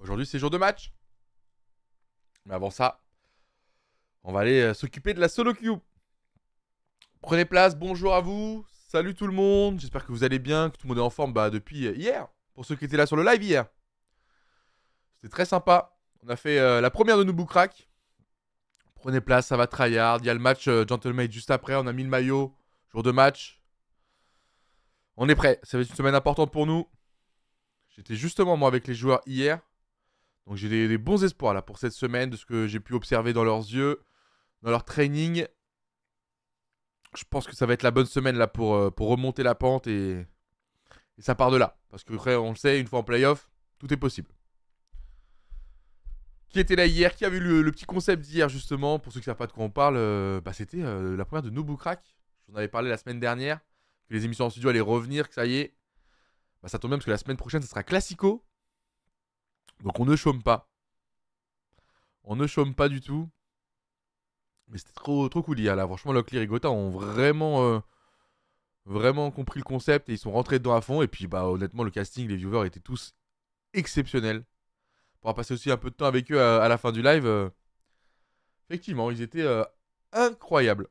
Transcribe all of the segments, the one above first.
Aujourd'hui, c'est jour de match. Mais avant ça, on va aller euh, s'occuper de la solo queue. Prenez place, bonjour à vous. Salut tout le monde. J'espère que vous allez bien, que tout le monde est en forme bah, depuis euh, hier. Pour ceux qui étaient là sur le live hier. C'était très sympa. On a fait euh, la première de Nooboo Crack. Prenez place, ça va tryhard. Il y a le match Gentleman juste après. On a mis le maillot. Jour de match. On est prêt. Ça va être une semaine importante pour nous. J'étais justement moi avec les joueurs hier. Donc j'ai des, bons espoirs là pour cette semaine de ce que j'ai pu observer dans leurs yeux, dans leur training. Je pense que ça va être la bonne semaine là pour, euh, pour remonter la pente et, ça part de là. Parce que on le sait, une fois en playoff, tout est possible. Qui était là hier? Qui a vu le, petit concept d'hier justement? Pour ceux qui ne savent pas de quoi on parle, euh, bah, c'était euh, la première de Nooboo Crack. J'en avais parlé la semaine dernière. Que les émissions en studio allaient revenir, que ça y est. Bah, ça tombe bien parce que la semaine prochaine, ce sera Classico. Donc on ne chôme pas. On ne chôme pas du tout. Mais c'était trop, trop cool hier là. Franchement, Locklear et Gotha ont vraiment, euh, vraiment compris le concept et ils sont rentrés dedans à fond. Et puis, bah, honnêtement, le casting, les viewers étaient tous exceptionnels. On pourra passer aussi un peu de temps avec eux à, la fin du live. Euh, effectivement, ils étaient euh, incroyables.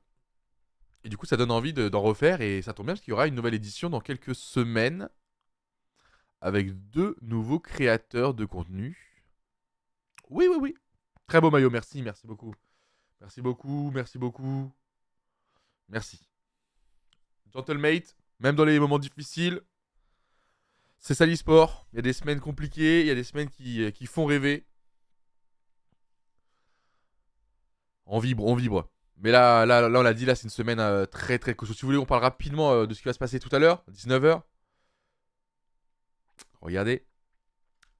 Et du coup, ça donne envie d'en refaire. Et ça tombe bien parce qu'il y aura une nouvelle édition dans quelques semaines avec deux nouveaux créateurs de contenu. Oui, oui, oui. Très beau maillot, merci, merci beaucoup. Merci beaucoup, merci beaucoup. Merci. Gentlemate, même dans les moments difficiles, c'est ça l'e-sport. Il y a des semaines compliquées, il y a des semaines qui, euh, qui font rêver. On vibre, on vibre. Mais là, là, là on l'a dit, là, c'est une semaine euh, très, très costaud. Si vous voulez, on parle rapidement euh, de ce qui va se passer tout à l'heure, 19h. Regardez.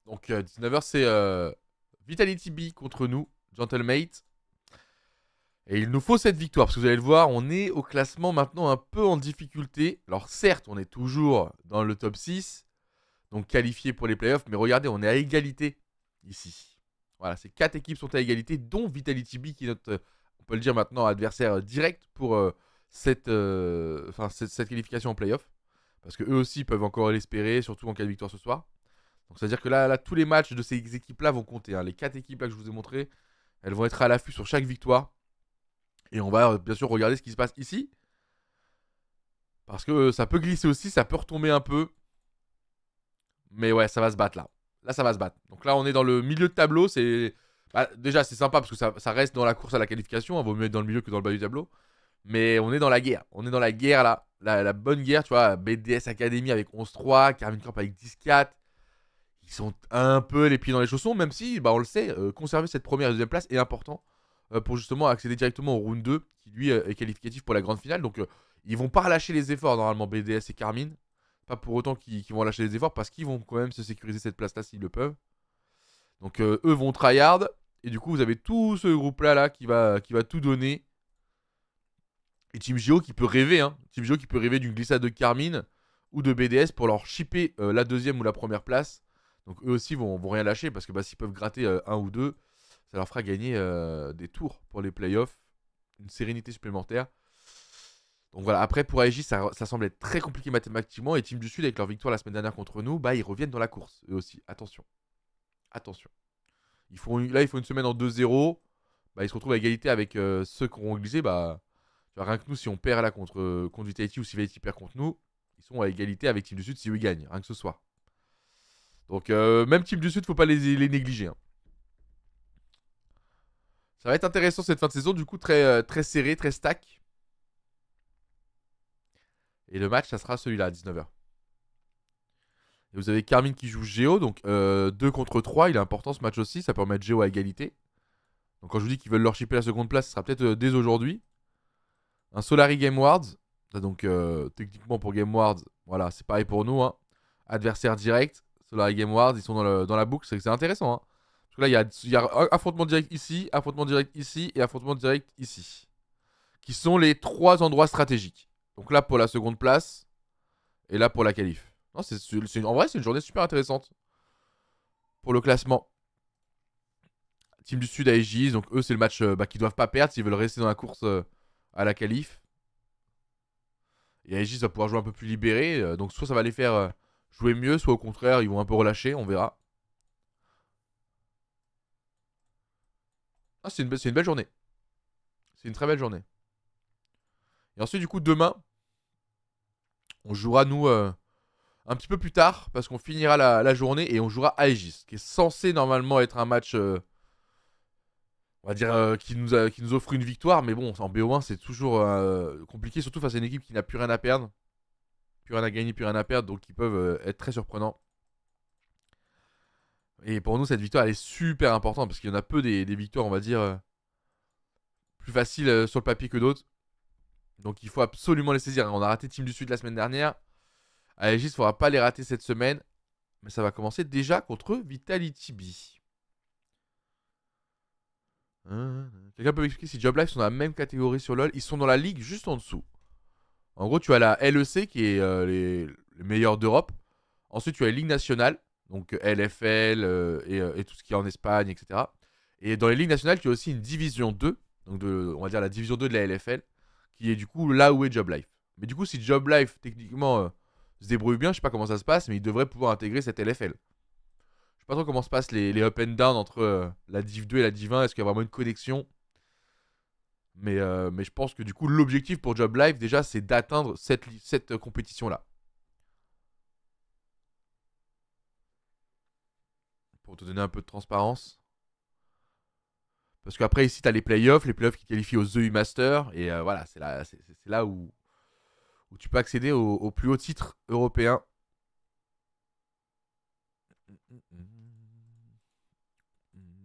Donc, 19h, euh, c'est euh, Vitality B contre nous, Gentlemate. Et il nous faut cette victoire, parce que vous allez le voir, on est au classement maintenant un peu en difficulté. Alors certes, on est toujours dans le top 6, donc qualifié pour les playoffs, mais regardez, on est à égalité ici. Voilà, ces quatre équipes sont à égalité, dont Vitality B, qui est notre, on peut le dire maintenant, adversaire direct pour euh, cette, cette, cette, qualification en playoff. Parce que eux aussi peuvent encore l'espérer, surtout en cas de victoire ce soir. Donc c'est-à-dire que là, tous les matchs de ces équipes-là vont compter. Hein. Les quatre équipes là que je vous ai montrées, elles vont être à l'affût sur chaque victoire. Et on va euh, bien sûr regarder ce qui se passe ici. Parce que euh, ça peut glisser aussi, ça peut retomber un peu. Mais ouais, ça va se battre là. Là, ça va se battre. Donc là, on est dans le milieu de tableau. C'est bah, déjà c'est sympa parce que ça, reste dans la course à la qualification. Hein. vaut mieux être dans le milieu que dans le bas du tableau. Mais on est dans la guerre. On est dans la guerre là. La, bonne guerre, tu vois. BDS Academy avec 11-3, Carmine Corp avec 10-4. Ils sont un peu les pieds dans les chaussons, même si, bah, on le sait, euh, conserver cette première et deuxième place est important euh, pour justement accéder directement au round 2, qui lui euh, est qualificatif pour la grande finale. Donc ils vont pas relâcher les efforts normalement, BDS et Carmine. Pas pour autant qu'ils vont lâcher les efforts, parce qu'ils vont quand même se sécuriser cette place là s'ils le peuvent. Donc eux vont tryhard. Et du coup, vous avez tout ce groupe là, là qui, va, qui va tout donner et Team Geo qui peut rêver, hein. Team qui peut rêver d'une glissade de Carmine ou de BDS pour leur shipper euh, la deuxième ou la première place. Donc eux aussi vont, vont rien lâcher parce que bah, s'ils peuvent gratter euh, un ou deux, ça leur fera gagner euh, des tours pour les playoffs, une sérénité supplémentaire. Donc voilà, après pour Aegis, ça, semble être très compliqué mathématiquement. Et Team du Sud, avec leur victoire la semaine dernière contre nous, bah ils reviennent dans la course, eux aussi. Attention. Attention. Ils font là, il faut une semaine en 2-0. Bah, ils se retrouvent à égalité avec ceux qui auront glissé. Bah, rien que nous, si on perd là contre, euh, contre Vitality ou si Vitality perd contre nous, ils sont à égalité avec Team du Sud si eux gagnent, rien que ce soir. Donc, euh, même Team du Sud, faut pas les, négliger. Hein. Ça va être intéressant cette fin de saison, du coup, très, euh, très serré, très stack. Et le match, ça sera celui-là à 19h. Et vous avez Carmine qui joue Géo, donc 2 contre 3. Il est important ce match aussi, ça peut mettre Géo à égalité. Donc quand je vous dis qu'ils veulent leur shipper la seconde place, ce sera peut-être dès aujourd'hui. Un Solari Game Wards. Donc, euh, techniquement, pour Game Wards, voilà, c'est pareil pour nous. Hein. Adversaire direct. Solari Game Wards, ils sont dans, la boucle. C'est intéressant. Hein. Parce que là, il y a, affrontement direct ici, affrontement direct ici et affrontement direct ici. Qui sont les trois endroits stratégiques. Donc là, pour la seconde place. Et là, pour la qualif. En vrai, c'est une journée super intéressante. Pour le classement. Team du Sud à Aegis. Donc, eux, c'est le match euh, bah, qu'ils doivent pas perdre s'ils veulent rester dans la course. Euh, à la qualif. Et Aegis va pouvoir jouer un peu plus libéré. Euh, donc soit ça va les faire euh, jouer mieux, soit au contraire, ils vont un peu relâcher, on verra. Ah, c'est une, belle journée. C'est une très belle journée. Et ensuite, du coup, demain, on jouera, nous, euh, un petit peu plus tard, parce qu'on finira la, journée et on jouera Aegis, qui est censé normalement être un match, on va dire, euh, qui, nous a- qui nous offre une victoire. Mais bon, en BO1, c'est toujours euh, compliqué, surtout face à une équipe qui n'a plus rien à perdre. Plus rien à gagner, plus rien à perdre, donc ils peuvent euh, être très surprenants. Et pour nous, cette victoire, elle est super importante, parce qu'il y en a peu des, victoires, on va dire, euh, plus faciles sur le papier que d'autres. Donc il faut absolument les saisir. hein. On a raté Team du Sud la semaine dernière. Aegis, il ne faudra pas les rater cette semaine. Mais ça va commencer déjà contre Vitality B. Euh, Quelqu'un peut m'expliquer si Job Life sont dans la même catégorie sur LoL Ils sont dans la ligue juste en dessous. En gros, tu as la LEC qui est euh, les, les meilleurs d'Europe. Ensuite, tu as la Ligue nationale, donc euh, LFL euh, et, euh, et tout ce qui est en Espagne, etc. Et dans les ligues nationales, tu as aussi une division 2, donc on va dire la division 2 de la LFL, qui est du coup là où est Job Life. Mais du coup, si Job Life, techniquement, euh, se débrouille bien, je sais pas comment ça se passe, mais il devrait pouvoir intégrer cette LFL. Pas trop comment se passent les, up and down entre euh, la Div 2 et la Div 1. Est-ce qu'il y a vraiment une connexion? Mais, euh, mais je pense que du coup, l'objectif pour Job Life, déjà, c'est d'atteindre cette, euh, compétition-là. Pour te donner un peu de transparence. Parce qu'après, ici, tu as les playoffs, les playoffs qui qualifient aux EU Master. Et voilà, c'est là, où, tu peux accéder au, plus haut titre européen.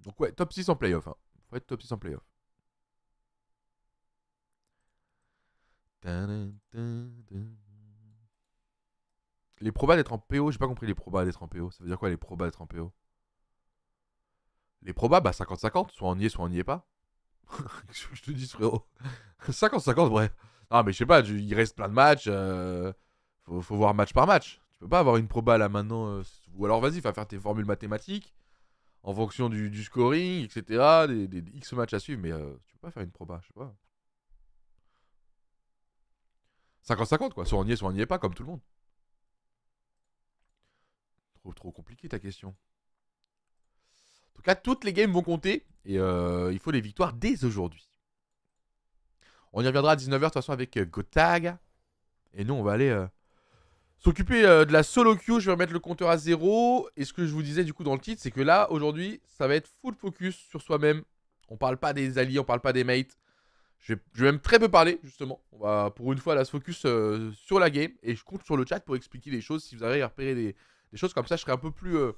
Donc, ouais, top 6 en playoff. Hein. Faut être top 6 en playoff. Les probas d'être en PO, j'ai pas compris les probas d'être en PO. Ça veut dire quoi les probas d'être en PO Les probas, bah 50-50, soit on y est, soit on n'y est pas. je te dis, frérot. 50-50, ouais. Non, mais je sais pas, il reste plein de matchs. euh, faut, faut voir match par match. Tu peux pas avoir une proba là maintenant. euh, ou alors vas-y, va faire tes formules mathématiques en fonction du, scoring, etc. Des, X matchs à suivre, mais euh, tu peux pas faire une proba, je sais pas. 50-50 quoi, soit on y est, soit on n'y est pas, comme tout le monde. Trop, trop compliqué ta question. En tout cas, toutes les games vont compter et euh, il faut les victoires dès aujourd'hui. On y reviendra à 19h de toute façon avec euh, Gotag. Et nous, on va aller s'occuper euh, de la solo queue. Je vais remettre le compteur à zéro. Et ce que je vous disais du coup dans le titre, c'est que là, aujourd'hui, ça va être full focus sur soi-même. On parle pas des alliés, on parle pas des mates. Je vais, même très peu parler, justement. On va pour une fois là se focus euh, sur la game. Et je compte sur le chat pour expliquer les choses. Si vous arrivez à repérer des, choses comme ça, je serai un peu plus euh,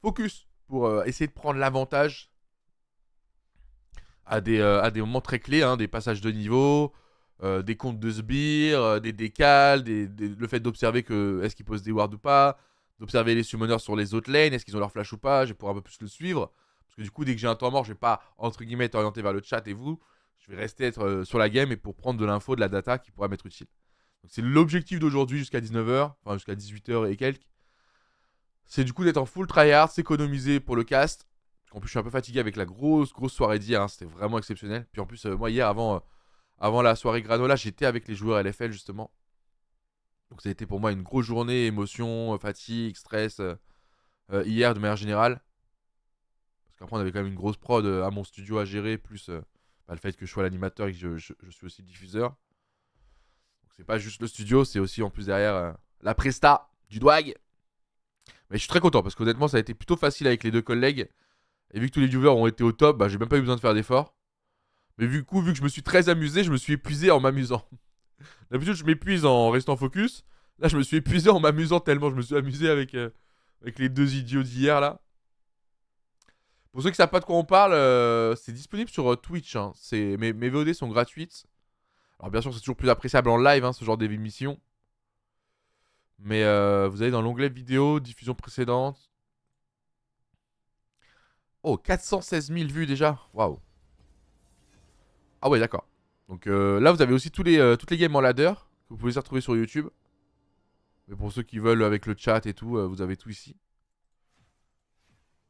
focus pour essayer de prendre l'avantage à des, à des moments très clés, hein, des passages de niveau, euh, des comptes de sbires, euh, des décales, des- des- le fait d'observer que est-ce qu'ils posent des wards ou pas, d'observer les summoners sur les autres lanes, est-ce qu'ils ont leur flash ou pas, je vais pouvoir un peu plus le suivre. Parce que du coup, dès que j'ai un temps mort, je vais pas, entre guillemets, être orienté vers le chat et vous. Je vais rester être euh, sur la game et pour prendre de l'info, de la data qui pourra m'être utile. Donc c'est l'objectif d'aujourd'hui jusqu'à 19h, enfin jusqu'à 18h et quelques. C'est du coup d'être en full tryhard, s'économiser pour le cast. En plus, je suis un peu fatigué avec la grosse, grosse soirée d'hier. hein, C'était vraiment exceptionnel. Puis en plus, moi, hier, avant, avant la soirée Granola, j'étais avec les joueurs LFL, justement. Donc ça a été pour moi une grosse journée, émotion, euh, fatigue, stress. euh, euh, hier, de manière générale. Parce qu'après, on avait quand même une grosse prod à mon studio à gérer, plus bah, le fait que je sois l'animateur et que je, suis aussi diffuseur. Donc c'est pas juste le studio, c'est aussi en plus derrière la presta du Dwag. Mais je suis très content parce qu'honnêtement, ça a été plutôt facile avec les deux collègues. Et vu que tous les viewers ont été au top, bah, j'ai même pas eu besoin de faire d'efforts. Mais coup, vu que je me suis très amusé, je me suis épuisé en m'amusant. D'habitude, je m'épuise en restant focus. Là, je me suis épuisé en m'amusant tellement je me suis amusé avec, euh, avec les deux idiots d'hier là. Pour ceux qui savent pas de quoi on parle, euh, c'est disponible sur euh, Twitch. hein. Mes, VOD sont gratuites. Alors bien sûr, c'est toujours plus appréciable en live, hein, ce genre d'émission. Mais vous allez dans l'onglet vidéo, diffusion précédente. Oh, 416 000 vues déjà. Waouh. Ah ouais, d'accord. Donc euh, là, vous avez aussi tous les, euh, toutes les games en ladder que vous pouvez retrouver sur YouTube. Mais pour ceux qui veulent avec le chat et tout, euh, vous avez tout ici.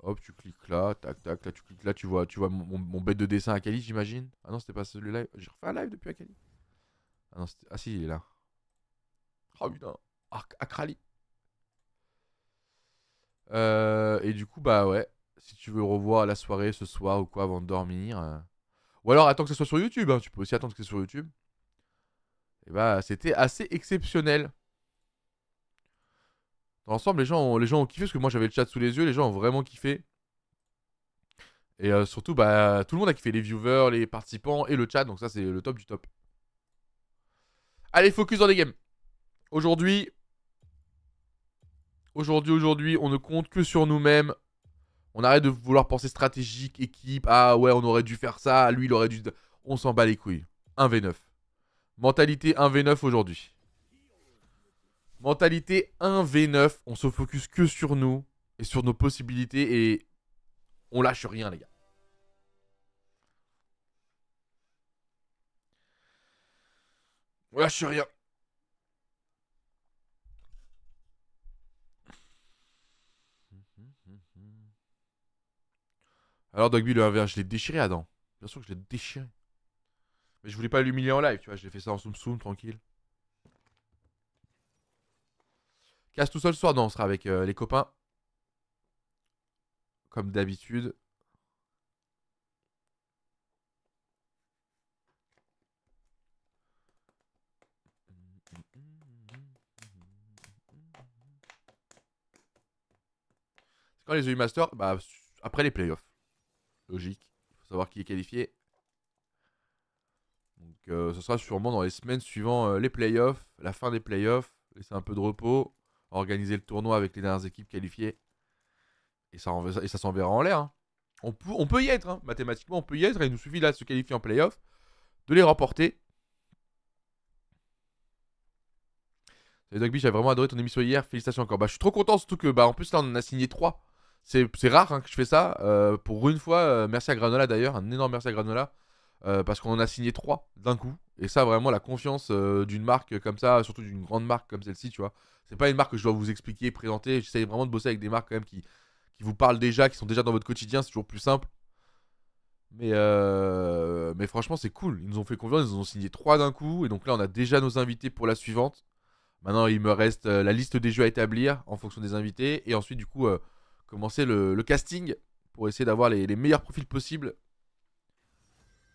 Hop, tu cliques là, tac, tac, là, tu cliques là, tu vois, tu vois mon, bête de dessin à Kali, j'imagine. Ah non, c'était pas celui-là. J'ai refait un live depuis Akali. Ah non, ah si, il est là. Oh putain. Akrali. Et du coup, bah ouais. Si tu veux revoir la soirée ce soir ou quoi avant de dormir. Ou alors attends que ce soit sur YouTube. hein, Tu peux aussi attendre que ce soit sur YouTube. Et bah, c'était assez exceptionnel. Dans l'ensemble, les gens, ont, les gens ont kiffé parce que moi j'avais le chat sous les yeux. Les gens ont vraiment kiffé. Et euh, surtout, bah, tout le monde a kiffé. Les viewers, les participants et le chat. Donc ça, c'est le top du top. Allez, focus dans les games. Aujourd'hui, aujourd'hui, aujourd'hui, on ne compte que sur nous-mêmes. On arrête de vouloir penser stratégique, équipe. Ah ouais, on aurait dû faire ça. Lui, il aurait dû. On s'en bat les couilles. 1v9. Mentalité 1v9 aujourd'hui. Mentalité 1v9. On se focus que sur nous et sur nos possibilités et on lâche rien, les gars. On lâche rien. Alors Dogby le 1v1, je l'ai déchiré Adam. Bien sûr que je l'ai déchiré. Mais je voulais pas l'humilier en live, tu vois, je l'ai fait ça en soum soum, tranquille. Casse tout seul ce soir, non, on sera avec euh, les copains. Comme d'habitude. C'est quand les EU Masters? Bah, après les playoffs. Logique. Il faut savoir qui est qualifié. Donc, euh, ce sera sûrement dans les semaines suivant euh, les playoffs, la fin des playoffs, laisser un peu de repos, organiser le tournoi avec les dernières équipes qualifiées. Et ça, et ça s'enverra en l'air. hein. On, peut- on peut y être, hein. mathématiquement, on peut y être. Et il nous suffit là de se qualifier en playoff, de les remporter. Salut Dogby, j'avais vraiment adoré ton émission hier. Félicitations encore. Bah, je suis trop content, surtout que bah, en plus là, on en a signé 3. C'est rare hein, que je fais ça. Euh, pour une fois, euh, merci à Granola d'ailleurs, un énorme merci à Granola. euh, parce qu'on en a signé 3 d'un coup. Et ça, vraiment, la confiance d'une marque comme ça, surtout d'une grande marque comme celle-ci, tu vois. C'est pas une marque que je dois vous expliquer, présenter. J'essaie vraiment de bosser avec des marques quand même qui, vous parlent déjà, qui sont déjà dans votre quotidien. C'est toujours plus simple. Mais, mais franchement, c'est cool. Ils nous ont fait confiance, ils nous ont signé 3 d'un coup. Et donc là, on a déjà nos invités pour la suivante. Maintenant, il me reste la liste des jeux à établir en fonction des invités. Et ensuite, du coup, commencer le, casting pour essayer d'avoir les, meilleurs profils possibles.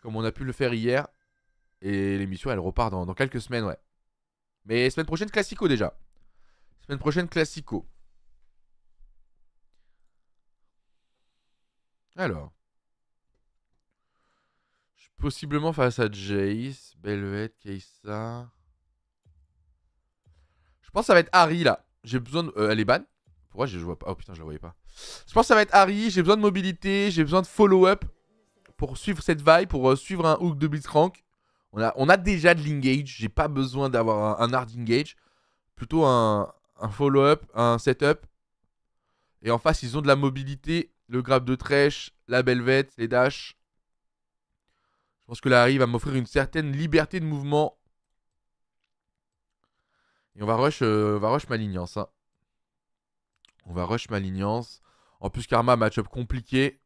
Comme on a pu le faire hier. Et l'émission, elle repart dans, dans quelques semaines, ouais. Mais semaine prochaine, Classico déjà. Semaine prochaine, Classico. Alors. Je suis possiblement face à Jace, Belvet, Keissa. Je pense que ça va être Harry là. J'ai besoin de. euh, elle est ban Pourquoi je vois pas Oh putain, je la voyais pas. Je pense que ça va être Harry. J'ai besoin de mobilité. J'ai besoin de follow-up pour suivre cette vibe, pour euh, suivre un hook de Blitzcrank. On a, déjà de l'engage. J'ai pas besoin d'avoir un, hard engage. Plutôt un, follow-up, un setup. Et en face, ils ont de la mobilité. Le grab de trèche, la belvette, les dash. Je pense que la Harry va m'offrir une certaine liberté de mouvement. Et on va rush, euh, on va rush Malignance. hein. On va rush Malignance. En plus, Karma, match-up compliqué.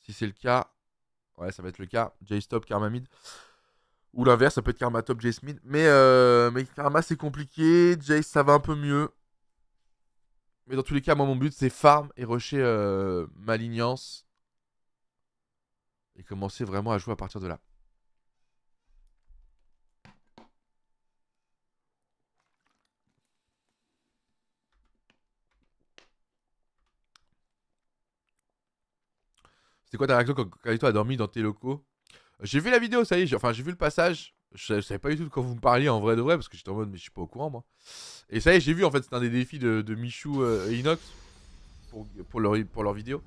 Si c'est le cas. Ouais, ça va être le cas. J-Stop, Karma mid. Ou l'inverse, ça peut être Karma top, Jace mid. Mais, euh, mais Karma, c'est compliqué. Jace, ça va un peu mieux. Mais dans tous les cas, moi, mon but, c'est farm et rusher euh, Malignance. Et commencer vraiment à jouer à partir de là. C'était quoi ta réaction quand Kalito a dormi dans tes locaux? J'ai vu la vidéo, ça y est, enfin j'ai vu le passage. Je, savais pas du tout de quoi vous me parliez en vrai de vrai parce que j'étais en mode mais je suis pas au courant moi. Et ça y est, j'ai vu en fait c'était un des défis de, Michou euh, et Inox pour, leur, pour leur vidéo.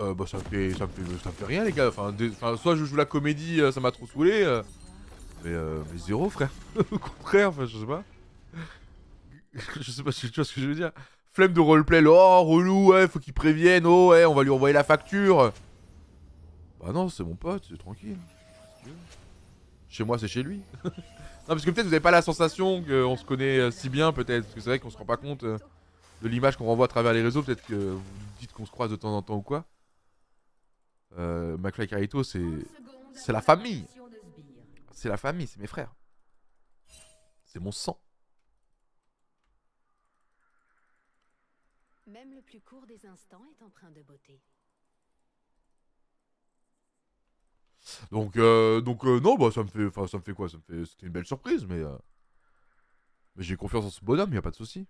Euh, bah ça me fait, ça fait, ça fait rien les gars. Enfin, enfin, soit je joue la comédie, euh, ça m'a trop saoulé. euh, mais, zéro frère. au contraire, enfin je sais pas. je sais pas si tu vois ce que je veux dire. Flemme de roleplay, oh relou, ouais, faut qu'il prévienne, oh ouais, on va lui envoyer la facture. Bah non, c'est mon pote, c'est tranquille. Chez moi, c'est chez lui. non, parce que peut-être vous avez pas la sensation qu'on se connaît euh, si bien, peut-être. Parce que c'est vrai qu'on se rend pas compte euh, de l'image qu'on renvoie à travers les réseaux. Peut-être que vous dites qu'on se croise de temps en temps ou quoi. Euh, McFly et Carito, c'est. C'est la famille. C'est la famille, c'est mes frères. C'est mon sang. Même le plus court des instants est empreint de beauté. Donc, euh, donc euh, non, bah ça me fait, enfin ça me fait quoi? Ça me fait, c'était une belle surprise, mais euh, mais j'ai confiance en ce bonhomme, y a pas de souci.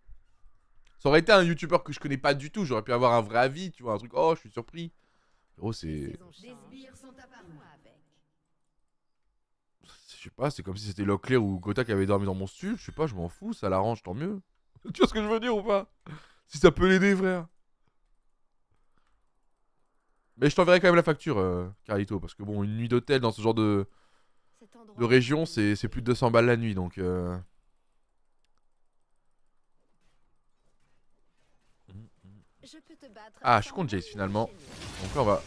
Ça aurait été un youtubeur que je connais pas du tout, j'aurais pu avoir un vrai avis, tu vois, un truc. Oh, je suis surpris. Oh, c'est, je sais pas, c'est comme si c'était Locklear ou Gotha qui avait dormi dans mon stule. Je sais pas, je m'en fous, ça l'arrange, tant mieux. tu vois ce que je veux dire ou pas? Si ça peut l'aider, frère. Mais je t'enverrai quand même la facture, euh, Carlito, parce que bon, une nuit d'hôtel dans ce genre de, de région, c'est plus de 200 balles la nuit, donc. euh, Je peux te battre Ah, je compte Jace, finalement. Donc là, on va.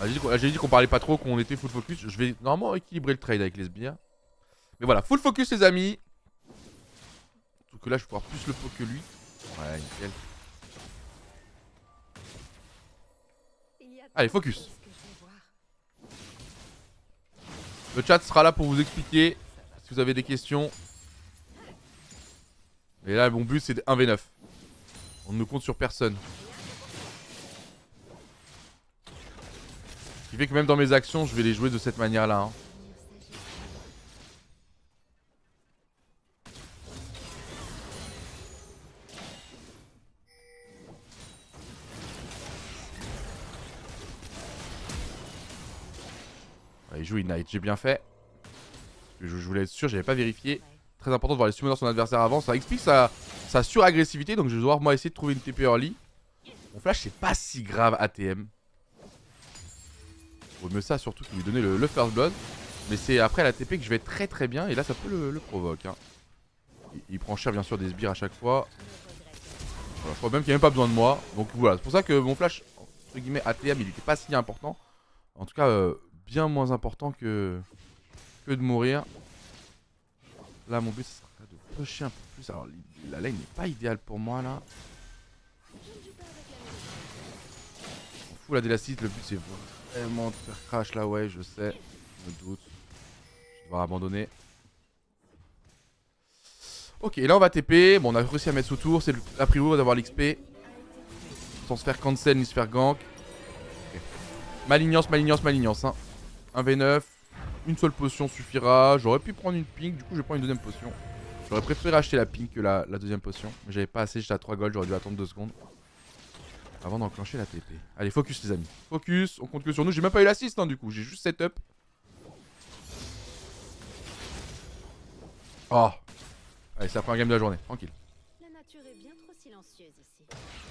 Ah, j'ai dit qu'on- ah, j'ai dit qu'on parlait pas trop, qu'on était full focus. Je vais normalement équilibrer le trade avec les sbires. Mais voilà, full focus, les amis. Sauf que là, je vais pouvoir plus le focus que lui. Ouais, nickel. Allez, focus. Le chat sera là pour vous expliquer si vous avez des questions. Et là, mon but, c'est de 1v9. On ne compte sur personne. Ce qui fait que même dans mes actions, je vais les jouer de cette manière-là. hein. Il joue Ignite, j'ai bien fait. Je, voulais être sûr, j'avais pas vérifié. Très important de voir les summoners son adversaire avant. Ça explique sa, suragressivité. Donc je vais devoir moi essayer de trouver une TP early. Mon flash c'est pas si grave ATM. Vaut mieux ça surtout que lui donner le, first blood. Mais c'est après la TP que je vais très très bien. Et là ça peut le, provoquer. hein. Il, prend cher bien sûr des sbires à chaque fois. Voilà, je crois même qu'il n'y a même pas besoin de moi. Donc voilà, c'est pour ça que mon flash, entre guillemets, ATM, il était pas si important. En tout cas, euh, bien moins important que, que de mourir. Là, mon but, ce serait de pusher un peu plus. Alors, la lane n'est pas idéale pour moi, là. On fout la délacite, le but, c'est vraiment de faire crash, là, ouais, je sais. Je doute. Je vais abandonner. Ok, là, on va TP. Bon, on a réussi à mettre sous tour. C'est la priorité d'avoir l'XP. Sans se faire cancel ni se faire gank. Malignance, malignance, malignance. Hein. 1v9. Une seule potion suffira. J'aurais pu prendre une pink. Du coup, je vais prendre une deuxième potion. J'aurais préféré acheter la pink que la, la deuxième potion. Mais j'avais pas assez. J'étais à 3 gold. J'aurais dû attendre 2 secondes. Avant d'enclencher la TP. Allez, focus, les amis. Focus. On compte que sur nous. J'ai même pas eu l'assist, hein, du coup. J'ai juste setup. Oh. Allez, c'est la première game de la journée. Tranquille.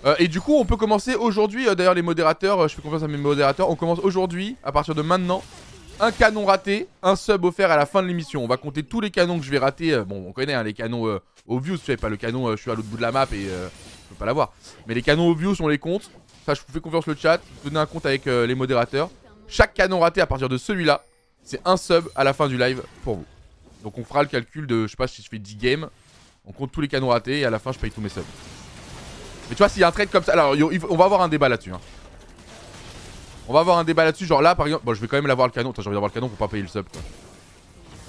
Euh, et du coup, on peut commencer aujourd'hui. euh, D'ailleurs, les modérateurs, euh, je fais confiance à mes modérateurs. On commence aujourd'hui, à partir de maintenant. Un canon raté, un sub offert à la fin de l'émission. On va compter tous les canons que je vais rater. Euh, bon, on connaît hein, les canons euh, obvious. Tu sais pas le canon, euh, je suis à l'autre bout de la map et euh, je peux pas l'avoir. Mais les canons obvious, on les compte. Ça, je vous fais confiance le chat. Donnez un compte avec euh, les modérateurs. Chaque canon raté à partir de celui-là, c'est un sub à la fin du live pour vous. Donc on fera le calcul de, je sais pas si je fais 10 games. On compte tous les canons ratés et à la fin, je paye tous mes subs. Mais tu vois, s'il y a un trade comme ça. Alors, on va avoir un débat là-dessus. hein. On va avoir un débat là-dessus. Genre là, par exemple. Bon, je vais quand même l'avoir le canon. Attends, j'ai envie d'avoir le canon pour pas payer le sub. Quoi.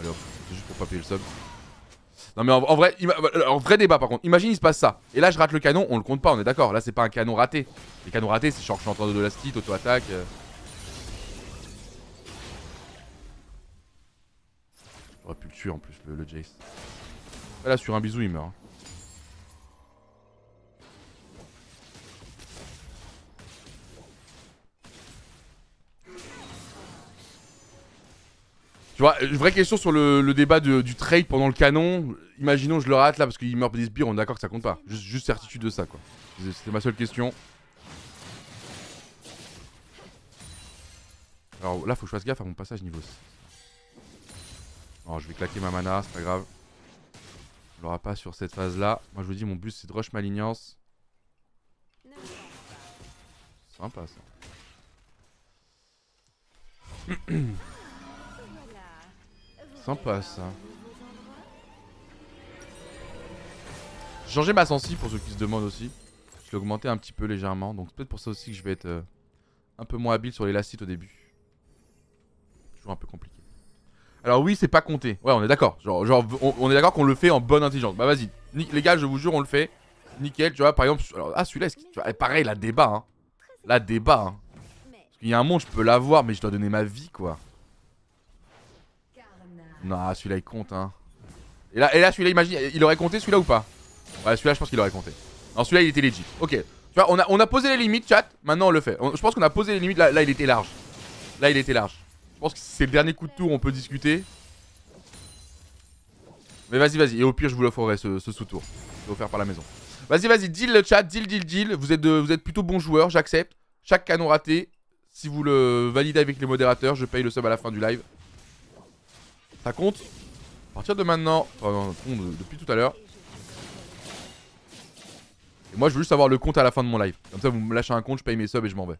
Allez c'est juste pour pas payer le sub. Non, mais en, vrai, euh, en vrai débat par contre. Imagine, il se passe ça. Et là, je rate le canon. On le compte pas, on est d'accord. Là, c'est pas un canon raté. Les canons ratés, c'est genre que je suis en train de la stit, auto-attaque. euh. J'aurais pu le tuer en plus, le, le Jace. Là, sur un bisou, il meurt. Tu vois, euh, vraie question sur le, débat du trade pendant le canon. Imaginons je le rate là parce qu'il meurt des sbires, on est d'accord que ça compte pas. Juste, certitude de ça quoi. C'était ma seule question. Alors là, faut que je fasse gaffe à mon passage niveau 6. Alors je vais claquer ma mana, c'est pas grave. On l'aura pas sur cette phase là. Moi je vous dis, mon but c'est de rush pense pas. Sympa ça. Sympa ça. J'ai changé ma sensi pour ceux qui se demandent aussi. Je l'ai augmenté un petit peu légèrement. Donc c'est peut-être pour ça aussi que je vais être euh, un peu moins habile sur les lacites au début. Toujours un peu compliqué. Alors oui, c'est pas compté. Ouais, on est d'accord. Genre, on, est d'accord qu'on le fait en bonne intelligence. Bah vas-y. Les gars, je vous jure, on le fait. Nickel, tu vois, par exemple. ah, celui-là, eh, pareil, la débat. Hein. La débat. Hein. Parce qu'il y a un monde, je peux l'avoir, mais je dois donner ma vie, quoi. Non, celui-là, il compte, hein. Et là, et là celui-là, imagine, il aurait compté celui-là ou pas? Ouais, celui-là, je pense qu'il aurait compté. Non, celui-là, il était legit. Ok. Tu vois, on a, on a posé les limites, chat. Maintenant, on le fait. Je pense qu'on a posé les limites. Là, là, il était large. Là, il était large. Je pense que c'est le dernier coup de tour, on peut discuter. Mais vas-y, vas-y. Et au pire, je vous l'offrerai ce, ce sous-tour. Offert par la maison. Vas-y, vas-y, deal le chat, deal, deal, deal. Vous êtes, de- vous êtes plutôt bons joueurs, j'accepte. Chaque canon raté, si vous le validez avec les modérateurs, je paye le sub à la fin du live. Ça compte À partir de maintenant, enfin, depuis tout à l'heure. Et moi, je veux juste avoir le compte à la fin de mon live. Comme ça, vous me lâchez un compte, je paye mes subs et je m'en vais.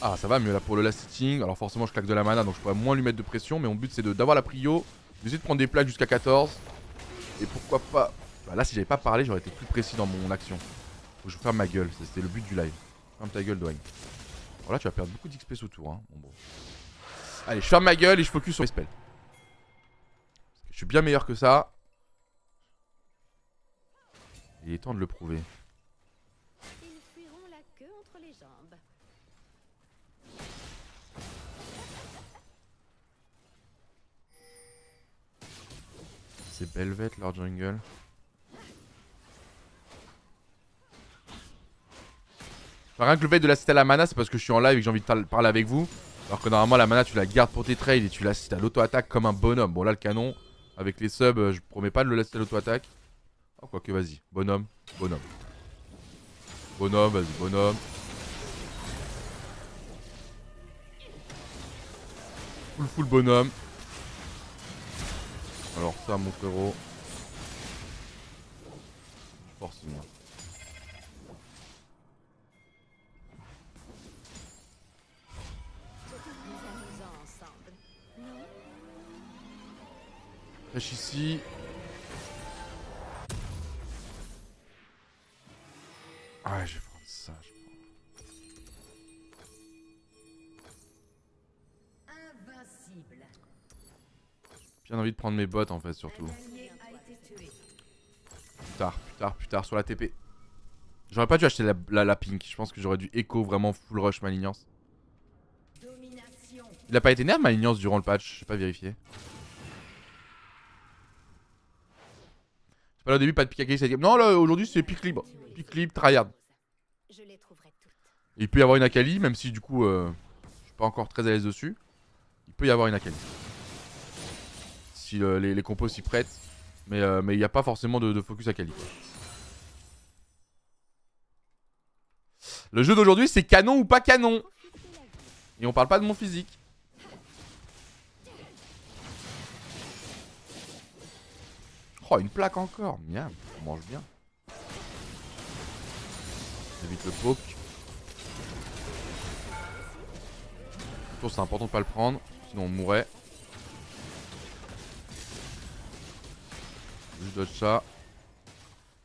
Ah, ça va mieux là pour le last hitting. Alors, forcément, je claque de la mana, donc je pourrais moins lui mettre de pression. Mais mon but, c'est d'avoir la prio, d'essayer de prendre des plaques jusqu'à 14. Et pourquoi pas. Bah, là, si j'avais pas parlé, j'aurais été plus précis dans mon action. Faut que je ferme ma gueule, c'était le but du live. Ferme ta gueule, Dwayne. Alors là, tu vas perdre beaucoup d'XP sous tour. Hein. Bon, bon. Allez, je ferme ma gueule et je focus sur les spells. Je suis bien meilleur que ça. Il est temps de le prouver. Ils fuiront la. C'est leur jungle. Rien que le fait de l'assister à la mana, c'est parce que je suis en live et que j'ai envie de parler avec vous. Alors que normalement, la mana, tu la gardes pour tes trades et tu l'assistes à l'auto-attaque comme un bonhomme. Bon, là, le canon, avec les subs, euh, je promets pas de le laisser à l'auto-attaque. Oh, quoique, vas-y. Bonhomme, bonhomme. Bonhomme, vas-y, bonhomme. Full, full bonhomme. Alors, ça, mon frérot. Force, moi. Flèche ici. Ah, je vais prendre ça. Je. Bien envie de prendre mes bottes en fait, surtout. Plus tard, plus tard, plus tard sur la TP. J'aurais pas dû acheter la, la, la pink. Je pense que j'aurais dû écho vraiment full rush Malignance. Il a pas été nerf Malignance durant le patch. J'ai pas vérifié. C'est pas là au début, pas de pick à Akali, Non, là aujourd'hui c'est pick libre. Pick libre, tryhard. Il peut y avoir une Akali, même si du coup euh, je suis pas encore très à l'aise dessus. Il peut y avoir une Akali. Si euh, les, les compos s'y prêtent. Mais euh, mais il n'y a pas forcément de, de focus Akali. quoi. Le jeu d'aujourd'hui c'est canon ou pas canon? Et on parle pas de mon physique. Oh, une plaque encore. Miam, on mange bien. Évite le poke. Tour, c'est important de pas le prendre. Sinon on mourrait. Je dodge ça.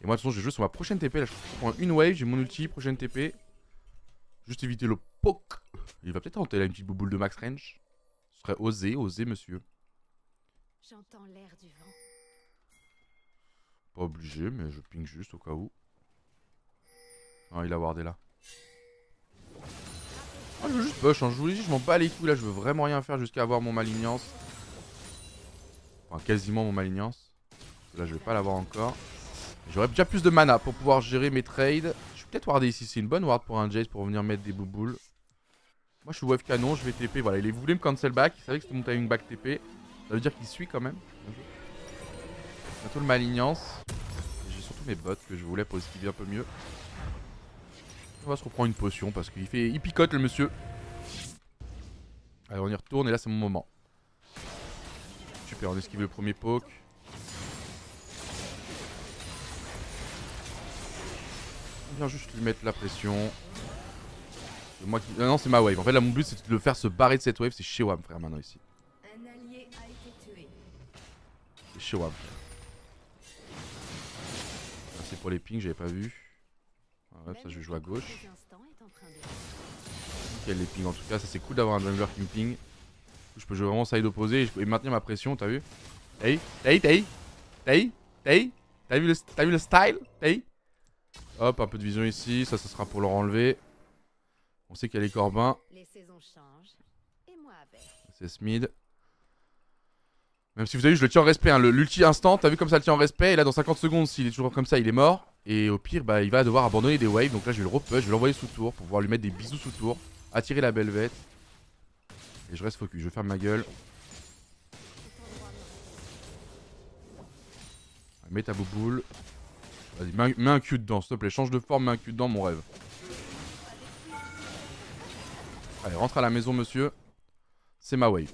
Et moi de toute façon je vais jouer sur ma prochaine TP. Là je prends une wave, j'ai mon ulti, prochaine TP. Juste éviter le poke. Il va peut-être tenter là une petite bouboule de max range. Ce serait osé, osé monsieur. J'entends l'air du vent. Pas obligé, mais je ping juste au cas où. Ah, il a wardé là. Ah, je veux juste push, hein. je vous dit, je m'en bats les couilles là, je veux vraiment rien faire jusqu'à avoir mon malignance. Enfin, quasiment mon malignance. Là, je vais pas l'avoir encore. J'aurais déjà plus de mana pour pouvoir gérer mes trades. Je vais peut-être warder ici, c'est une bonne ward pour un Jace pour venir mettre des bouboules. Moi, je suis wave canon, je vais TP. Voilà, il voulait me cancel back, il savait que c'était mon timing back TP. Ça veut dire qu'il suit quand même. Bientôt le malignance. J'ai surtout mes bottes que je voulais pour esquiver un peu mieux. On va se reprendre une potion parce qu'il fait. Il picote le monsieur. Allez on y retourne et là c'est mon moment. Super, on esquive le premier poke. On vient juste lui mettre la pression. C'est moi qui. Ah non c'est ma wave. En fait là mon but c'est de le faire se barrer de cette wave. C'est chez Wam frère maintenant ici. Été tué. C'est pour les pings, j'avais pas vu. Ah ouais, ça je vais jouer à gauche. Nickel les pings en tout cas, ça c'est cool d'avoir un jungler qui me ping. Je peux jouer vraiment side opposé et, maintenir ma pression, t'as vu? T'as T'as T'as T'as T'as T'as vu, le- t'as vu le style? T'as Hop, un peu de vision ici, ça, ça sera pour leur enlever. On sait qu'il y a les Corbins. C'est Smid. Même si vous avez vu, je le tiens en respect. Hein. L'ulti instant, t'as vu comme ça le tient en respect. Et là, dans 50 secondes, s'il est toujours comme ça, il est mort. Et au pire, bah, il va devoir abandonner des waves. Donc là, je vais le repush, je vais l'envoyer sous tour pour pouvoir lui mettre des bisous sous tour. Attirer la belvette. Et je reste focus, je ferme ma gueule. Mets ta bouboule. Vas-y, mets, un- Q dedans, s'il te plaît. Change de forme, mets un Q dedans, mon rêve. Allez, rentre à la maison, monsieur. C'est ma wave.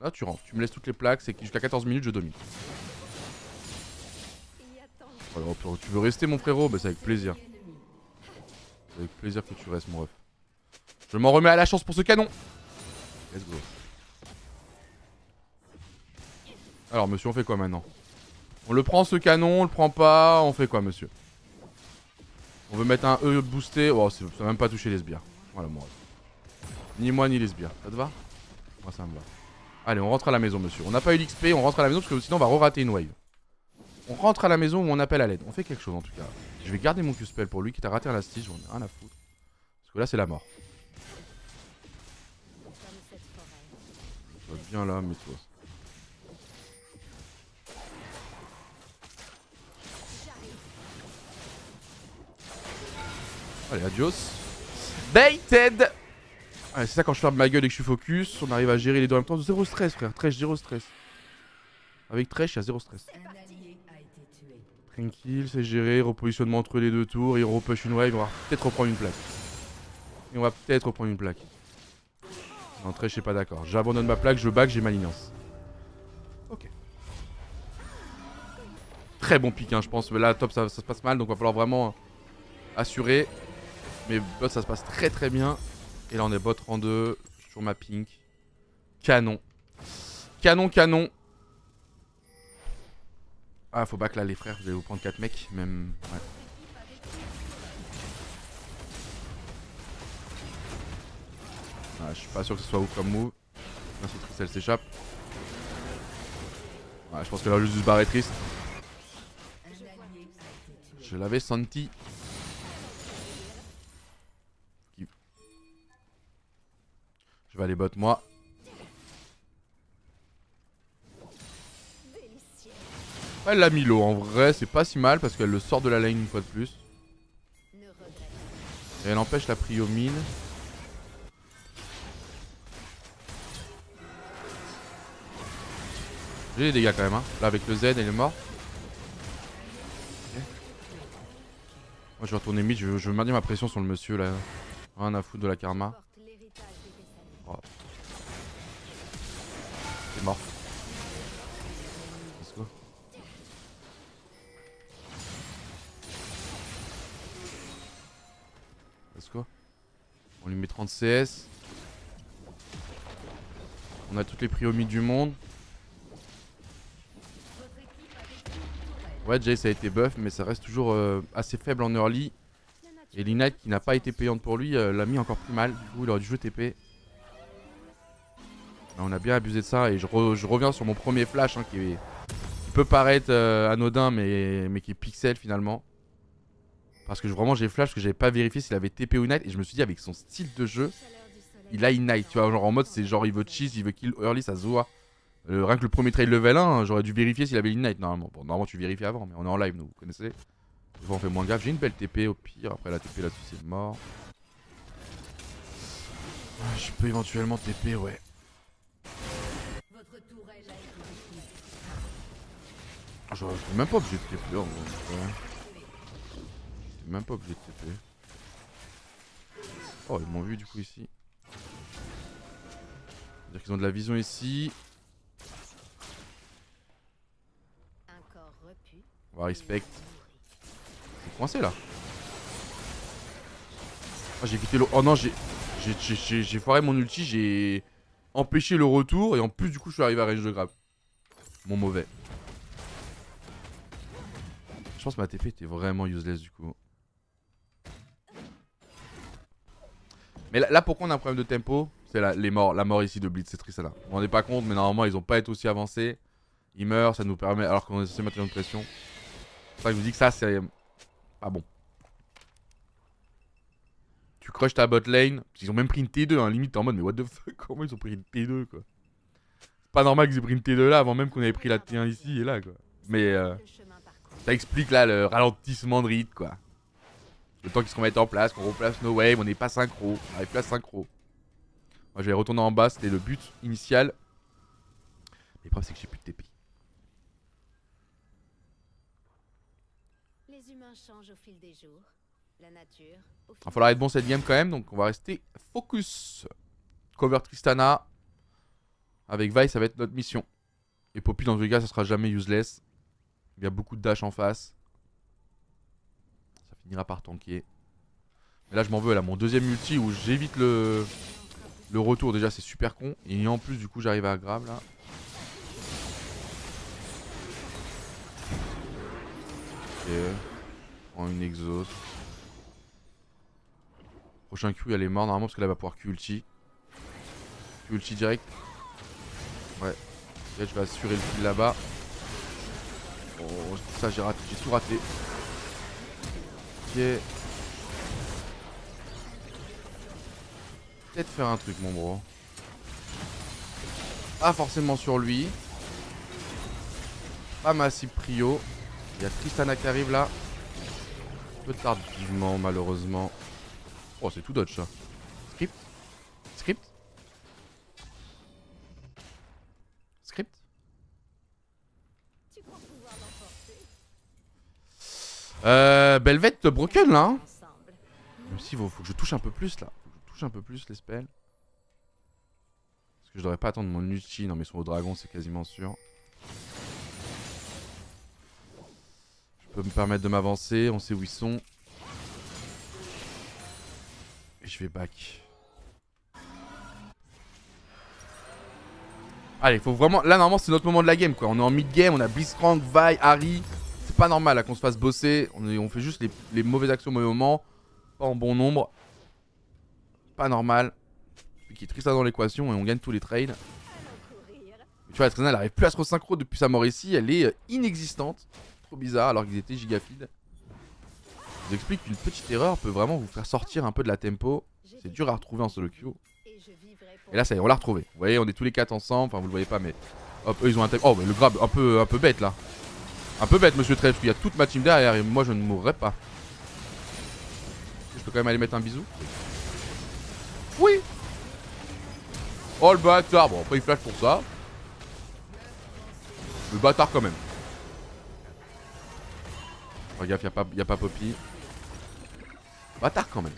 Là, tu rentres. Tu me laisses toutes les plaques. C'est jusqu'à 14 minutes, je domine. Alors, tu veux rester, mon frérot? Bah, c'est avec plaisir. C'est avec plaisir que tu restes, mon ref. Je m'en remets à la chance pour ce canon. Let's go. Alors, monsieur, on fait quoi maintenant? On le prend, ce canon On le prend pas On fait quoi, monsieur? On veut mettre un E boosté. Oh, ça va même pas toucher les sbires. Voilà, mon ref. Ni moi, ni les sbires. Ça te va? Moi, ça me va. Allez, on rentre à la maison, monsieur. On n'a pas eu l'XP, on rentre à la maison parce que sinon, on va re-rater une wave. On rentre à la maison où on appelle à l'aide. On fait quelque chose en tout cas. Je vais garder mon Q-spell pour lui qui t'a raté un lastige, j'en ai rien à foutre. Parce que là c'est la mort. bien là, mets-toi. Allez, adios. Baited C'est ça quand je ferme ma gueule et que je suis focus, on arrive à gérer les deux en même temps. Zéro stress, frère. Tresh, zéro stress. Avec Tresh, il y a zéro stress. Tranquille, c'est géré, repositionnement entre les deux tours, il repush une wave, on va peut-être reprendre une plaque. Et on va peut-être reprendre une plaque. Non, très, je suis pas d'accord. J'abandonne ma plaque, je back, j'ai ma lignance. Ok. Très bon pick, hein, je pense. Mais là, top, ça, ça se passe mal, donc va falloir vraiment assurer. Mais ça se passe très très bien. Et là, on est bot rang 2 sur ma pink. Canon. Canon, canon. Ah, faut back là, les frères. Vous allez vous prendre 4 mecs, même. Ouais. Ah, je suis pas sûr que ce soit ouf comme move. Merci Tristelle s'échappe. Ouais, je pense que là, juste se barrer triste. Je l'avais senti. Je vais aller bot moi. Elle l'a mis low en vrai, c'est pas si mal parce qu'elle le sort de la lane une fois de plus. Et elle empêche la prio mine. J'ai des dégâts quand même, hein. Là, avec le Z, elle est morte. Ok. Moi, je vais retourner mid. Je veux, je veux maintenir ma pression sur le monsieur là. Rien à foutre de la karma. C'est mort. Let's go. Let's go. On lui met 30 CS. On a toutes les mid du monde. Ouais, Jace a été buff, mais ça reste toujours euh, assez faible en early. Et l'Ignite qui n'a pas été payante pour lui euh, l'a mis encore plus mal. Du coup, il aurait dû jouer TP. Là, on a bien abusé de ça et je, re- je reviens sur mon premier flash hein, qui, est- peut paraître euh, anodin mais, qui est pixel finalement. Parce que vraiment j'ai flash que j'avais pas vérifié s'il avait TP ou Ignite et je me suis dit avec son style de jeu, il a Ignite, tu vois, genre en mode c'est genre il veut cheese, il veut kill early, ça se. Euh, rien que le premier trade level 1, hein, j'aurais dû vérifier s'il avait Ignite normalement. Bon, normalement tu vérifies avant, mais on est en live nous, vous connaissez. Des on fait moins gaffe, j'ai une belle TP au pire, après la TP là-dessus c'est mort. Ah, Je peux éventuellement TP, ouais. J'aurais j'étais même pas obligé de TP en vrai. J'étais même pas obligé de TP. Oh, ils m'ont vu du coup ici. C'est-à-dire qu'ils ont de la vision ici. On va respect. nourri. C'est coincé là. Ah, j'ai quitté le. Oh non, j'ai- j'ai foiré mon ulti, j'ai empêché le retour et en plus du coup je suis arrivé à range de grab. Mon mauvais. Pense que ma TP était vraiment useless du coup. Mais là, pourquoi on a un problème de tempo C'est la, les morts, la mort ici de Blitz, c'est triste là. On n'est pas compte, mais normalement ils ont pas été aussi avancés. Ils meurent, ça nous permet, alors qu'on est censé maintenir une pression. C'est ça que je vous dis que ça c'est pas bon. tu crush ta bot lane. Ils ont même pris une T2, hein, limite en mode mais what the fuck, comment ils ont pris une T2 quoi. C'est pas normal qu'ils aient pris une T2 là avant même qu'on avait pris la T1 ici et là quoi. Mais euh. Ça explique là le ralentissement de rythme quoi. Le temps qu'ils se remettent en place, qu'on replace nos waves, on n'est pas synchro, on n'arrive plus à synchro. Moi je vais retourner en bas, c'était le but initial. Mais le problème c'est que j'ai plus de TP. Les humains changent au fil des jours. La nature. Au fil Va falloir être bon cette game quand même, donc on va rester focus. Cover Tristana. Avec Vi, ça va être notre mission. Et Poppy, dans tous les cas, ça sera jamais useless. Il y a beaucoup de dash en face. Ça finira par tanker. Mais là, je m'en veux, a mon deuxième multi où j'évite le, le retour. Déjà, c'est super con. Et en plus, du coup, j'arrive à grave là. Ok. Prends une exhaust. Prochain Q, elle est morte normalement parce qu'elle va pouvoir Q ulti. Q ulti direct. Ouais. Là, je vais assurer le kill là-bas. Oh, ça j'ai raté, j'ai tout raté. Ok. Peut-être faire un truc, mon bro. Pas forcément sur lui. Pas massif prio. Il y a Tristana qui arrive là. Un peu tardivement, malheureusement. Oh, c'est tout dodge ça. Script Script Script Tu crois pouvoir l'emporter Euh. Belvette broken là. hein. Même si faut, que je touche un peu plus là. Faut que je touche un peu plus les spells. Parce que je devrais pas attendre mon ulti. Non, mais son au dragon, c'est quasiment sûr. Je peux me permettre de m'avancer. On sait où ils sont. Et je vais back. Allez, faut vraiment. Là, normalement, c'est notre moment de la game quoi. On est en mid-game. On a Blitzcrank, Vi, Harry. Pas normal qu'on se fasse bosser. On, fait juste les, les mauvaises actions au mauvais moment. Pas en bon nombre. Pas normal. Qui est triste dans l'équation et on gagne tous les trades. Tu vois, la Trina, elle arrive plus à se resynchro depuis sa mort ici. Elle est euh, inexistante. Trop bizarre alors qu'ils étaient giga. Je vous explique qu'une petite erreur peut vraiment vous faire sortir un peu de la tempo. C'est dur à retrouver en solo queue. Et là, ça y est, on l'a retrouvé. Vous voyez, on est tous les quatre ensemble. Enfin, vous le voyez pas, mais. Hop, eux, ils ont un. Oh, mais le grab, un peu, un peu bête là. Un peu bête, monsieur Trèfle. Il y a toute ma team derrière et moi, je ne mourrai pas. Je peux quand même aller mettre un bisou. Oui Oh, le bâtard. Bon, après, il flash pour ça. Le bâtard quand même. Gaffe, y'a pas, y a pas Poppy. Bâtard quand même.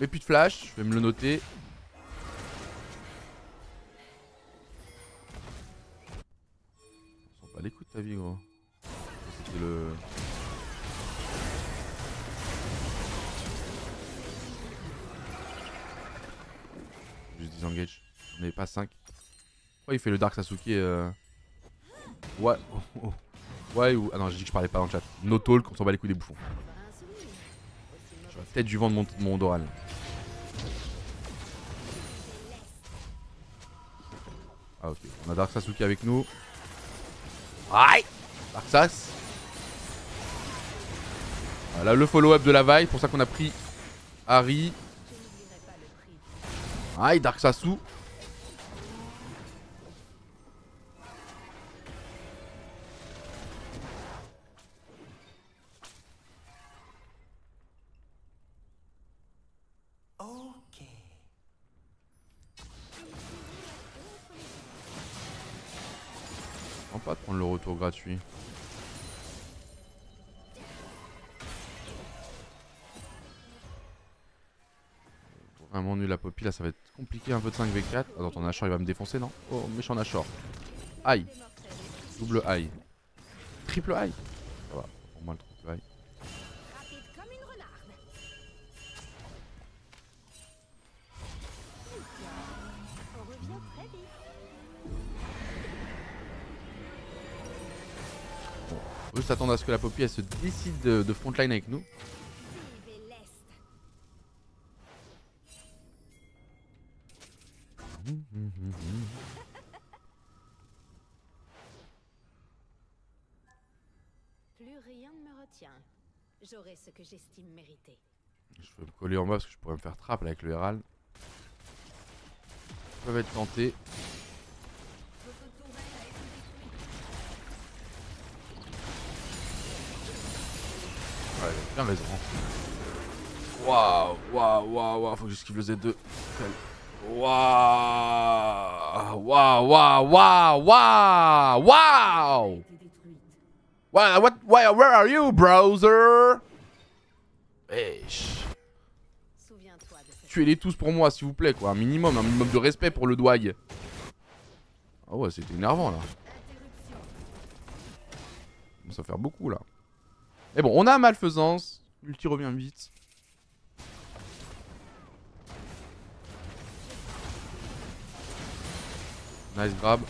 Mais plus de flash, je vais me le noter. Les couilles de ta vie, gros. C'était le. Juste disengage. On n'est pas 5. Pourquoi il fait le Dark Sasuke euh... Ouais. Ouais ou. Ah non, j'ai dit que je parlais pas dans le chat. No talk, on s'en bat les couilles des bouffons. J'aurais peut-être dû vendre mon, mon Doral. Ah ok, on a Dark Sasuke avec nous. Aïe Dark Sas. Voilà le follow-up de la vaille, pour ça qu'on a pris Harry. Aïe, Dark Sasu. Pas prendre le retour gratuit. Vraiment nul la Poppy, là ça va être compliqué un peu de 5v4. Attends, ton Ashore il va me défoncer, non? Oh, méchant Ashore. Aïe, double aïe. Triple aïe. Faut juste attendre à ce que la Poppy elle se décide de, de frontline avec nous. Plus rien ne me retient. J'aurai ce que j'estime mériter. Je vais me coller en bas parce que je pourrais me faire trap là, avec le Herald. Ils peuvent être tentés. Bien raison. Waouh, waouh, waouh, waouh, faut que j'esquive le Z2. Waouh, waouh, waouh, waouh, waouh, waouh. A été détruite. What, what, where, are you, browser? Wesh. Souviens-toi de cette Tuez-les tous pour moi, s'il vous plaît, quoi. Un minimum, un minimum de respect pour le doig. Ah ouais, c'était énervant, là. Ça va faire beaucoup, là. Mais bon, on a malfaisance. L'ulti revient vite. Nice grab.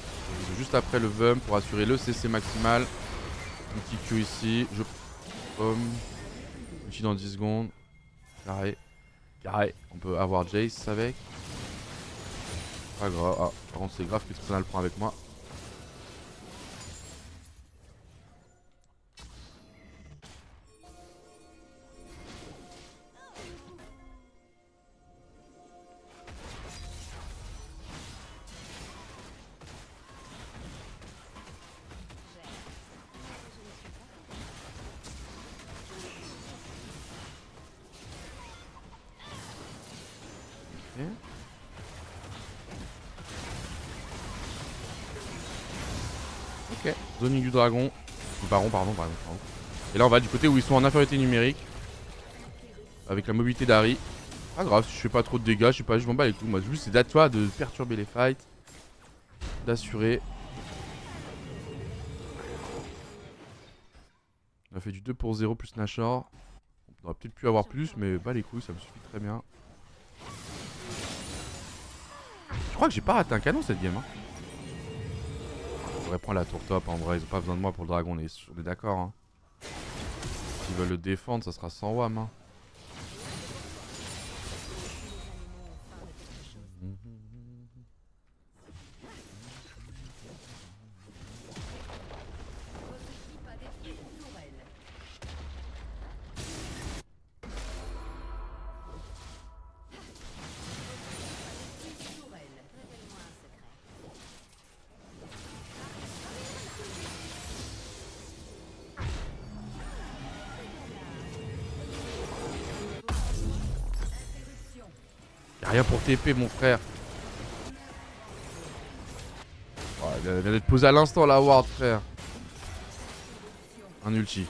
Juste après le VUM pour assurer le CC maximal. Un petit Q ici. Je pomme. Ulti dans 10 secondes. Carré. Carré. On peut avoir Jace avec. Pas grave. Ah, par contre, c'est grave que Tristana le prend avec moi. Baron, pardon, pardon, pardon. Et là, on va du côté où ils sont en infériorité numérique. Avec la mobilité d'Harry. Pas grave, je fais pas trop de dégâts, je sais pas, je m'en bats les couilles. Moi, juste, c'est à toi de perturber les fights. D'assurer. On a fait du 2 pour 0 plus Nashor. On aurait peut-être pu avoir plus, mais bah les couilles, ça me suffit très bien. Je crois que j'ai pas raté un canon cette game. Hein. On devrait prendre la tour top en vrai, ils ont pas besoin de moi pour le dragon, on est, on est d'accord. Hein. S'ils veulent le défendre, ça sera sans wham. Hein. TP, mon frère. Oh, il vient d'être posé à l'instant la ward, frère. Un ulti.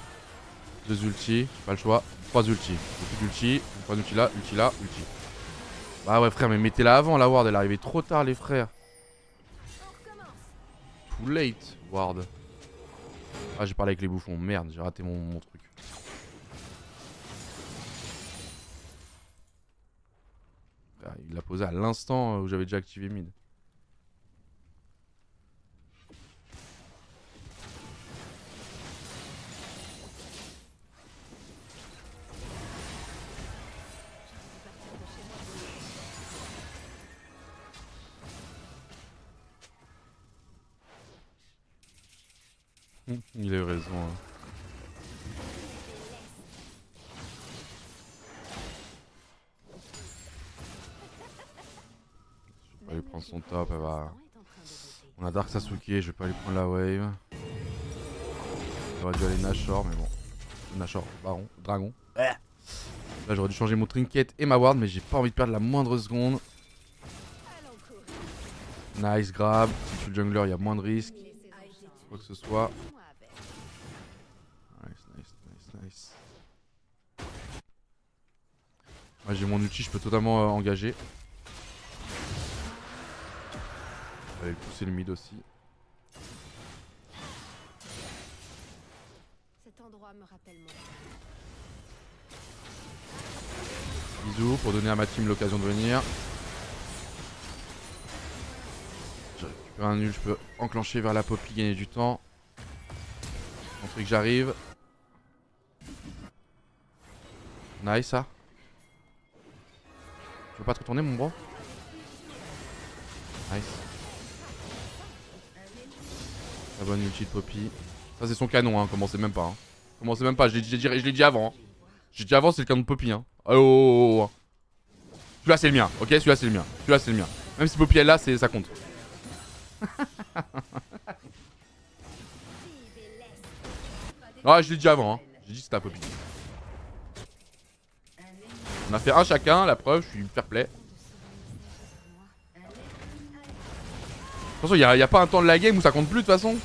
Deux ultis, pas le choix. Trois ultis. Beaucoup d'ultis. Pas d'ulti là, ulti là, ulti. Bah ouais, frère, mais mettez-la avant la ward, elle est arrivée trop tard, les frères. Too late, ward. Ah, j'ai parlé avec les bouffons. Merde, j'ai raté mon, mon truc. L'a posé à l'instant où j'avais déjà activé mid. Il a eu raison. hein. Top. On a Dark Sasuke, je vais pas lui prendre la wave. J'aurais dû aller Nashor, mais bon. Nashor, Baron, Dragon. Là j'aurais dû changer mon trinket et ma ward, mais j'ai pas envie de perdre la moindre seconde. Nice grab. Si je le jungler, il y a moins de risques. Quoi que ce soit. Nice, nice, nice, nice. J'ai mon outil, je peux totalement euh, engager. Je vais pousser le mid aussi. Cet endroit me rappelle mon Bisous pour donner à ma team l'occasion de venir. Je récupère un nul, je peux enclencher vers la poppy, gagner du temps. Montrer que j'arrive. Nice ça. Tu veux pas te retourner mon bro? Nice. La bonne ulti de Poppy. Ça c'est son canon hein, commencez même pas. Hein. Commencez même pas, je l'ai dit, avant. hein. J'ai dit avant, c'est le canon de Poppy. Hein. Oh, oh, oh, oh. Celui-là, c'est le mien. Ok, celui-là, c'est le mien. Celui-là, c'est le mien. Même si Poppy est là, ça compte. Ah, je l'ai dit avant. Hein. J'ai dit que c'était un Poppy. On a fait un chacun, la preuve, je suis fair play. De toute façon, il a, pas un temps de la game où ça compte plus de toute façon.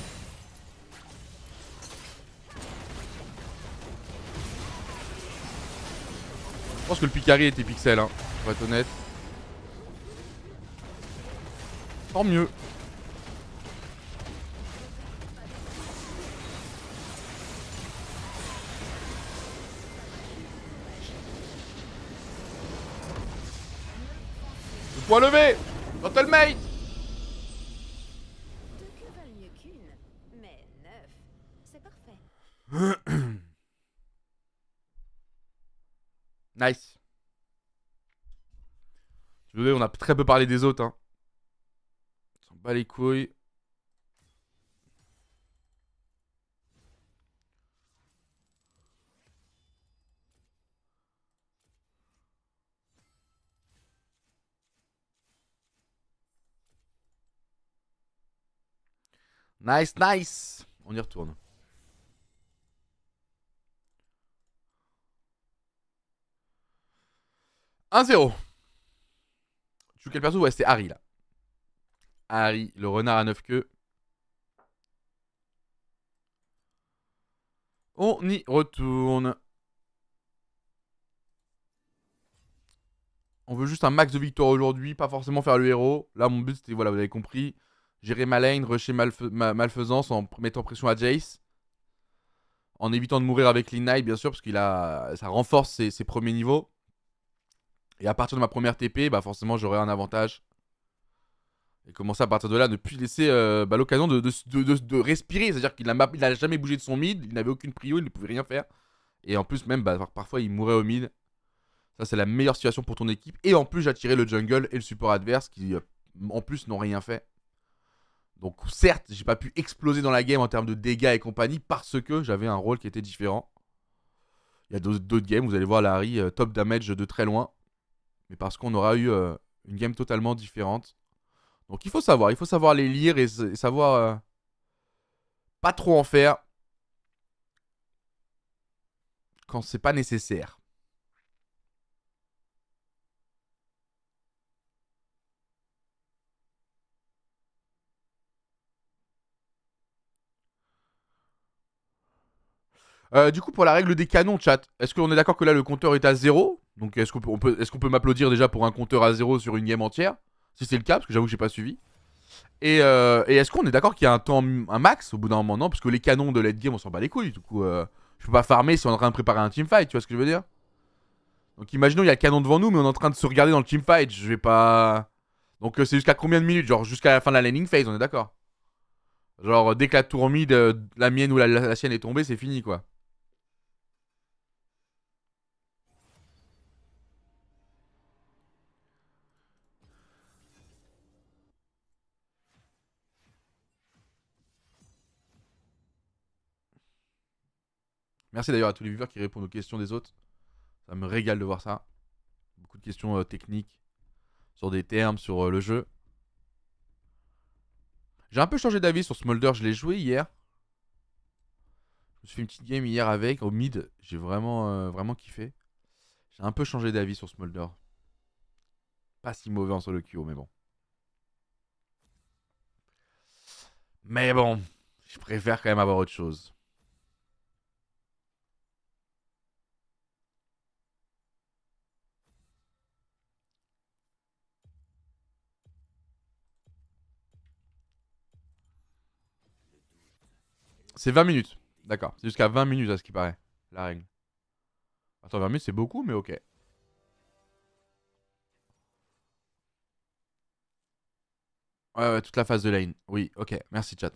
Je pense que le Picari était pixel, hein, pour être honnête. Tant mieux. Le point levé Gentleman Deux queues valent mieux qu'une. Mais neuf, c'est parfait. Nice. On a très peu parlé des autres. Hein. Bat les couilles. Nice, nice. On y retourne. « 1-0. Tu joues quel perso? Ouais, c'est Harry là. Harry, le renard à 9 queues. On y retourne. On veut juste un max de victoire aujourd'hui, pas forcément faire le héros. Là, mon but, c'était, voilà, vous avez compris, gérer ma lane, rusher malfaisance en mettant pression à Jace. En évitant de mourir avec Lin Knight, bien sûr, parce qu'il a, ça renforce ses premiers niveaux. Et à partir de ma première TP, bah forcément, j'aurai un avantage. Et commencer à partir de là, ne plus laisser euh, bah, l'occasion de, respirer. C'est-à-dire qu'il n'a jamais bougé de son mid, il n'avait aucune prio, il ne pouvait rien faire. Et en plus, même, bah, par- parfois, il mourait au mid. Ça, c'est la meilleure situation pour ton équipe. Et en plus, j'attirais le jungle et le support adverse qui, euh, en plus, n'ont rien fait. Donc, certes, j'ai pas pu exploser dans la game en termes de dégâts et compagnie parce que j'avais un rôle qui était différent. Il y a d'autres d'autres games, vous allez voir Larry euh, top damage de très loin. Mais parce qu'on aura eu euh, une game totalement différente. Donc il faut savoir, il faut savoir les lire et, savoir euh, pas trop en faire quand c'est pas nécessaire. Euh, du coup, pour la règle des canons, chat, est-ce qu'on est d'accord que là le compteur est à 0 Donc est-ce qu'on peut, on peut, m'applaudir déjà pour un compteur à 0 sur une game entière? Si c'est le cas, parce que j'avoue que j'ai pas suivi. Et, euh, et est-ce qu'on est d'accord qu'il y a un temps, un max au bout d'un moment? Non, parce que les canons de late game, on s'en bat les couilles. Du coup, euh, je peux pas farmer si on est en train de préparer un teamfight, tu vois ce que je veux dire? Donc imaginons, il y a le canon devant nous, mais on est en train de se regarder dans le teamfight. Je vais pas. Donc euh, c'est jusqu'à combien de minutes? Genre jusqu'à la fin de la landing phase, on est d'accord? Genre dès que la tour mid, la mienne ou la sienne est tombée, c'est fini quoi. Merci d'ailleurs à tous les viewers qui répondent aux questions des autres. Ça me régale de voir ça. Beaucoup de questions euh, techniques sur des termes, sur euh, le jeu. J'ai un peu changé d'avis sur Smolder, je l'ai joué hier. Je me suis fait une petite game hier avec, au mid. J'ai vraiment, euh, vraiment kiffé. J'ai un peu changé d'avis sur Smolder. Pas si mauvais en solo queue, mais bon. Mais bon, je préfère quand même avoir autre chose. C'est 20 minutes. D'accord. C'est jusqu'à 20 minutes à ce qui paraît. La règle. Attends, 20 minutes c'est beaucoup, mais ok. Ouais, ouais, toute la phase de lane. Oui, ok. Merci, chat.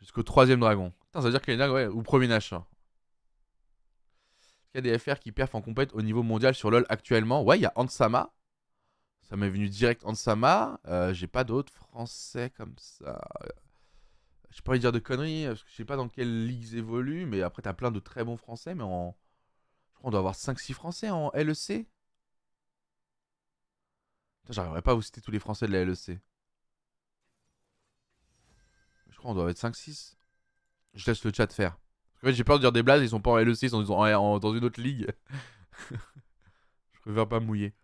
Jusqu'au troisième dragon. Putain, ça veut dire qu'il y a ouais, ou premier Nash. Est-ce qu'il y a des FR qui perfent en compète au niveau mondial sur LoL actuellement Ouais, il y a Ansama. Ça m'est venu direct Ansama. Euh, J'ai pas d'autres français comme ça. J'ai pas envie de dire de conneries, parce que je sais pas dans quelle ligue ils évoluent, mais après t'as plein de très bons français, mais en. Je crois qu'on doit avoir 5-6 français en LEC. J'arriverai pas à vous citer tous les français de la LEC. Je crois qu'on doit être 5-6. Je laisse le chat faire. Parce fait, j'ai peur de dire des blagues, ils sont pas en LEC, ils sont dans une autre ligue. je préfère pas mouiller.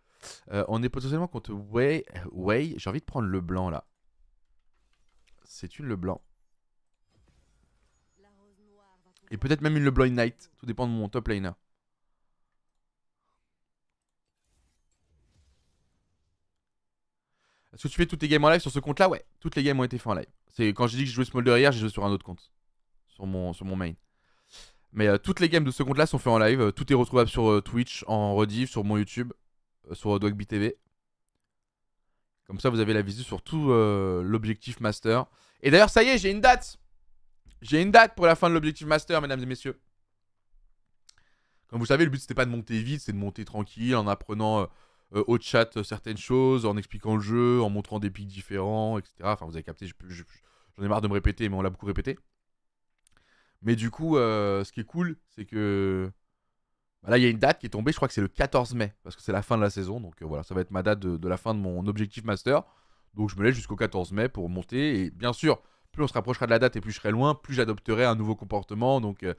Euh, on est potentiellement contre Way. Way. J'ai envie de prendre le blanc là. C'est une le blanc. Et peut-être même une LeBlanc Knight. Tout dépend de mon top laner. Est-ce que tu fais toutes tes games en live sur ce compte-là? Ouais, toutes les games ont été faites en live. C'est quand j'ai dit que je jouais Smolder hier, j'ai joué sur un autre compte. Sur mon, sur mon main. Mais euh, toutes les games de ce compte-là sont faites en live. Euh, Tout est retrouvable sur Twitch, en rediff, sur mon YouTube, sur Dogby TV. Comme ça, vous avez la visu sur tout euh, l'objectif master. Et d'ailleurs, ça y est, j'ai une date j'ai une date pour la fin de l'objectif master, mesdames et messieurs. Comme vous savez, le but c'était pas de monter vite, c'est de monter tranquille en apprenant euh, euh, au chat euh, certaines choses, en expliquant le jeu, en montrant des pics différents, etc. Enfin, vous avez capté, je- je- j'en ai marre de me répéter, mais on l'a beaucoup répété. Mais du coup, euh, ce qui est cool, c'est que là, il y a une date qui est tombée, je crois que c'est le 14 mai, parce que c'est la fin de la saison. Donc euh, voilà, ça va être ma date de, la fin de mon objectif master. Donc je me laisse jusqu'au 14 mai pour monter. Et bien sûr, plus on se rapprochera de la date et plus je serai loin, plus j'adopterai un nouveau comportement. Donc, euh,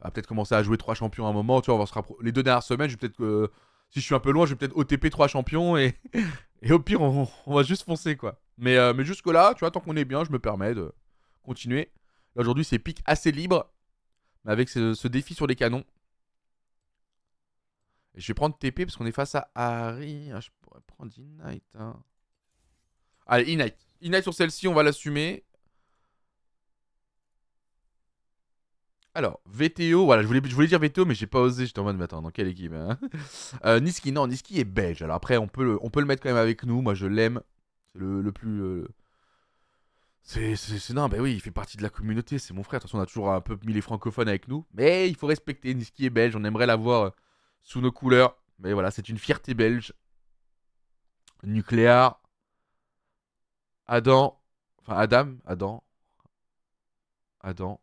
va peut-être commencer à jouer trois champions à un moment. Tu vois, on va se Les deux dernières semaines, je vais peut-être que. si je suis un peu loin, je vais peut-être OTP trois champions et, au pire, on, va juste foncer quoi. Mais, euh, mais jusque-là, tu vois, tant qu'on est bien, je me permets de continuer. Là, aujourd'hui, c'est pic assez libre, mais avec ce défi sur les canons. Je vais prendre TP parce qu'on est face à Harry. Ah, je pourrais prendre Ignite. Hein. Allez, Ignite. Ignite sur celle-ci, on va l'assumer. Alors, VTO, voilà, je voulais, dire VTO, mais j'ai pas osé. J'étais en mode, mais attends, dans quelle équipe hein Euh, Niski, non, Niski est belge. Alors après, on peut, le, on peut le mettre quand même avec nous. Moi, je l'aime. C'est le, plus. euh, C'est, non, bah oui, il fait partie de la communauté. C'est mon frère. De toute façon, on a toujours un peu mis les francophones avec nous. Mais il faut respecter. Niski est belge. On aimerait l'avoir euh, sous nos couleurs. Mais voilà, c'est une fierté belge. Nucléaire. Adam. Enfin, Adam. Adam. Adam.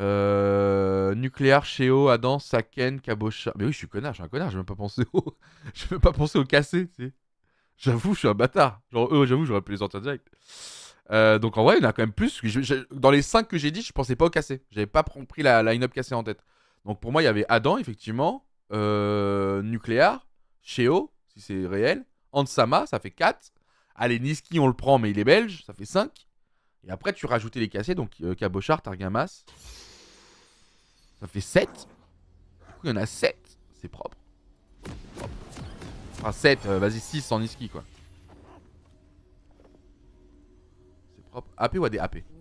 Euh, nucléaire, Chéo, Adam, Saken, Cabocha. Mais oui, je suis connard, je suis un connard, j'ai même pas pensé au. Je même pas pensé au cassé, tu. J'avoue, je suis un bâtard. Genre, eux, j'avoue, j'aurais pu les sortir direct. Euh, donc en vrai, il y en a quand même plus. Je- je- dans les 5 que j'ai dit, je pensais pas au cassé. J'avais pas pr- pris la line-up cassé en tête. Donc pour moi, il y avait Adam, effectivement. Euh, nucléaire, Chéo, si c'est réel. Ansama, ça fait 4. Allez, Niski, on le prend, mais il est belge, ça fait 5. Et après, tu rajoutais les cassés, donc euh, Cabochard, Targamas. Ça fait 7. Du coup, il y en a 7. C'est propre. Enfin, 7, euh, vas-y, 6 en Niski, quoi. C'est propre. AP ou AD AP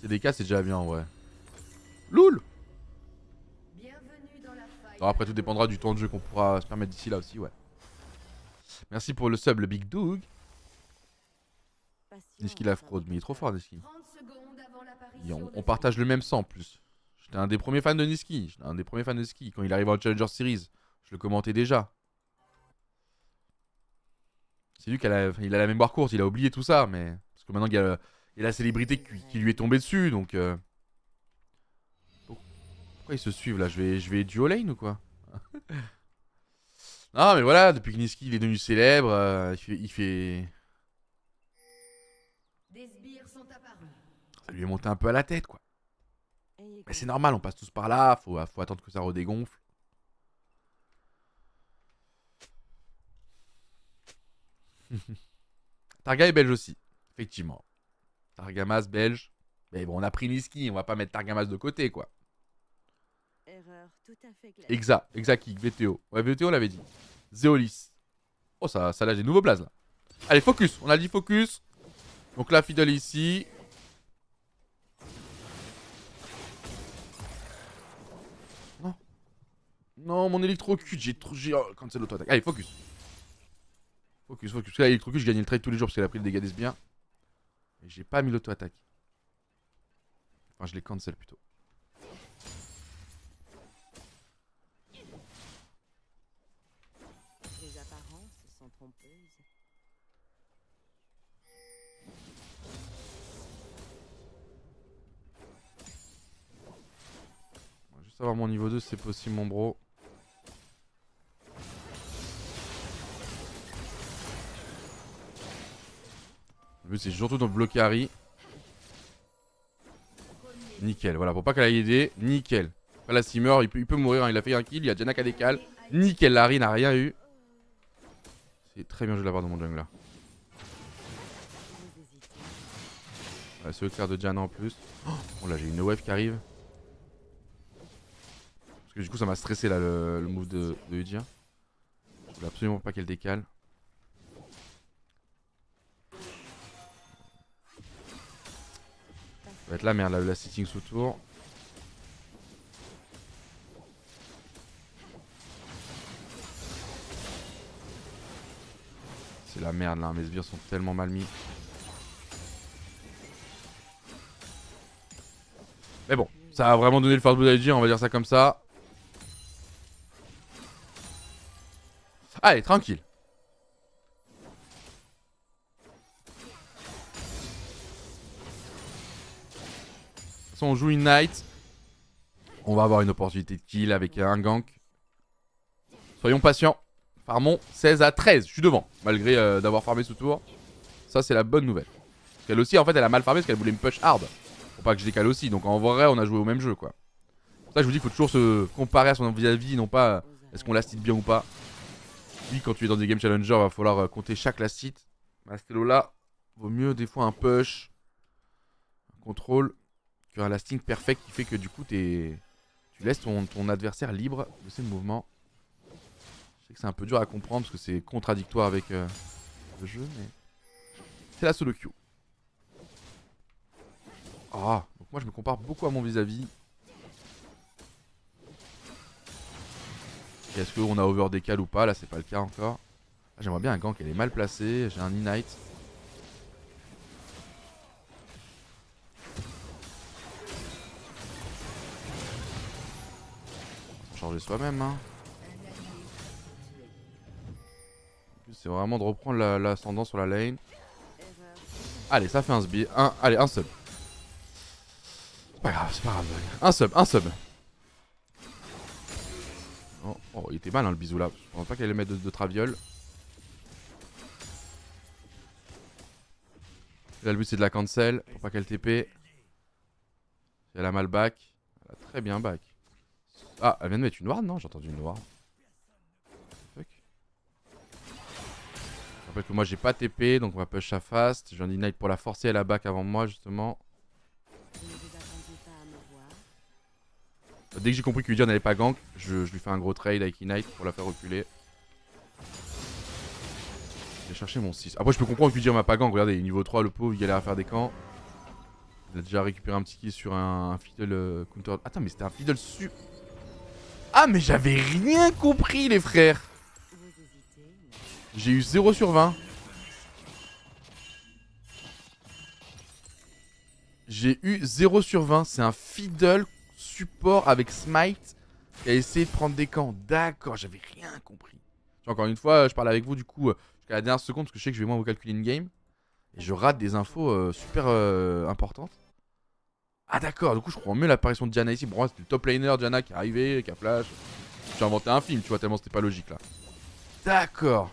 C'est des cas, c'est déjà bien, ouais. Loul. Alors après, tout dépendra du temps de jeu qu'on pourra se permettre d'ici là aussi, ouais. Merci pour le sub, le Big Doug. Niski la fraude, mais il est trop fort, Niski. 30 secondes avant Et l'apparition on, partage le même sang en plus. J'étais un des premiers fans de Niski. J'étais un des premiers fans de Niski. Quand il arrive en Challenger Series, je le commentais déjà. C'est lui qui a la, enfin, il a la mémoire courte, il a oublié tout ça, mais. Parce que maintenant il y a, a la célébrité qui, qui lui est tombée dessus, donc. euh, Pourquoi ils se suivent là? Je vais, je vais duo lane ou quoi? Non, mais voilà, depuis que Niski il est devenu célèbre, euh, il fait. Il fait... Des sbires sont apparus. Ça lui est monté un peu à la tête, quoi. Mais c'est normal, on passe tous par là, faut, faut attendre que ça redégonfle. Targa est belge aussi, effectivement. Targamas belge. Mais bon, on a pris Niski, on va pas mettre Targamas de côté, quoi. Erreur tout à fait claire. Exa, Exact, VTO. Ouais, VTO, on l'avait dit. Zéolis. Oh, ça, ça là, j'ai nouveau blaze, là. Allez, focus, on a dit focus. Donc là, Fiddle ici. Non. Non, mon électrocute, j'ai trop. Oh, cancel auto-attaque. Allez, focus. Focus, focus. Parce que là, l'électrocute, je gagnais le trade tous les jours parce qu'elle a pris le dégât des bien. J'ai pas mis l'auto-attaque. Enfin, je les cancel plutôt. Les apparences sont trompeuses. Juste avoir mon niveau 2, c'est possible, mon bro. C'est surtout de bloquer Harry. Nickel, voilà, pour pas qu'elle aille aider, nickel. Après là, s'il meurt, il peut, il peut mourir, hein, il a fait un kill, il y a Janak à décal. Nickel, Harry n'a rien eu. C'est très bien joué de la part de mon jungle là. C'est le clair de Diana en plus. Oh là, j'ai une wave qui arrive. Parce que du coup, ça m'a stressé là le, move de, de Udyr. Je voulais absolument pas qu'elle décale. Va être la merde là, la sitting sous tour. C'est la merde là, mes sbires sont tellement mal mis. Mais bon, ça a vraiment donné le first blood Udyr, on va dire ça comme ça. Allez, tranquille. On joue une night. On va avoir une opportunité de kill avec un gank. Soyons patients. Farmons 16 à 13. Je suis devant, malgré euh, d'avoir farmé ce tour. Ça, c'est la bonne nouvelle. Parce qu'elle aussi, en fait, elle a mal farmé parce qu'elle voulait me push hard. Faut pas que je décale aussi. Donc en vrai, on a joué au même jeu, quoi. Pour ça, je vous dis, faut toujours se comparer à son vis-à-vis, non pas euh, est-ce qu'on last bien ou pas. Oui, quand tu es dans des game challenger, va falloir euh, compter chaque last hit. Mastello là, vaut mieux des fois un push, un contrôle, qu'un lasting perfect qui fait que du coup, t'es- tu laisses ton, ton adversaire libre de ses mouvements. Je sais que c'est un peu dur à comprendre parce que c'est contradictoire avec euh, le jeu, mais c'est la solo queue. Ah, donc moi je me compare beaucoup à mon vis-à-vis. Est-ce qu'on a over décal ou pas? Là, c'est pas le cas encore. J'aimerais bien un gank, elle est mal placée. J'ai un Ignite. Changer soi-même. Hein. C'est vraiment de reprendre la- l'ascendant sur la lane. Allez, ça fait un sbi. Un, allez, un sub. C'est pas grave, c'est pas grave. Un sub, un sub. Oh, oh, il était mal hein, le bisou là. Je pense pas qu'elle allait mettre de, de traviole. Là, le but c'est de la cancel pour pas qu'elle TP. Elle a mal back. Elle a très bien back. Ah, elle vient de mettre une ward Non, j'ai entendu une ward. Fuck. Rappelle que moi j'ai pas TP donc on va push à fast. J'ai un ignite pour la forcer, elle a back avant moi justement. À. Dès que j'ai compris que Udyr n'allait pas gank, je, lui fais un gros trade avec Ignite pour la faire reculer. J'ai cherché mon 6. Après, je peux comprendre que Udyr m'a pas gank. Regardez, niveau 3, le pauvre, il galère à faire des camps. Il a déjà récupéré un petit kill sur un, un fiddle euh, counter. Attends, mais c'était un fiddle su. Ah, mais j'avais rien compris, les frères. J'ai eu 0 sur 20. J'ai eu 0 sur 20. C'est un fiddle support avec smite qui a essayé de prendre des camps. D'accord, j'avais rien compris. Encore une fois, je parle avec vous du coup euh, jusqu'à la dernière seconde parce que je sais que je vais moins vous calculer une game. Et je rate des infos euh, super euh, importantes. Ah d'accord, du coup je crois mieux l'apparition de Diana ici. Bon, c'était le top laner Diana qui est arrivé, qui a flash. J'ai inventé un film, tu vois, tellement c'était pas logique là. D'accord.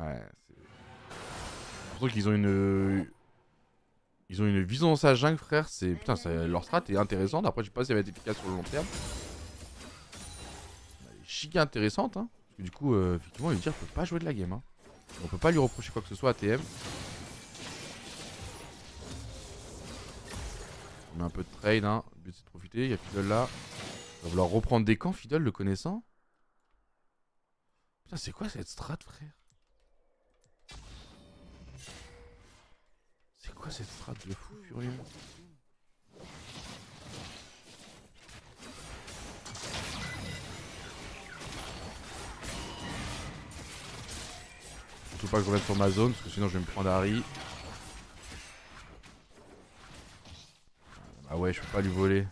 Ouais, c'est. Surtout qu'ils ont une. Ils ont une vision dans sa jungle, frère. C'est. Putain, ça- leur strat est intéressante. Après, je sais pas si elle va être efficace sur le long terme. Elle est chica intéressante, hein. Parce que du coup, euh, effectivement, Udyr peut pas jouer de la game, hein. On peut pas lui reprocher quoi que ce soit à TM. On met un peu de trade, hein. Le but c'est de profiter. Il y a Fiddle là. Il va vouloir reprendre des camps, Fiddle le connaissant. Putain, c'est quoi cette strat, frère C'est quoi cette strat de fou furieux Surtout pas que je revienne sur ma zone, parce que sinon je vais me prendre Harry. Ah ouais, je peux pas lui voler.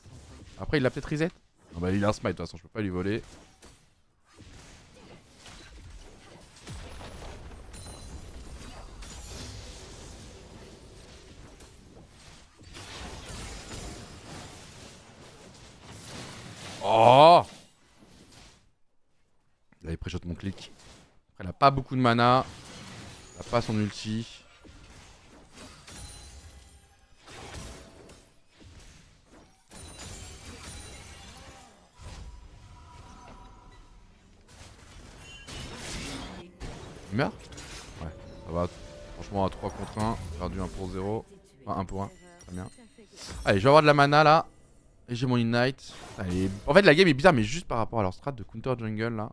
Après, il a peut-être reset Non, bah il a un smite, de toute façon, je peux pas lui voler. Oh il préchote mon clic. Après, elle a pas beaucoup de mana. Elle a pas son ulti. Il meurt Ouais, ça va. Franchement, à 3 contre 1, perdu 1 pour 0. Enfin, 1 pour 1. Très bien. Allez, je vais avoir de la mana là. Et j'ai mon Ignite. En fait, la game est bizarre, mais juste par rapport à leur strat de counter jungle là.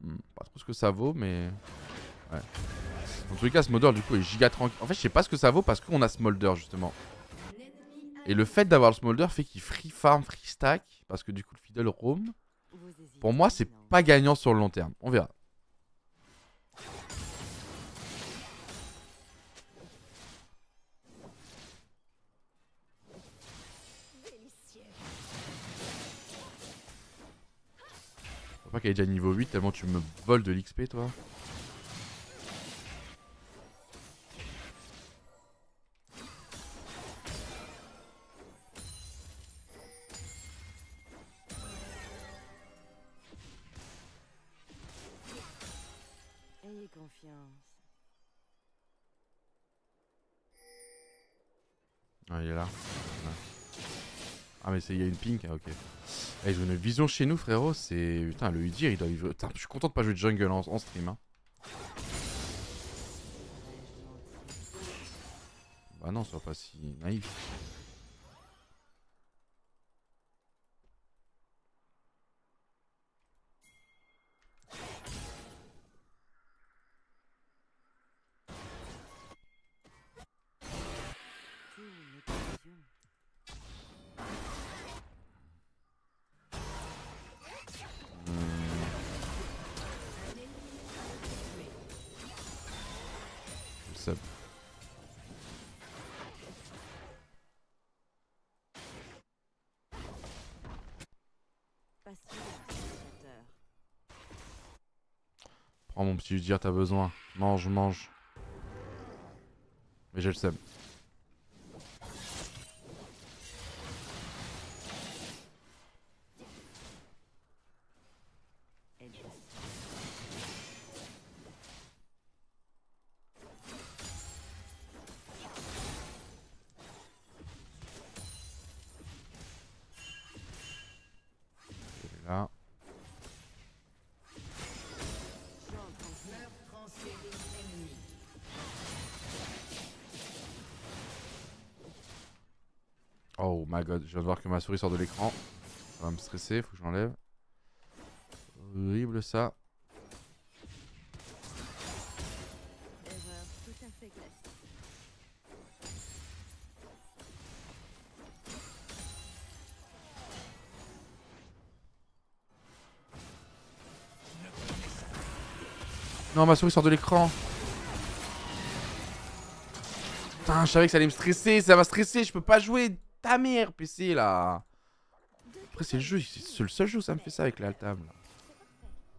Hmm, pas trop ce que ça vaut, mais. Ouais. En les cas, Smolder du coup est giga tranquille. En fait, je sais pas ce que ça vaut parce qu'on a Smolder justement. Et le fait d'avoir le Smolder fait qu'il free farm, free stack. Parce que du coup, le Fiddle roam. Pour moi, c'est pas gagnant sur le long terme. On verra. Faut pas qu'elle est déjà niveau 8 tellement tu me voles de l'XP toi. Ayez confiance. Ah, il est là. Ah, mais c'est- il y a une pink, ah, ok. Eh, j'ai une vision chez nous, frérot. C'est. Putain, le Udir, il doit vivre. Putain, je suis content de pas jouer de jungle en, en stream. Hein. Bah, non, sois pas si naïf. Petit Udir, t'as besoin. Mange, mange. Mais j'ai le seum. Je viens de voir que ma souris sort de l'écran. Ça va me stresser, faut que je. Horrible ça. Non, ma souris sort de l'écran. Putain, je savais que ça allait me stresser, ça m'a stressé, je peux pas jouer. Ta mère, PC là. Après, c'est le jeu, c'est le seul jeu où ça me fait ça avec l'altam là.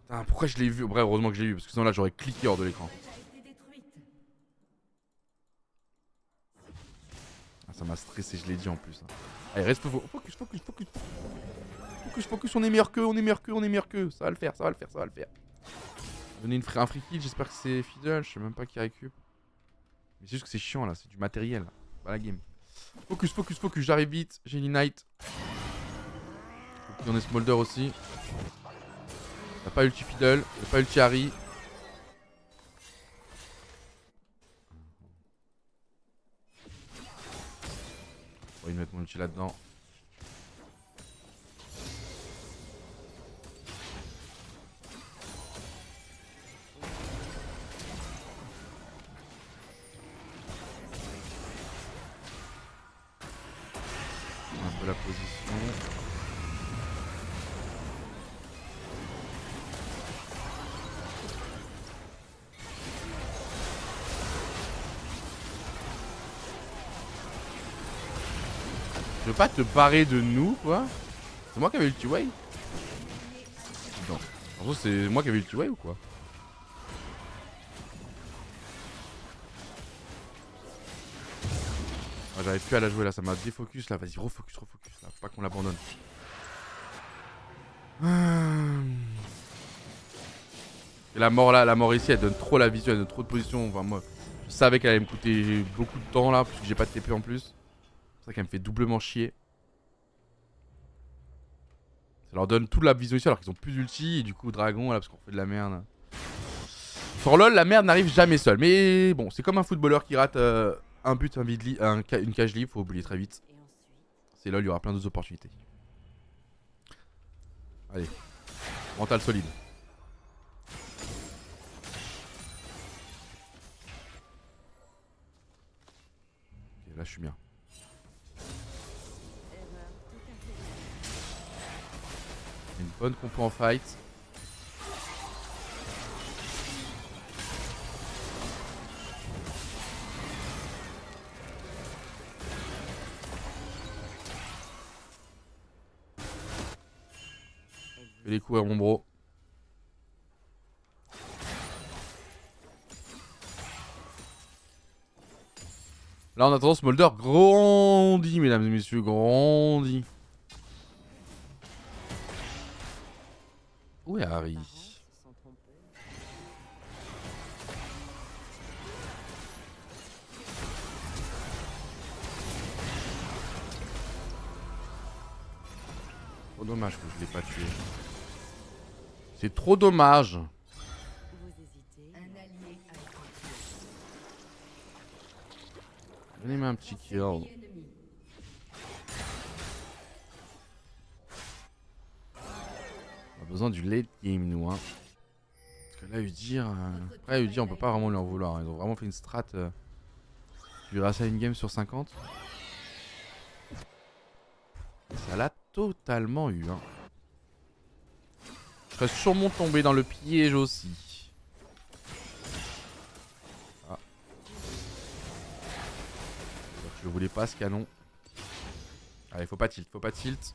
Putain, pourquoi je l'ai vu? Bref, heureusement que je l'ai vu, parce que sinon là j'aurais cliqué hors de l'écran. Ah, ça m'a stressé, je l'ai dit en plus. hein. Allez, reste focus, focus, focus, focus. Focus, focus, on est meilleur qu'eux, on est meilleur qu'eux, on est meilleur qu'eux. Ça va le faire, ça va le faire, ça va le faire. Donner une un free kill, j'espère que c'est Fiddle, je sais même pas qui récup. Mais c'est juste que c'est chiant là, c'est du matériel. Pas la game. Focus, focus, focus, j'arrive vite, j'ai. Faut qu'il y en ait Smolder aussi. Y'a pas ulti Fiddle, y'a pas ulti Harry. On va y mettre mon ulti là-dedans. Pas te barrer de nous, quoi C'est moi qui avais le way Non. C'est moi qui avais le way ou quoi? Ah, J'arrive plus à la jouer là, ça m'a défocus là. Vas-y, refocus, refocus là. Faut pas qu'on l'abandonne. La mort là, la mort ici, elle donne trop la vision, elle donne trop de position. Enfin, moi, je savais qu'elle allait me coûter beaucoup de temps là, parce que j'ai pas de TP en plus. C'est ça qu'elle me fait doublement chier. Ça leur donne toute la vision ici alors qu'ils ont plus d'ulti et du coup dragon là parce qu'on fait de la merde. Sur LoL la merde n'arrive jamais seule mais bon c'est comme un footballeur qui rate euh, un but, un vide un, une cage libre, faut oublier très vite. C'est LoL il y aura plein d'autres opportunités. Allez, mental solide. Ok là je suis bien. Une bonne compo en fight. Les coups à mon bro. Là en attendant Smolder grandit mesdames et messieurs grandit. Où est Harry. Trop dommage que je l'ai pas tué. C'est trop dommage. Vous hésitez. Un allié a été Donnez-moi un petit kill. Besoin du late game nous hein. Parce que là Udyr, euh... après Udyr on peut pas vraiment lui en vouloir. hein. Ils ont vraiment fait une strat. Euh... Du à une game sur 50. Ça l'a totalement eu hein. Je serais sûrement tombé dans le piège aussi. Ah. Je voulais pas ce canon. Allez, faut pas tilt, faut pas tilt.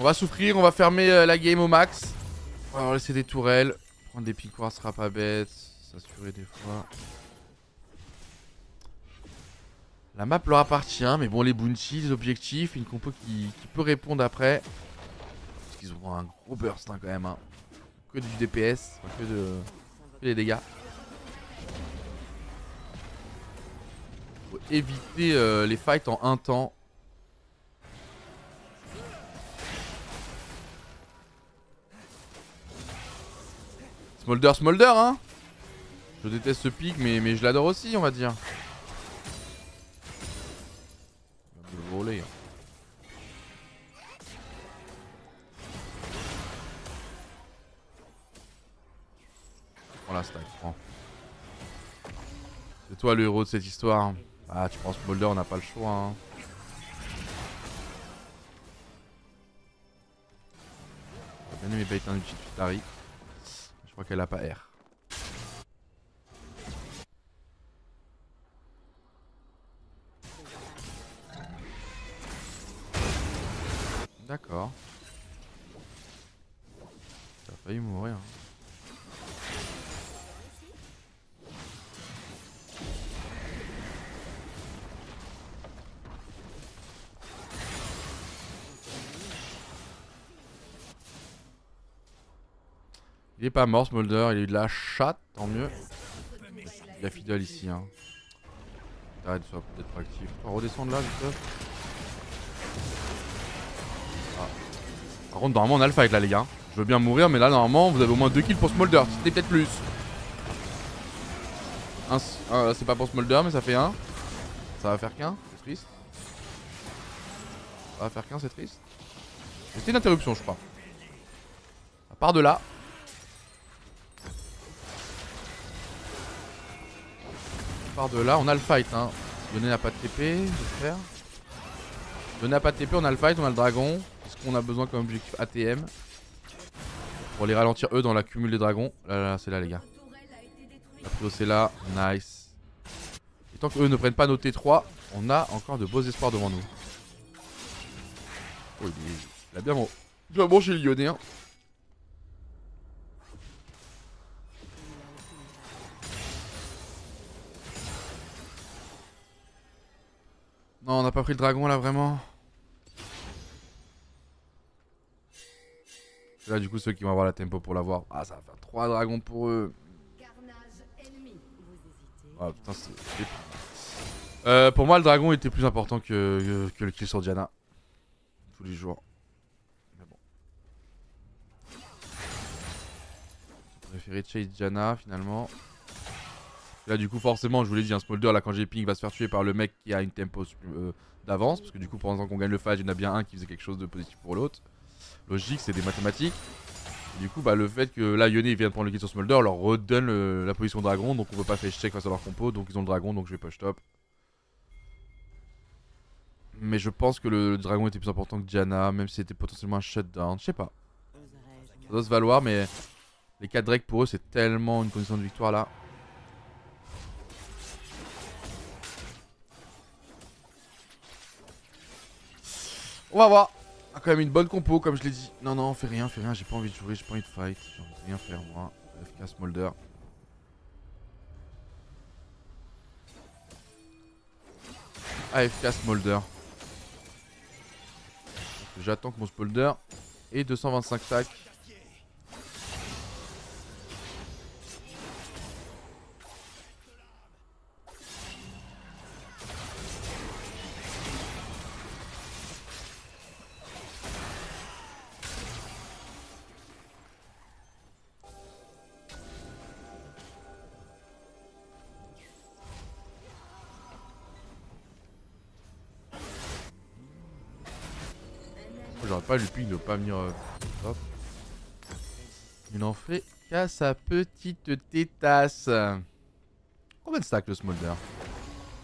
On va souffrir, on va fermer euh, la game au max. On va laisser des tourelles. Prendre des piquoirs sera pas bête. S'assurer des fois. La map leur appartient, mais bon, les bounties, les objectifs, une compo qui, qui peut répondre après. Parce qu'ils ont un gros burst hein, quand même. hein. Que du DPS, que, de, que des dégâts. Faut éviter euh, les fights en un temps. Smolder, Smolder, hein Je déteste ce pic, mais, mais je l'adore aussi, on va dire. Il va me le voler. hein. Prends la stack, prends. C'est toi le héros de cette histoire. Ah, tu penses Smolder, on n'a pas le choix. Hein. Bien aimé bait un ulti de qu'elle a pas R. D'accord. T'as failli mourir. Il est pas mort Smolder, il a eu de la chatte, tant mieux. Il a fidèle ici hein. Arrête de sois peut-être actif. On va redescendre là vite. Ah. Par contre normalement on a le fight là les gars. Je veux bien mourir mais là normalement vous avez au moins 2 kills pour Smolder. C'était peut-être plus. Un, un, c'est pas pour Smolder mais ça fait 1. Ça va faire qu'un, c'est triste. Ça va faire qu'un, c'est triste. C'était une interruption je crois. À part de là. Part de là, on a le fight hein. Donner n'a pas de TP, j'espère. Donner n'a pas de TP, on a le fight, on a le dragon. Est-ce qu'on a besoin comme objectif ATM Pour les ralentir eux dans la cumul des dragons? Là, là, là, c'est là les gars. La prio c'est là. Nice. Et tant qu'eux ne prennent pas nos T3, on a encore de beaux espoirs devant nous. Oh, il, est- a bien bon. Il va manger le lyonnais. Hein. Non, on n'a pas pris le dragon là vraiment. Là, du coup, ceux qui vont avoir la tempo pour l'avoir. Ah, ça va faire 3 dragons pour eux. Ah putain, c'est. Euh, pour moi, le dragon était plus important que le kill sur Diana. Tous les jours. Mais bon. J'ai préféré chase Diana finalement. Là, du coup, forcément, je vous l'ai dit, un Smolder, là, quand j'ai ping, va se faire tuer par le mec qui a une tempo euh, d'avance. Parce que du coup, pendant qu'on gagne le fight, il y en a bien un qui faisait quelque chose de positif pour l'autre. Logique, c'est des mathématiques. Et du coup, bah, le fait que là, Yone vient de prendre le kill sur Smolder leur redonne la position dragon. Donc, on peut pas faire check face à leur compo. Donc, ils ont le dragon. Donc, je vais push top. Mais je pense que le, le dragon était plus important que Diana. Même si c'était potentiellement un shutdown. Je sais pas. Ça doit se valoir. Mais les 4 Drake pour eux, c'est tellement une condition de victoire là. On va voir. A quand même une bonne compo, comme je l'ai dit. Non, non, fais rien, fais rien. J'ai pas envie de jouer, j'ai pas envie de fight. J'ai envie de rien faire, moi. FK Smolder. AFK Smolder. J'attends que mon Smolder ait 225 tac. Lui ping de pas venir. euh, hop. Il en fait qu'à sa petite tétasse. Combien de stacks le Smolder?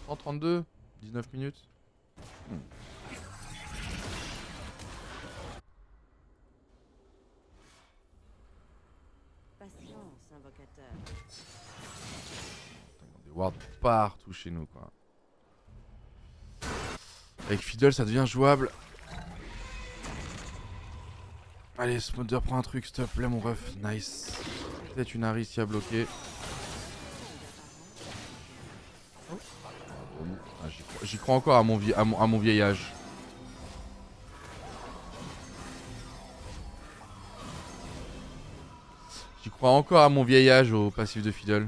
132 19 minutes Hmm. Patience, invocateur. Des wards partout chez nous quoi. Avec Fiddle ça devient jouable. Allez, Smolder prends un truc, s'il te plaît mon ref. Nice. Peut-être une Harry ici à bloquer. Ah, J'y crois, encore à mon, à, mon, à mon vieil âge. J'y crois encore à mon vieil âge au passif de Fiddle.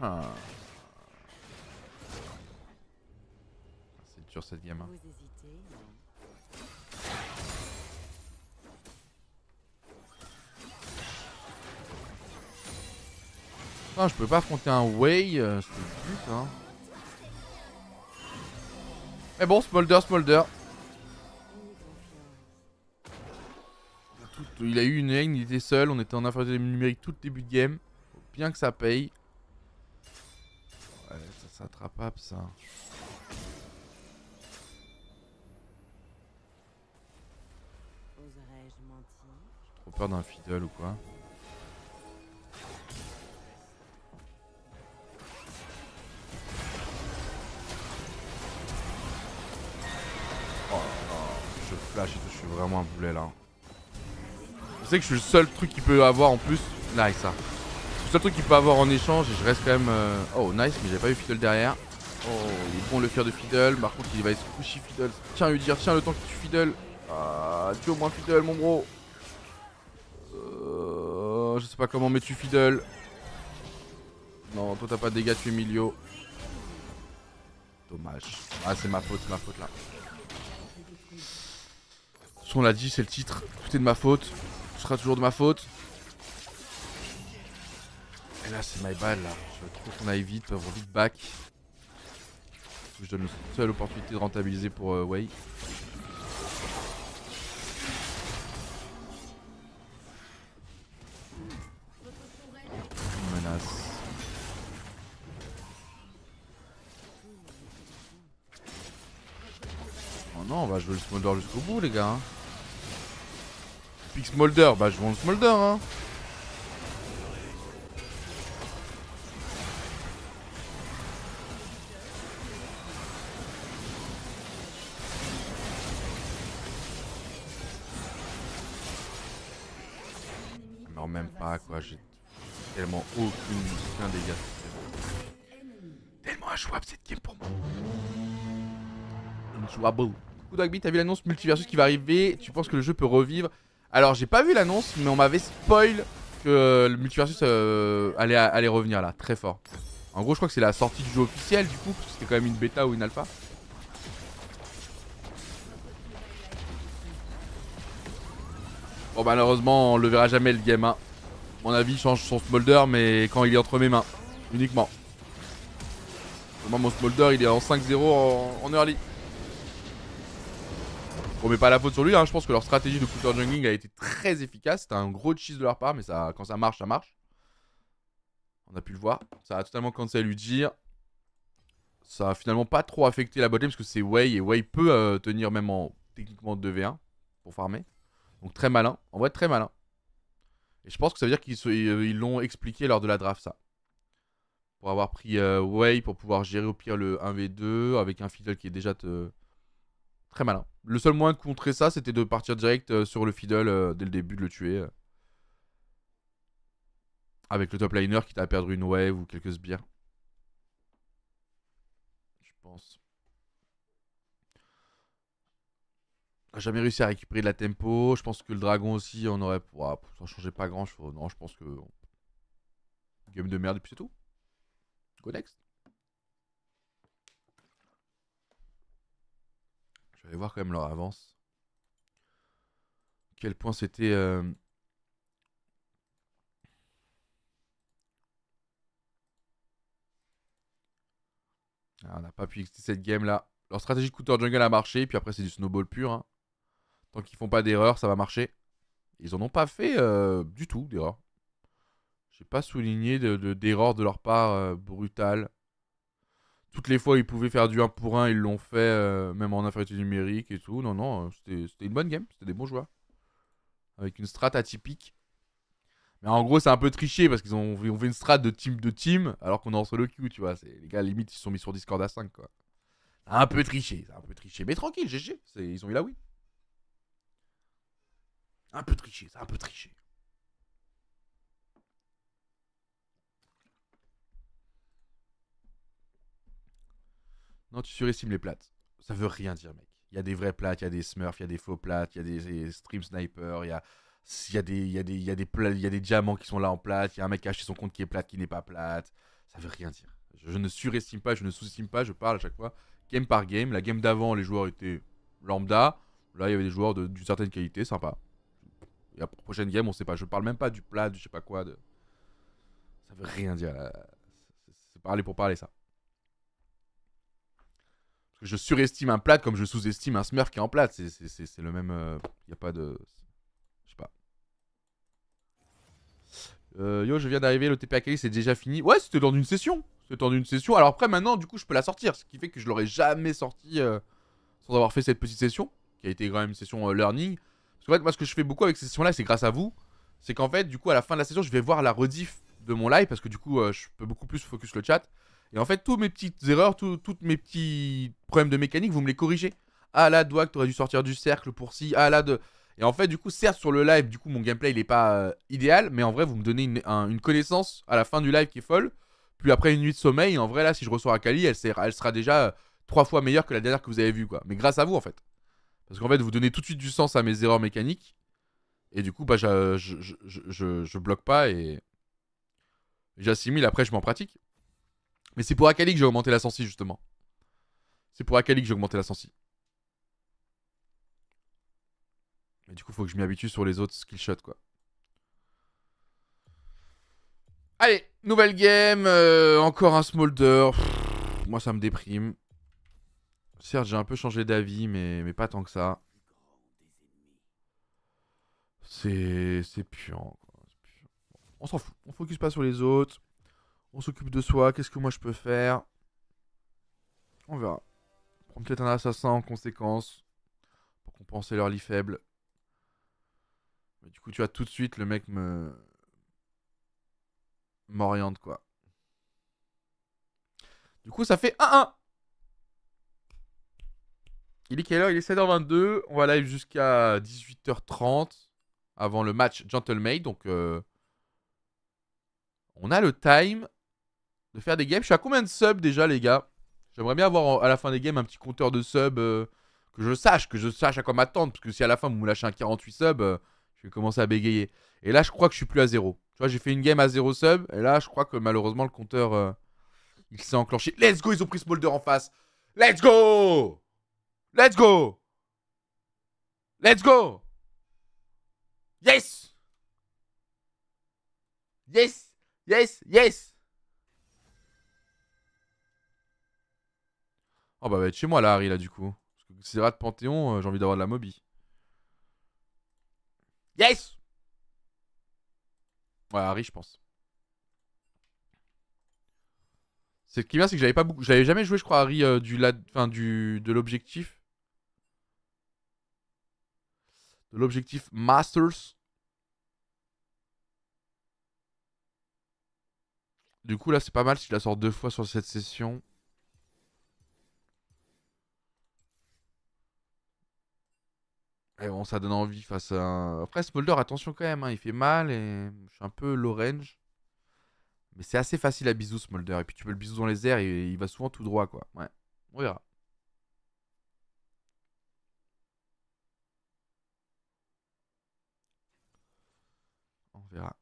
Ah. C'est dur cette hein. Non Non, je peux pas affronter un Way, euh, but, hein. Mais bon, Smolder, Smolder. Tout- il a eu une lane, il était seul, on était en infériorité numérique tout le début de game. Faut bien que ça paye. Ouais, ça c'est attrapable ça. Mentir? Trop peur d'un fiddle ou quoi. Là. Je sais que je suis le seul truc qu'il peut avoir en plus. Nice ça. Le seul truc qu'il peut avoir en échange et je reste quand même. euh, Oh nice, mais j'avais pas eu Fiddle derrière. Oh, il est bon le cœur de Fiddle. Par contre, il va se pushy Fiddle. Tiens, lui dire, tiens, le temps que tu Fiddle. Ah, tu au moins Fiddle, mon bro. Euh, je sais pas comment, mais tu Fiddle. Non, toi t'as pas de dégâts, tu es Emilio. Dommage. Ah, c'est ma faute, c'est ma faute là. On l'a dit, c'est le titre. Tout est de ma faute. Ce sera toujours de ma faute. Et là, c'est my bad, là. Je trouve qu'on aille vite, va vite back. Je donne la seule opportunité de rentabiliser pour euh, Wei. Menace. Oh non, on va jouer le Smolder jusqu'au bout, les gars. hein. Pick Smolder, bah jouons le Smolder, hein. Non, même pas, quoi. J'ai tellement aucune, aucun dégât. Tellement injouable cette game pour moi. Injouable. Coup t'as vu l'annonce multiversus qui va arriver Tu penses que le jeu peut revivre? Alors, j'ai pas vu l'annonce, mais on m'avait spoil que le multiversus euh, allait, revenir là, très fort. En gros, je crois que c'est la sortie du jeu officiel du coup, parce que c'était quand même une bêta ou une alpha. Bon, malheureusement, on le verra jamais le game. Hein. Mon avis, change son smolder, mais quand il est entre mes mains, uniquement. Moi, mon smolder, il est en 5-0 en, en early. On met pas la faute sur lui, hein. je pense que leur stratégie de counter jungling a été très efficace. C'était un gros cheese de leur part, mais quand ça marche, ça marche. On a pu le voir. Ça a totalement cancel Udyr. Ça a finalement pas trop affecté la botlane parce que c'est Wei et Wei peut euh, tenir même en techniquement 2v1 pour farmer. Donc très malin. En vrai, très malin. Et je pense que ça veut dire qu'ils ils l'ont expliqué lors de la draft, ça. Pour avoir pris euh, Wei pour pouvoir gérer au pire le 1v2 avec un fiddle qui est déjà te... très malin. Le seul moyen de contrer ça, c'était de partir direct euh, sur le fiddle euh, dès le début, de le tuer. euh. Avec le top liner qui t'a perdu une wave ou quelques sbires. Je pense. Jamais réussi à récupérer de la tempo. Je pense que le dragon aussi, on aurait. Ouah, ça changeait pas grand chose. Non, je pense que. Game de merde et puis c'est tout. Go next. Je vais voir quand même leur avance. Quel point c'était. euh, Ah, on n'a pas pu exiter cette game là. Leur stratégie de counter jungle a marché, puis après c'est du snowball pur. hein. Tant qu'ils font pas d'erreur, ça va marcher. Ils en ont pas fait euh, du tout d'erreur. J'ai pas souligné de- de- d'erreur de, leur part euh, brutale. Toutes les fois ils pouvaient faire du 1 pour 1, ils l'ont fait, euh, même en infériorité numérique et tout. Non, non, euh, c'était une bonne game, c'était des bons joueurs. Avec une strat atypique. Mais en gros, c'est un peu triché parce qu'ils ont, fait une strat de team de team alors qu'on est en solo queue, tu vois. Les gars, limite, ils se sont mis sur Discord à 5, quoi. Un peu triché, un peu triché. Mais tranquille, GG, ils ont eu la win. Un peu triché, c'est un peu triché. Non, tu surestimes les plates. Ça veut rien dire, mec. Il y a des vraies plates, il y a des smurfs, il y a des faux plates, il y a des, des stream snipers, il y a, y, a des, il y, a des, y, il y a des diamants qui sont là en plate, il y a un mec qui acheté son compte qui est plate, qui n'est pas plate. Ça veut rien dire. Je, ne surestime pas, je ne sous-estime pas, je parle à chaque fois game par game. La game d'avant, les joueurs étaient lambda. Là, il y avait des joueurs d'une certaine qualité, sympa. La prochaine game, on sait pas. Je parle même pas du plat, du je sais pas quoi. De... Ça veut rien dire. C'est parler pour parler, ça. Je surestime un plat comme je sous-estime un smurf qui est en plat. C'est- le même. Il n'y a pas de. Je sais pas. Euh, yo, je viens d'arriver, le TP Akali c'est déjà fini. Ouais, c'était dans une session. C'était dans une session. Alors après, maintenant, du coup, je peux la sortir. Ce qui fait que je l'aurais jamais sorti euh, sans avoir fait cette petite session. Qui a été quand même une session euh, learning. Parce qu'en fait, moi, ce que je fais beaucoup avec ces sessions-là, c'est grâce à vous. C'est qu'en fait, du coup, à la fin de la session, je vais voir la rediff de mon live. Parce que du coup, euh, je peux beaucoup plus focus le chat. Et en fait, tous mes petites erreurs, tous toutes mes petits problèmes de mécanique, vous me les corrigez. Ah là, Dwag, t'aurais dû sortir du cercle pour si. Ah là, de. Et en fait, du coup, certes, sur le live, du coup, mon gameplay, il est pas euh, idéal, mais en vrai, vous me donnez une, un- une connaissance à la fin du live qui est folle. Puis après une nuit de sommeil, en vrai, là, si je Akali, elle, sera- elle sera déjà euh, trois fois meilleure que la dernière que vous avez vue, quoi. Mais grâce à vous, en fait. Parce qu'en fait, vous donnez tout de suite du sens à mes erreurs mécaniques. Et du coup, bah, je- je- je bloque pas et. J'assimile, après, je m'en pratique. Mais c'est pour Akali que j'ai augmenté la sensi, justement. C'est pour Akali que j'ai augmenté la sensi. Et du coup, faut que je m'y habitue sur les autres skill shots, quoi. Allez, nouvelle game. euh, encore un smolder. Moi, ça me déprime. Certes, j'ai un peu changé d'avis, mais, mais pas tant que ça. C'est puant. quoi. On s'en fout. On focus pas sur les autres. On s'occupe de soi. Qu'est-ce que moi je peux faire? On verra. Prendre peut-être un assassin en conséquence. Pour compenser leur lit faible. Mais du coup, tu vois, tout de suite, le mec me. m'oriente, quoi. Du coup, ça fait 1-1. Il est quelle heure? Il est 7h22. On va live jusqu'à 18h30 avant le match Gentlemate. Donc, euh, on a le time de faire des games. Je suis à combien de subs déjà, les gars? J'aimerais bien avoir à la fin des games un petit compteur de subs euh, que je sache, que je sache à quoi m'attendre. Parce que si à la fin vous me lâchez un 48 subs, euh, je vais commencer à bégayer. Et là, je crois que je suis plus à zéro. Tu vois, j'ai fait une game à 0 sub. Et là, je crois que malheureusement, le compteur euh, il s'est enclenché. Let's go, ils ont pris Smolder en face. Let's go Let's go Let's go Yes Yes Yes Yes Oh bah va être chez moi là Harry là du coup. Parce que c'est de Panthéon, euh, j'ai envie d'avoir de la mobi. Yes Ouais Harry je pense. C'est ce qui est c'est que j'avais pas beaucoup. J'avais jamais joué je crois Harry euh, du, lad- enfin, du de l'objectif. De l'objectif Masters. Du coup là c'est pas mal si je la sors deux fois sur cette session. Et ça donne envie face à. un- Après, Smolder, attention quand même, hein, il fait mal et je suis un peu low range. Mais c'est assez facile à bisou, Smolder. Et puis tu peux le bisou dans les airs et il va souvent tout droit, quoi. Ouais, on verra. On verra.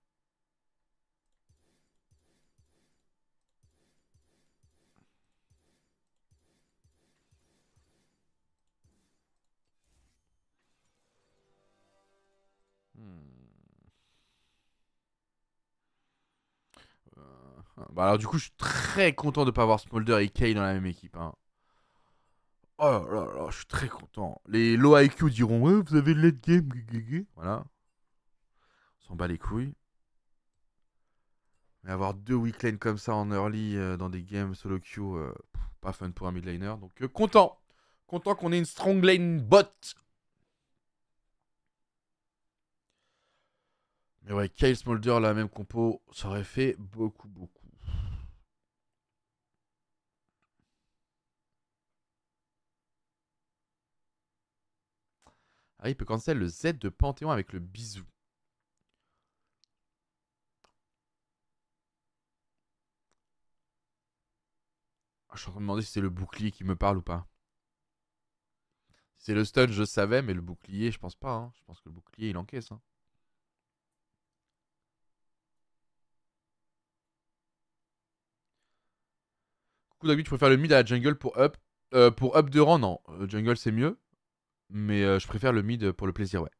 Bah alors du coup je suis très content de pas avoir Smolder et Kay dans la même équipe. hein. Oh là là je suis très content. Les low IQ diront ouais, vous avez le late game. Voilà. On s'en bat les couilles. Mais avoir deux lanes comme ça en early euh, dans des games solo queue, euh, pas fun pour un mid laner. Donc euh, content. Content qu'on ait une strong lane bot. Mais ouais, Kyle Smolder, la même compo, ça aurait fait beaucoup, beaucoup. Ah, il peut cancel le Z de Panthéon avec le bisou. Ah, je suis en train de demander si c'est le bouclier qui me parle ou pas. Si c'est le stun, je savais, mais le bouclier, je pense pas. hein. Je pense que le bouclier, il encaisse. hein. Coucou David, tu préfères le mid à la jungle pour up Euh, Pour up de rang, non. Euh, jungle, c'est mieux. Mais euh, je préfère le mid pour le plaisir, ouais.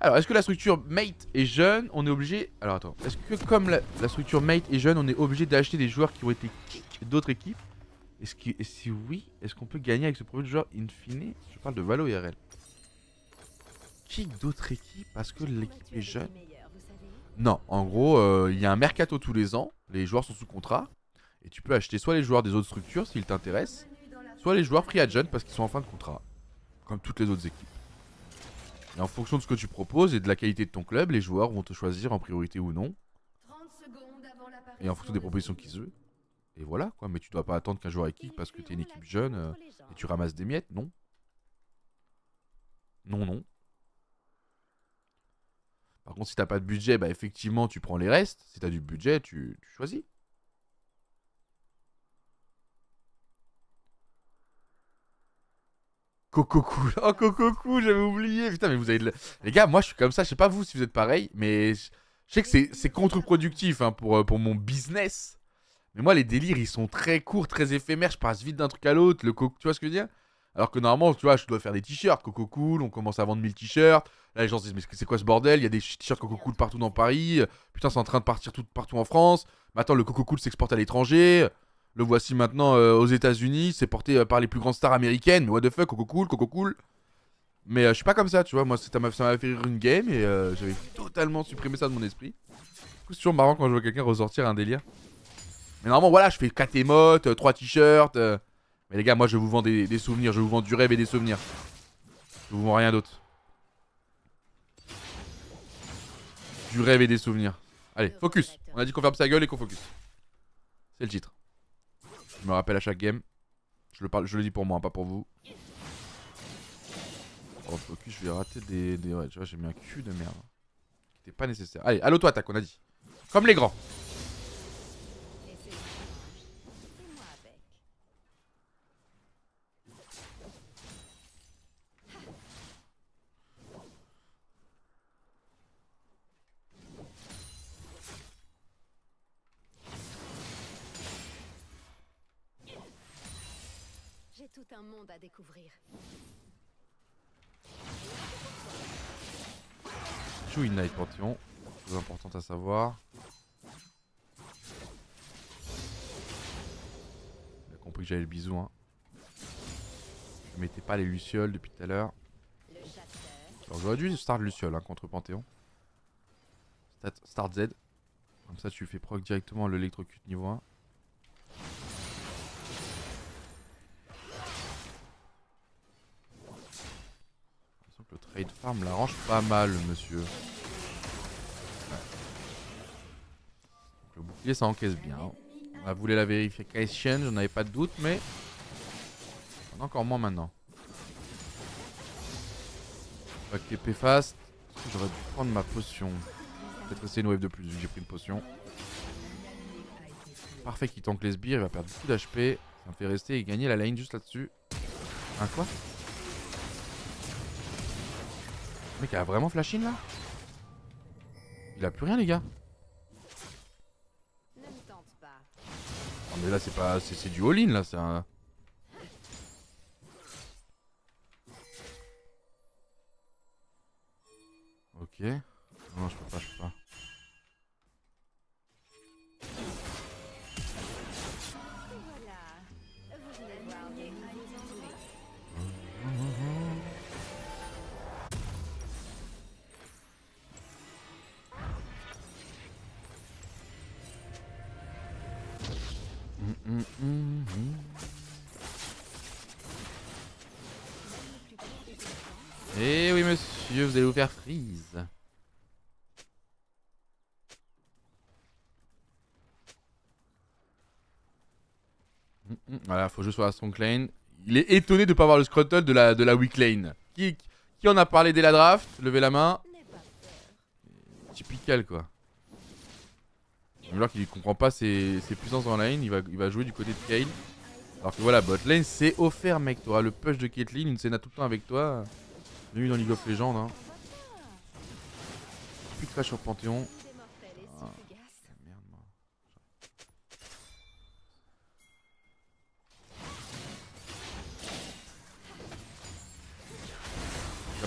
Alors, est-ce que la structure mate est jeune? On est obligé. Alors, attends. Est-ce que, comme la, structure mate est jeune, on est obligé d'acheter des joueurs qui ont été kick d'autres équipes? Est-ce que, et si oui, est-ce qu'on peut gagner avec ce profil de joueur in fine? Je parle de Valo IRL. Kick d'autres équipes parce que l'équipe est jeune? Non, en gros, euh, il y a un mercato tous les ans, les joueurs sont sous contrat, et tu peux acheter soit les joueurs des autres structures s'ils t'intéressent, soit les joueurs free agent parce qu'ils sont en fin de contrat, comme toutes les autres équipes. Et en fonction de ce que tu proposes et de la qualité de ton club, les joueurs vont te choisir en priorité ou non, 30 secondes avant et en fonction des propositions qu'ils ont. Et voilà quoi, mais tu dois pas attendre qu'un joueur kick parce que t'es une équipe jeune euh, et tu ramasses des miettes, non Non, non. Par contre, si t'as pas de budget, bah effectivement, tu prends les restes. Si t'as du budget, tu choisis. Coco cool. Oh, Coco cool, j'avais oublié. Putain, mais vous avez. de Les gars, moi, je suis comme ça. Je sais pas vous si vous êtes pareil, mais je sais que c'est- contre-productif hein, pour, euh, pour mon business. Mais moi, les délires, ils sont très courts, très éphémères. Je passe vite d'un truc à l'autre. Le coco, tu vois ce que je veux dire? Alors que normalement, tu vois, je dois faire des t-shirts Coco Cool, on commence à vendre 1000 t-shirts. Là, les gens se disent, mais c'est quoi ce bordel? Il y a des t-shirts Coco Cool partout dans Paris. Putain, c'est en train de partir tout, partout en France. Mais attends, le Coco Cool s'exporte à l'étranger. Le voici maintenant euh, aux États-Unis. C'est porté euh, par les plus grandes stars américaines. What the fuck, Coco Cool, Coco Cool. Mais euh, je suis pas comme ça, tu vois. Moi, ça m'a fait rire une game et j'avais totalement supprimé ça de mon esprit. C'est toujours marrant quand je vois quelqu'un ressortir un délire. Mais normalement, voilà, je fais 4 émotes, 3 t-shirts. Mais les gars, moi, je vous vends des souvenirs. Je vous vends du rêve et des souvenirs. Je vous vends rien d'autre. Du rêve et des souvenirs. Allez, focus. On a dit qu'on ferme sa gueule et qu'on focus. C'est le titre. Je me rappelle à chaque game. Je le, parle, je le dis pour moi, pas pour vous. Oh, focus, je vais rater des. des ouais, tu vois, j'ai mis un cul de merde. Qui était pas nécessaire. Allez, à l'auto-attaque, on a dit. Comme les grands. Et c'est étrange. Fais-moi avec. J'ai tout un monde à découvrir. Joue Ignite Panthéon. Chose importante à savoir. Il a compris que j'avais le bisou. Hein. Je mettais pas les Lucioles depuis tout à l'heure. Alors j'aurais dû start Luciole hein, contre Panthéon. Start, start Z. Comme ça tu fais proc directement l'électrocute niveau 1. Que le trade farm l'arrange pas mal monsieur. Le bouclier ça encaisse bien. On a voulu la vérification, j'en avais pas de doute mais... On encore moins maintenant. Pas que TP fast. J'aurais dû prendre ma potion. Peut-être essayer une wave de plus vu que j'ai pris une potion. Parfait qu'il tank les sbires, il va perdre beaucoup d'HP. Ça me fait rester et gagner la lane juste là-dessus. Un quoi? Mec a vraiment flash in là? Il a plus rien les gars. Non mais là c'est pas. C'est c'est du all-in là, c'est un. Ok. Non, je peux pas, je peux pas. Faut jouer sur la strong lane. Il est étonné de pas avoir le scruttle de la, de la weak lane. Qui, qui en a parlé dès la draft? Levez la main. Typical quoi. Alors qu'il comprend pas ses, ses puissances en lane, il va, il va jouer du côté de Kale. Alors que voilà, bot lane c'est offert mec, t'auras le push de Caitlyn, une Senna tout le temps avec toi. Bienvenue dans League of Legends hein. Plus crash sur Panthéon.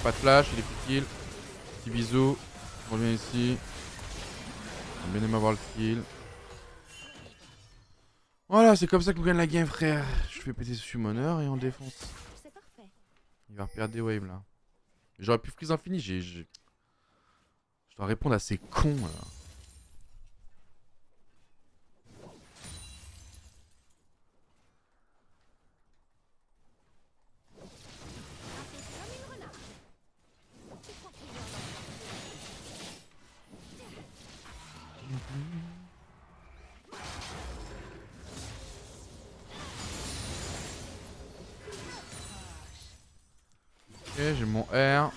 Pas de flash, il est plus kill. Petit bisou. On revient ici. Bien aimé avoir le kill. Voilà, c'est comme ça qu'on gagne la game, frère. Je fais péter ce summoner et on défonce. Il va reperdre des waves là. J'aurais pu freeze infini, j'ai. j'ai- Je dois répondre à ces cons là. J'ai mon R.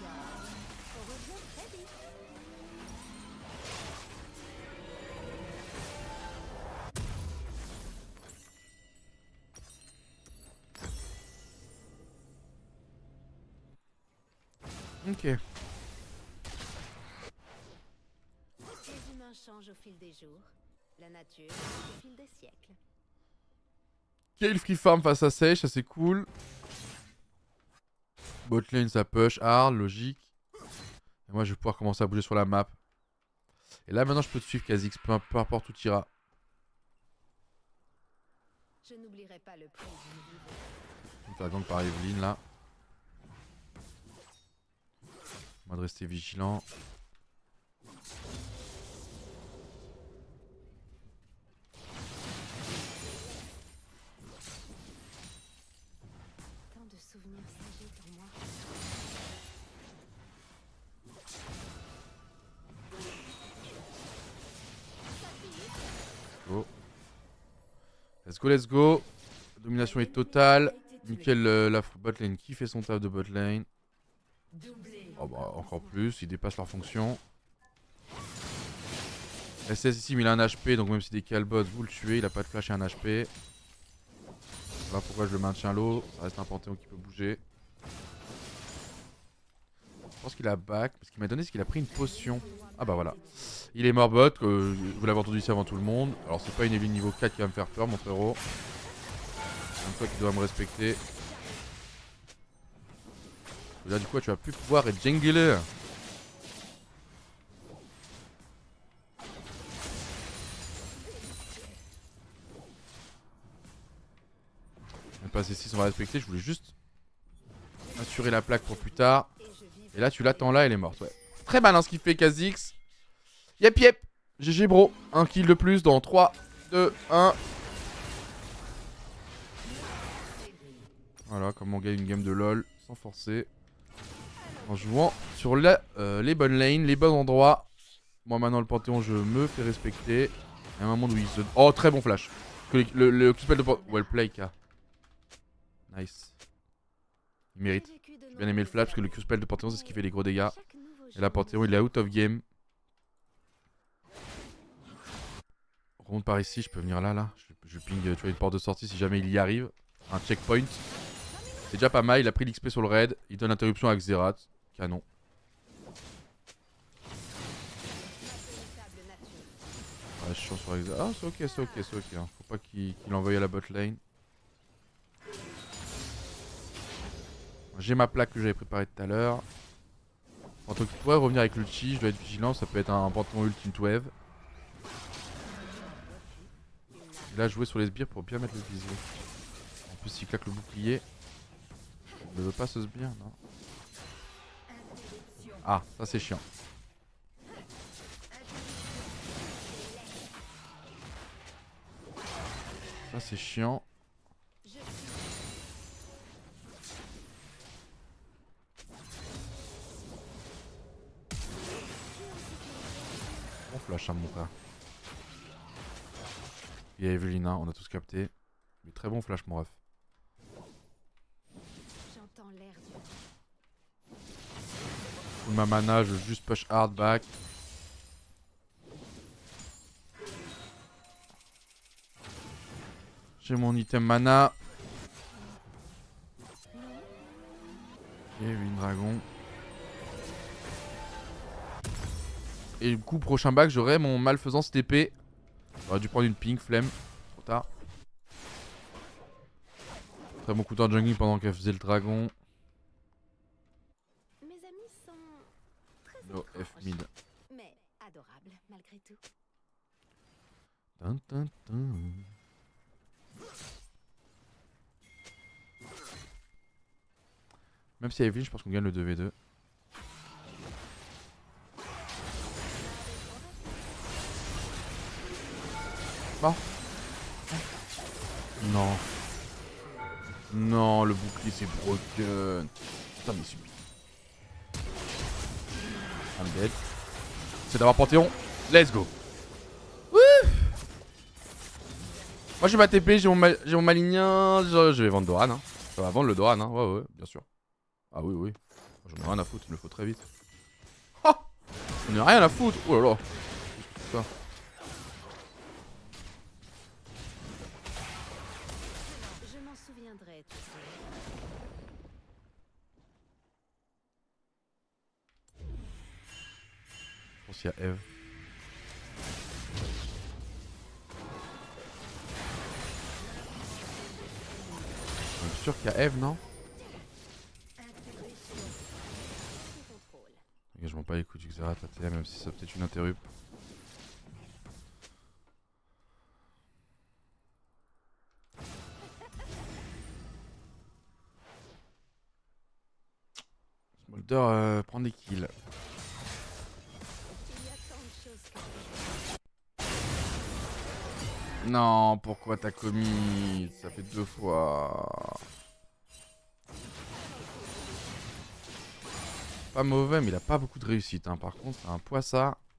Ok. Les humains changent au fil des jours. La nature au fil des siècles. Kale free farm face à Sage, ça c'est cool. Botlane ça push hard, logique. Et moi je vais pouvoir commencer à bouger sur la map. Et là maintenant je peux te suivre Kha'Zix, peu, peu importe où tu iras. Je n'oublierai pas le prix par Evelyn là. On va de rester vigilant. Go, let's go. Domination est totale. Nickel euh, la bot lane qui fait son taf de bot lane. Doublé. Oh bah encore plus, ils dépassent leur fonction. SS ici mais il a un HP donc même si des calbots vous le tuez, il a pas de flash et un HP. Voilà pourquoi je le maintiens low, ça reste un panthéon qui peut bouger. Je pense qu'il a back, parce qu'il m'a donné ce qu'il a pris une potion. Ah bah voilà. Il est mort bot, vous l'avez entendu ici avant tout le monde. Alors c'est pas une Evelyn niveau 4 qui va me faire peur mon frérot. C'est toi qui dois me respecter. Du coup tu vas plus pouvoir être jungler. Même pas ici on va respecter, je voulais juste assurer la plaque pour plus tard. Et là tu l'attends là, elle est morte, ouais. Très malin ce qu'il fait Kha'Zix. Yep yep. GG bro. Un kill de plus dans 3, 2, 1. Voilà, comment on gagne une game de LoL sans forcer. En jouant sur euh, les bonnes lanes, les bons endroits. Moi maintenant le Panthéon je me fais respecter. Il y a un moment où il se... Oh très bon flash. Le, le, le de. Well play K. Nice. Il mérite. Bien aimé le flash parce que le Q-spell de Panthéon c'est ce qui fait les gros dégâts. Et là Panthéon il est out of game. On remonte par ici, je peux venir là là. Je, je ping tu vois une porte de sortie si jamais il y arrive. Un checkpoint. C'est déjà pas mal, il a pris l'XP sur le raid. Il donne l'interruption à Xerath. Canon. Ouais, je suis sur Xerath. Ah c'est ok, c'est ok, c'est ok. hein. Faut pas qu'il envoie à la bot lane. J'ai ma plaque que j'avais préparée tout à l'heure. Panthéon qui pourrait revenir avec l'ulti, je dois être vigilant, ça peut être un Panthéon ultimate wave. Et là, jouer sur les sbires pour bien mettre le visé. En plus, il claque le bouclier. Il ne veut pas ce sbire, non Ah, ça c'est chiant. Ça c'est chiant. Hein, mon frère. Il y a Evelina, on a tous capté. Mais très bon flash, mon ref. Full ma mana, je veux juste push hard back. J'ai mon item mana. Ok, une dragon. Et du coup, prochain back, j'aurai mon malfaisance TP. J'aurais dû prendre une pink, flemme. Trop tard. Très bon coup de jungle pendant qu'elle faisait le dragon. Mes amis sont très No F étranges, mid. mais adorables malgré tout. Dun, dun, dun. Même si Evelyn, je pense qu'on gagne le 2v2. Non. Non, le bouclier c'est broken. Putain, mais c'est. I'm dead. C'est d'avoir Panthéon. Let's go. Moi j'ai ma TP, j'ai mon, ma mon je vais vendre Doran. Hein. Ça va vendre le Doran, hein. ouais ouais, bien sûr. Ah oui oui, j'en ai rien à foutre, il me le faut très vite. Oh J'en ai rien à foutre, oh là là. Qu'est-ce que c'est que ça Je m'en souviendrai, tu sais. Je y a Eve. Je suis sûr qu'il y a Eve, non? M'en pas les coups du Xerath ATM, même si ça peut être une interrupt. Smolder euh, prend des kills. Non, pourquoi t'as commis Ça fait deux fois. Pas mauvais, mais il a pas beaucoup de réussite. hein. Par contre, un poissard. comme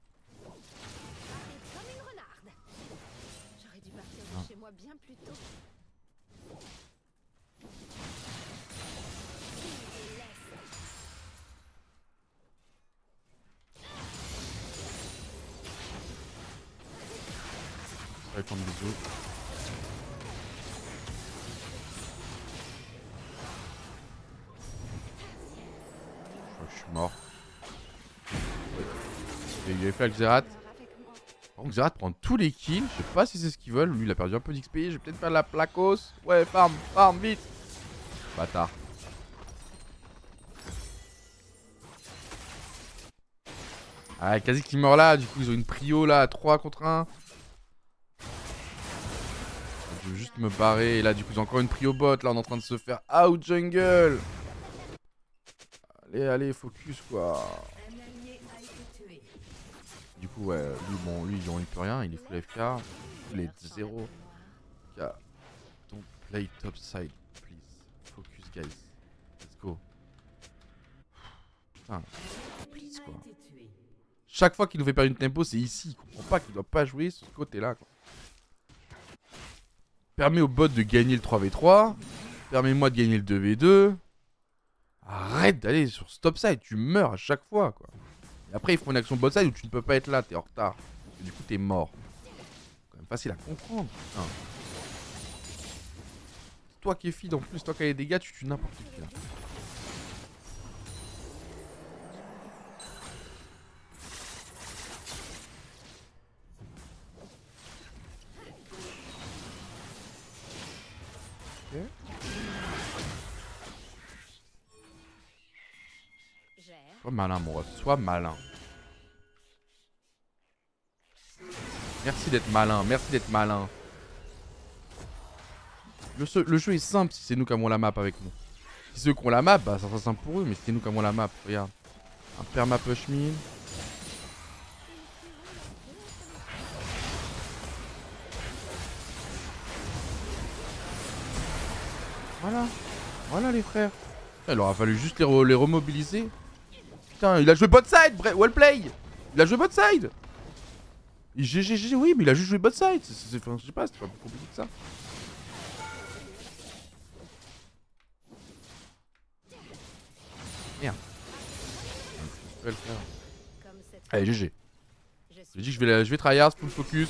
Avec Xerath. Xerath prend tous les kills. Je sais pas si c'est ce qu'ils veulent. Lui, il a perdu un peu d'XP. Je vais peut-être faire la placos. Ouais, farm, farm, vite. Bâtard. Ah, quasi qu'il meurt là. Du coup, ils ont une prio là à 3 contre 1. Je veux juste me barrer. Et là, du coup, ils ont encore une prio bot. Là, on est en train de se faire out jungle. Allez, allez, focus quoi. Un allié a été tué. Du coup, ouais, lui, bon, lui, il peut rien, il est full FK. Il est 0. Don't play top side, please. Focus, guys. Let's go. Putain, please, quoi. Chaque fois qu'il nous fait perdre une tempo, c'est ici. Il comprend pas qu'il doit pas jouer sur ce côté-là, quoi. Permet au bot de gagner le 3v3. Permet-moi de gagner le 2v2. Arrête d'aller sur ce top side, tu meurs à chaque fois, quoi. Après, ils font une action bot side où tu ne peux pas être là, t'es en retard. Et du coup, t'es mort. Quand même facile à comprendre. putain. Toi qui es feed en plus, toi qui as les dégâts, tu tues n'importe qui. là. Sois malin, mon ref, sois malin. Merci d'être malin, merci d'être malin. Le, jeu est simple si c'est nous qui avons la map avec nous. Si ceux qui ont la map, bah ça sera simple pour eux, mais c'est nous qui avons la map. Regarde. Un perma push. Voilà. Voilà les frères. Il aura fallu juste les remobiliser. Il a joué bot side, well play. Il a joué bot side. GG, oui, mais il a juste joué bot side. Je sais pas, c'est pas plus compliqué que ça. Merde. Allez, GG. J'ai dit que je vais, je vais tryhard, full focus.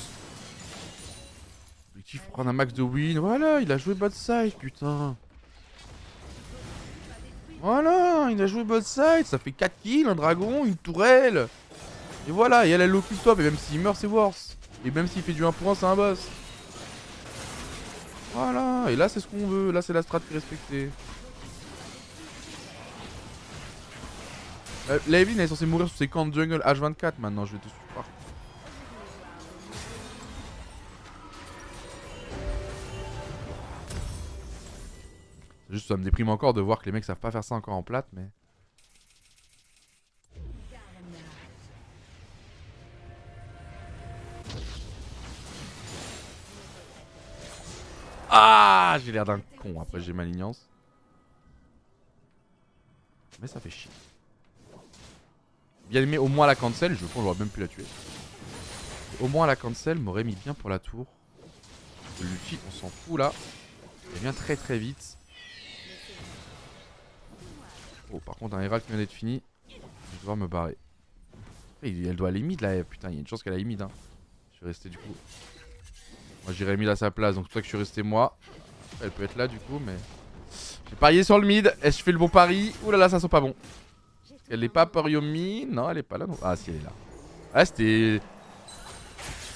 Objectif, prendre un max de win. Voilà, il a joué bot side, putain. Voilà, il a joué bot side. Ça fait 4 kills, un dragon, une tourelle. Et voilà, et elle a l'occupe top. Et même s'il meurt, c'est worse. Et même s'il fait du 1 pour 1, c'est un boss. Voilà, et là, c'est ce qu'on veut. Là, c'est la strat qui est respectée. Euh, la Evelyn elle est censée mourir sous ses camps de jungle H24 maintenant, je vais te suivre. Juste ça me déprime encore de voir que les mecs savent pas faire ça encore en plate, mais. Ah J'ai l'air d'un con, après j'ai ma lignance. Mais ça fait chier. Bien aimé au moins la cancel, je pense j'aurais même pu la tuer. Au moins la cancel m'aurait mis bien pour la tour. L'ulti, on s'en fout là. Il vient très très vite. Oh, par contre, un Herald qui vient d'être fini. Je vais devoir me barrer. Elle doit aller mid là. eh, Putain, il y a une chance qu'elle aille mid. Hein. Je vais rester du coup. Moi, j'irai mid à sa place. Donc, c'est pour ça que je suis resté moi. Elle peut être là du coup, mais. J'ai parié sur le mid. Est-ce que je fais le bon pari? Ouh là là, ça sent pas bon. Elle est en pas mid Non, elle est pas là. Non. Ah, si, elle est là. Ah, c'était.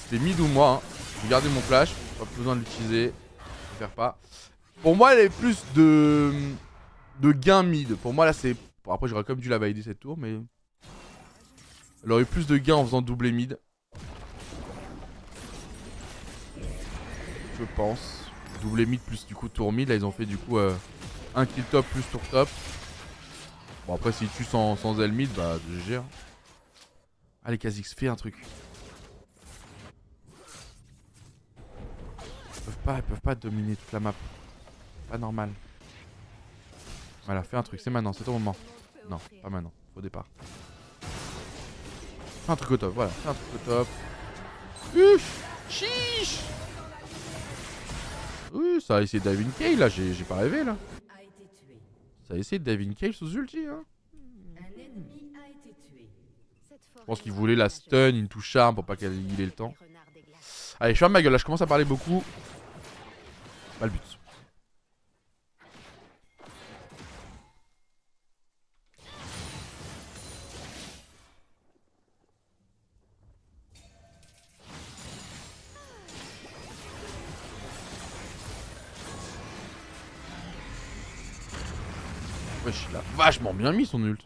C'était mid ou moi. Hein. J'ai gardé mon flash. Pas besoin de l'utiliser. Je préfère pas. Pour moi, elle est plus de. De gain mid. Pour moi, là, c'est. Bon, après, j'aurais comme dû la valider cette tour, mais. Elle aurait eu plus de gains en faisant double mid. Je pense. Double mid plus du coup tour mid. Là, ils ont fait du coup euh, un kill top plus tour top. Bon, après, s'ils tuent sans, sans mid, bah, GG. hein. Allez, Kha'Zix, fais un truc. Peuvent pas, ils peuvent pas dominer toute la map. Pas normal. Voilà, fais un truc, c'est maintenant, c'est ton moment. Non, pas maintenant, au départ. Fais un truc au top, voilà, fais un truc au top. Uff Chiche Oui, ça a essayé de dive là, j'ai pas rêvé là. Ça a essayé de dive in sous ulti hein. Je pense qu'il voulait la stun into charm pour pas qu'elle ait le temps. Allez, je ferme ma gueule là, je commence à parler beaucoup. Pas le but. Wesh, il a vachement bien mis son ult.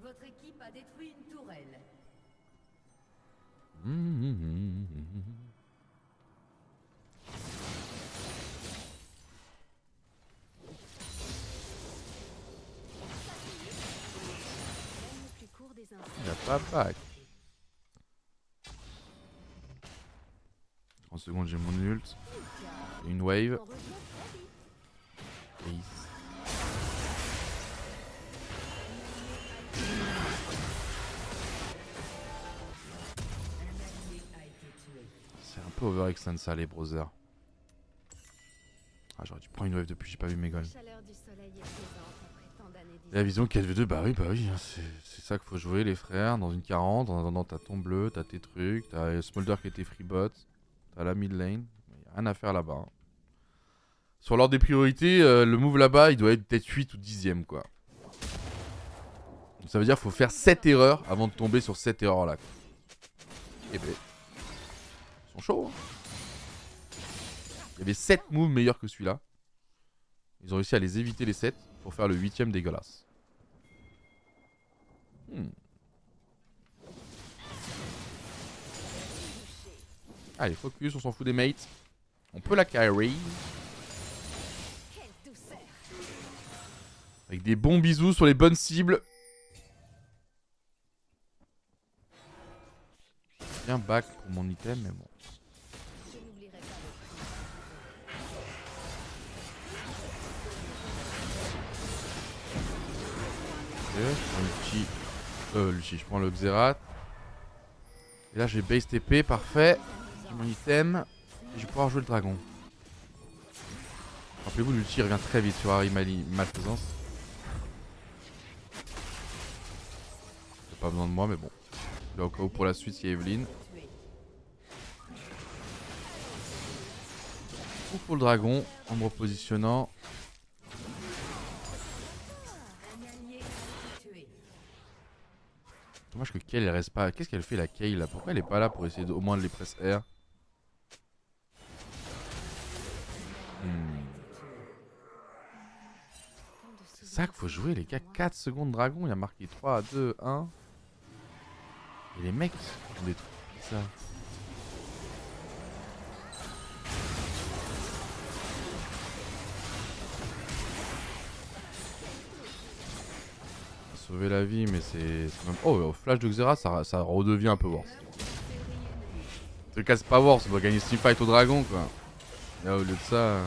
Votre équipe a détruit une tourelle. Il a pas back. 30 secondes, j'ai mon ult. Une wave. Peu overextend ça, les browsers. Ah, j'aurais dû prendre une wave depuis j'ai pas vu mes goals. La vision 4v2, bah oui, bah oui, hein, c'est ça qu'il faut jouer les frères, dans une 40, en attendant t'as ton bleu, t'as tes trucs, t'as Smolder qui était freebot, t'as la mid lane, a rien à faire là-bas. hein. Sur l'ordre des priorités, euh, le move là-bas, il doit être peut-être 8 ou 10ème quoi. Donc ça veut dire qu'il faut faire 7 erreurs avant de tomber sur cette erreur là. Et ben, ils hein. Il y avait 7 moves meilleurs que celui-là. Ils ont réussi à les éviter les 7 pour faire le 8ème dégueulasse. Hmm. Allez, focus, on s'en fout des mates. On peut la carry. Avec des bons bisous sur les bonnes cibles. Bien back pour mon item, mais bon. Je prends l'ulti, je prends le Xerath. Et là, j'ai base TP, parfait. J'ai mon item. Et je vais pouvoir jouer le dragon. Rappelez-vous, l'ulti revient très vite sur Harry Mali Malfaisance. Il a pas besoin de moi, mais bon. Là, au cas où pour la suite, il y a Evelyn. Ou pour le dragon, en me repositionnant. Dommage que Kale elle reste pas. Qu'est-ce qu'elle fait la Kale là? Pourquoi elle est pas là pour essayer au moins de les press R? C'est ça qu'il faut jouer les gars. 4 secondes dragon, il a marqué 3, 2, 1. Et les mecs ont des trucs ça. Sauver la vie, mais c'est. Oh, au flash de Xerath, ça, ça redevient un peu worse. C'est pas worse, on doit gagner Fight au dragon quoi. Là, au lieu de ça, euh,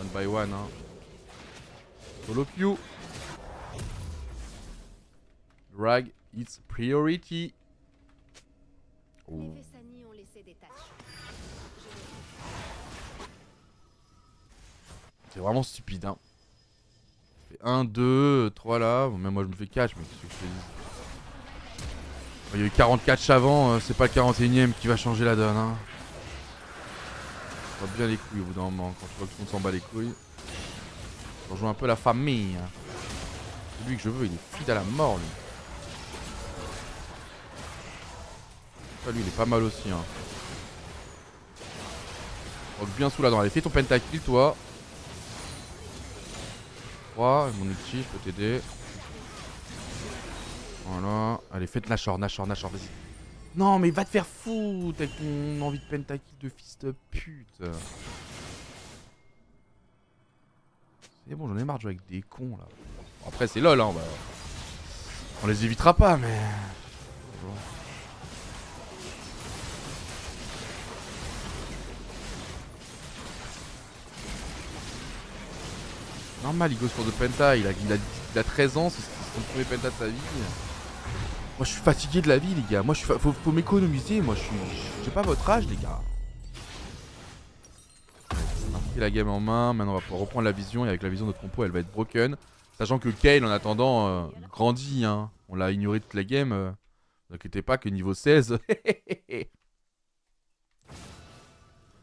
one by one. Hein. Solo Q. Drag, it's priority. Oh. C'est vraiment stupide. Hein. Fait 1, 2, 3 là. Même moi je me fais catch, mais qu'est-ce que je dis Il y a eu 40 catch avant, euh, c'est pas le 41ème qui va changer la donne. Hein. Va bien les couilles au bout d'un moment quand tu vois que tout le monde s'en bat les couilles. Je rejoins un peu la famille. hein. C'est lui que je veux, il est fidèle à la mort lui. Ah, lui il est pas mal aussi. Hein. Rock bien sous la dent. Allez, fais ton pentakill toi. 3, mon ulti, je peux t'aider. Voilà. Allez, faites Nashor, Nashor, Nashor, vas-y. Non, mais va te faire foutre avec ton envie de pentakill de fils de pute. C'est bon, j'en ai marre de jouer avec des cons là. Après, c'est lol, hein, va... on les évitera pas, mais. Normal, il go sur de penta, il a, il a, il a 13 ans, c'est son premier penta de sa vie. Moi je suis fatigué de la vie les gars, moi je suis fa- faut, faut m'économiser, moi je suis. J'ai pas votre âge les gars. On a pris la game en main, maintenant on va pouvoir reprendre la vision et avec la vision notre compo elle va être broken. Sachant que Kale en attendant euh, grandit hein. On l'a ignoré toute la game. euh. Ne vous inquiétez pas que niveau 16.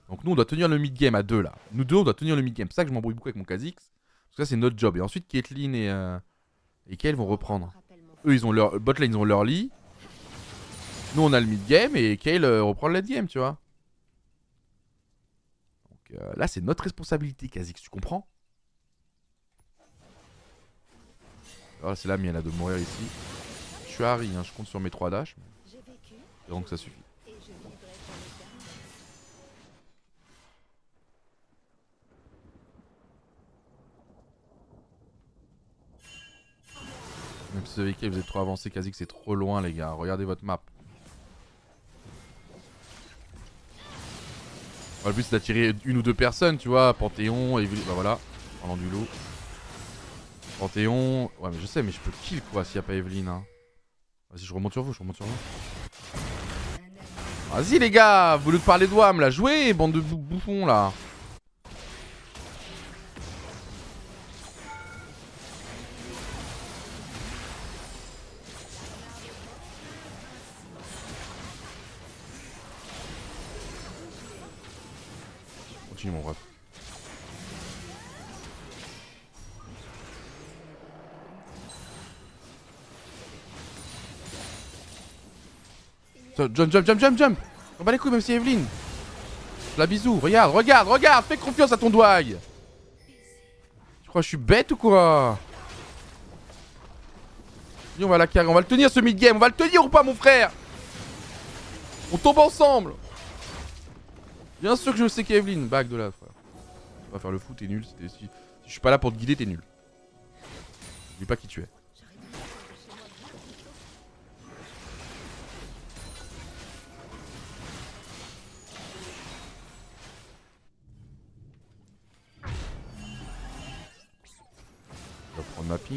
Donc nous on doit tenir le mid game à deux là. Nous deux on doit tenir le mid game. C'est ça que je m'embrouille beaucoup avec mon Kha'Zix. Parce que ça c'est notre job. Et ensuite Caitlyn et, euh, et Kale vont reprendre. Eux, ils ont leur bot lane, ils ont leur lit. Nous, on a le mid game et Kale euh, reprend le late game, tu vois. Donc euh, là, c'est notre responsabilité, Kha'Zix, tu comprends? Alors, c'est la mienne là, de mourir ici. Je suis Harry, hein, je compte sur mes 3 dash. Donc ça suffit. Même si vous avez vous êtes trop avancé, Kha'Zix, c'est trop loin, les gars. Regardez votre map. Le but, c'est d'attirer une ou deux personnes, tu vois. Panthéon, Evelyne. Bah voilà, parlant du loup. Panthéon. Ouais, mais je sais, mais je peux kill quoi s'il n'y a pas Evelyne. Hein. Vas-y, je remonte sur vous, je remonte sur vous. Vas-y, les gars, vous parler de WAM là. Jouez, bande de bou- bouffons là. Jump, jump, jump, jump, jump On bat les couilles même si Evelyne La bisou, regarde, regarde, regarde Fais confiance à ton doigt Tu crois que je suis bête ou quoi? On va la carrer, on va le tenir ce mid-game, on va le tenir ou pas mon frère? On tombe ensemble Bien sûr que je sais qu'Evelyne, back de là frère. On va faire le fou, t'es nul, si, je suis pas là pour te guider, t'es nul. Dis pas qui tu es.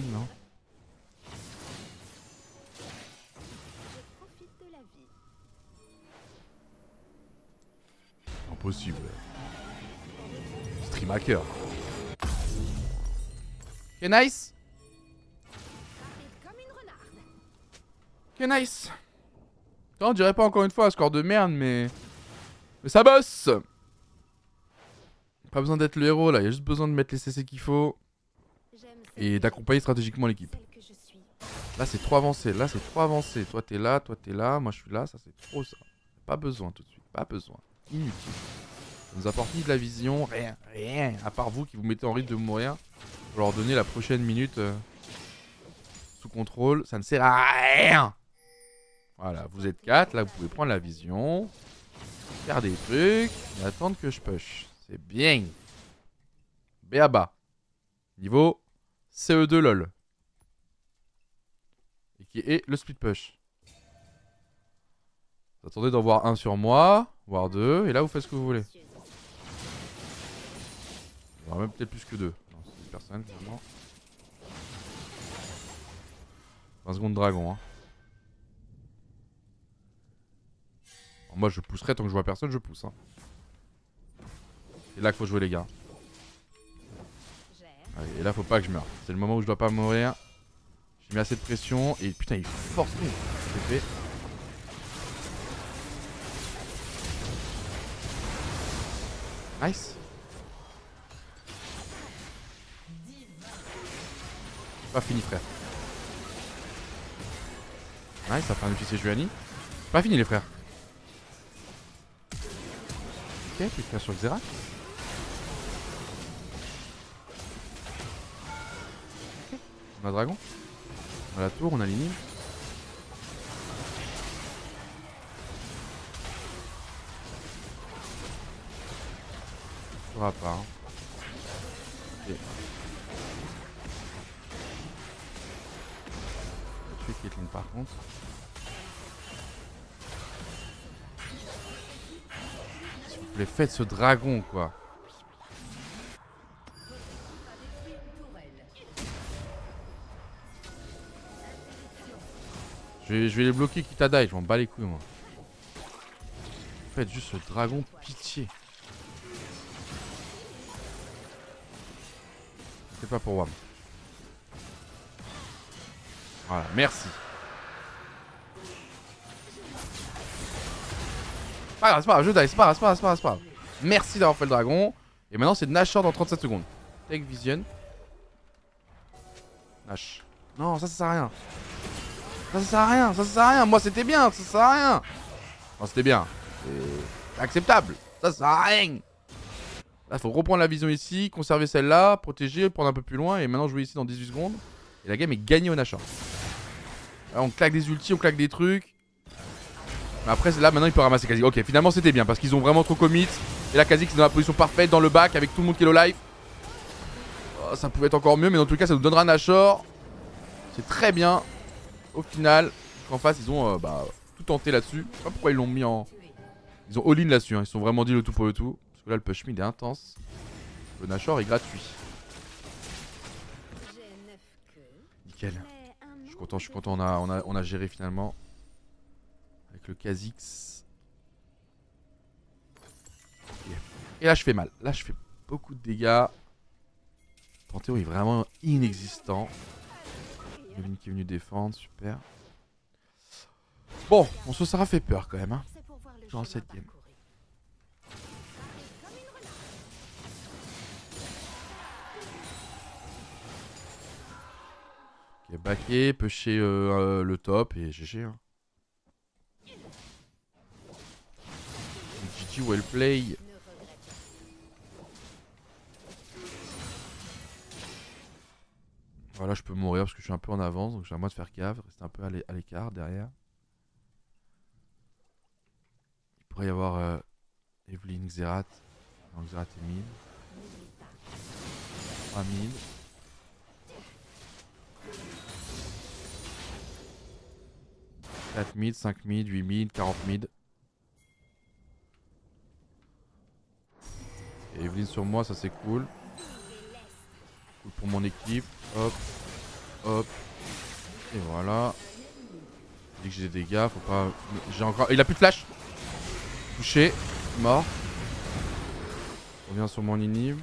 Vie. Impossible. Stream hacker. Ok, nice. Ok, nice. Non, on dirait pas encore une fois un score de merde, mais. Mais ça bosse Pas besoin d'être le héros là, il y a juste besoin de mettre les CC qu'il faut et d'accompagner stratégiquement l'équipe. Là, c'est trop avancé, là, c'est trop avancé. Toi, t'es là, toi, t'es là, moi, je suis là, ça, c'est trop ça. Pas besoin tout de suite, pas besoin. Inutile. Ça nous apporte ni de la vision, rien, rien. À part vous qui vous mettez en risque de mourir. Pour leur donner la prochaine minute euh, sous contrôle, ça ne sert à rien. Voilà, vous êtes 4, là, vous pouvez prendre la vision, faire des trucs et attendre que je push. C'est bien. Béaba. Niveau CE2 LOL. Et qui est le split push. Vous attendez d'en voir un sur moi, voire deux, et là vous faites ce que vous voulez. Il y aura même peut-être plus que deux. Non, c'est personne finalement. 20 secondes dragon. Hein. Moi je pousserai tant que je vois personne, je pousse. Hein. C'est là qu'il faut jouer les gars. Allez, et là faut pas que je meure. C'est le moment où je dois pas mourir. J'ai mis assez de pression et putain il force. C'est fait. Nice. Pas fini frère. Nice, ça fait un officier Juani. Pas fini les frères. Ok, puis faire sur Xerac. On a dragon On a la tour, on a l'inim. Ça pas. Hein. Okay. Je suis Caitlyn par contre. S'il vous plaît, faites ce dragon quoi. Je vais, les bloquer quitte à die, je m'en bats les couilles moi. Faites juste ce dragon, pitié. C'est pas pour WAM. Voilà, merci. Pas grave, c'est pas grave, je die, c'est pas grave, c'est pas grave, c'est pas grave, pas. Merci d'avoir fait le dragon. Et maintenant c'est Nashor dans 37 secondes. Take Vision. Nash. Non, ça, ça sert à rien. Ça, sert à rien, ça, sert à rien. Moi c'était bien, ça sert à rien. Non, c'était bien. C'est acceptable. Ça, sert à rien. Là, faut reprendre la vision ici, conserver celle-là, protéger, prendre un peu plus loin et maintenant jouer ici dans 18 secondes. Et la game est gagnée au Nashor. Là, on claque des ultis, on claque des trucs. Mais après, là, maintenant, il peut ramasser Kha'Zix. Ok, finalement, c'était bien parce qu'ils ont vraiment trop commit. Et là, Kha'Zix est dans la position parfaite, dans le bac, avec tout le monde qui est low life. Oh, ça pouvait être encore mieux, mais dans tout cas, ça nous donnera Nashor. C'est très bien. Au final, qu'en face, ils ont euh, bah, tout tenté là-dessus. Je sais pas pourquoi ils l'ont mis en. Ils ont all-in là-dessus. hein. Ils sont vraiment dit le tout pour le tout. Parce que là, le push mid est intense. Le Nashor est gratuit. Nickel. Je suis content, je suis content. On a, on a, géré finalement. Avec le Kha'Zix. Et là, je fais mal. Là, je fais beaucoup de dégâts. Panthéon est vraiment inexistant. Qui est venu défendre, super. Bon, on se sera fait peur quand même. Hein. Cette game. Ok, backé, pusher euh, euh, le top et GG. Hein. GG, well play. Voilà, je peux mourir parce que je suis un peu en avance, donc j'ai à moi de faire gaffe, rester un peu à l'é- à l'écart derrière. Il pourrait y avoir euh, Evelyn Xerath. Non, Xerath est mid. 3 mid. Quatre mid, 5 mid, 8 mid, 40 mid. Et Evelyn sur moi, ça c'est cool. Pour mon équipe. Hop. Hop. Et voilà. Dès que j'ai des dégâts, faut pas. J'ai encore. Il a plus de flash Touché. Mort. On revient sur mon inhibe.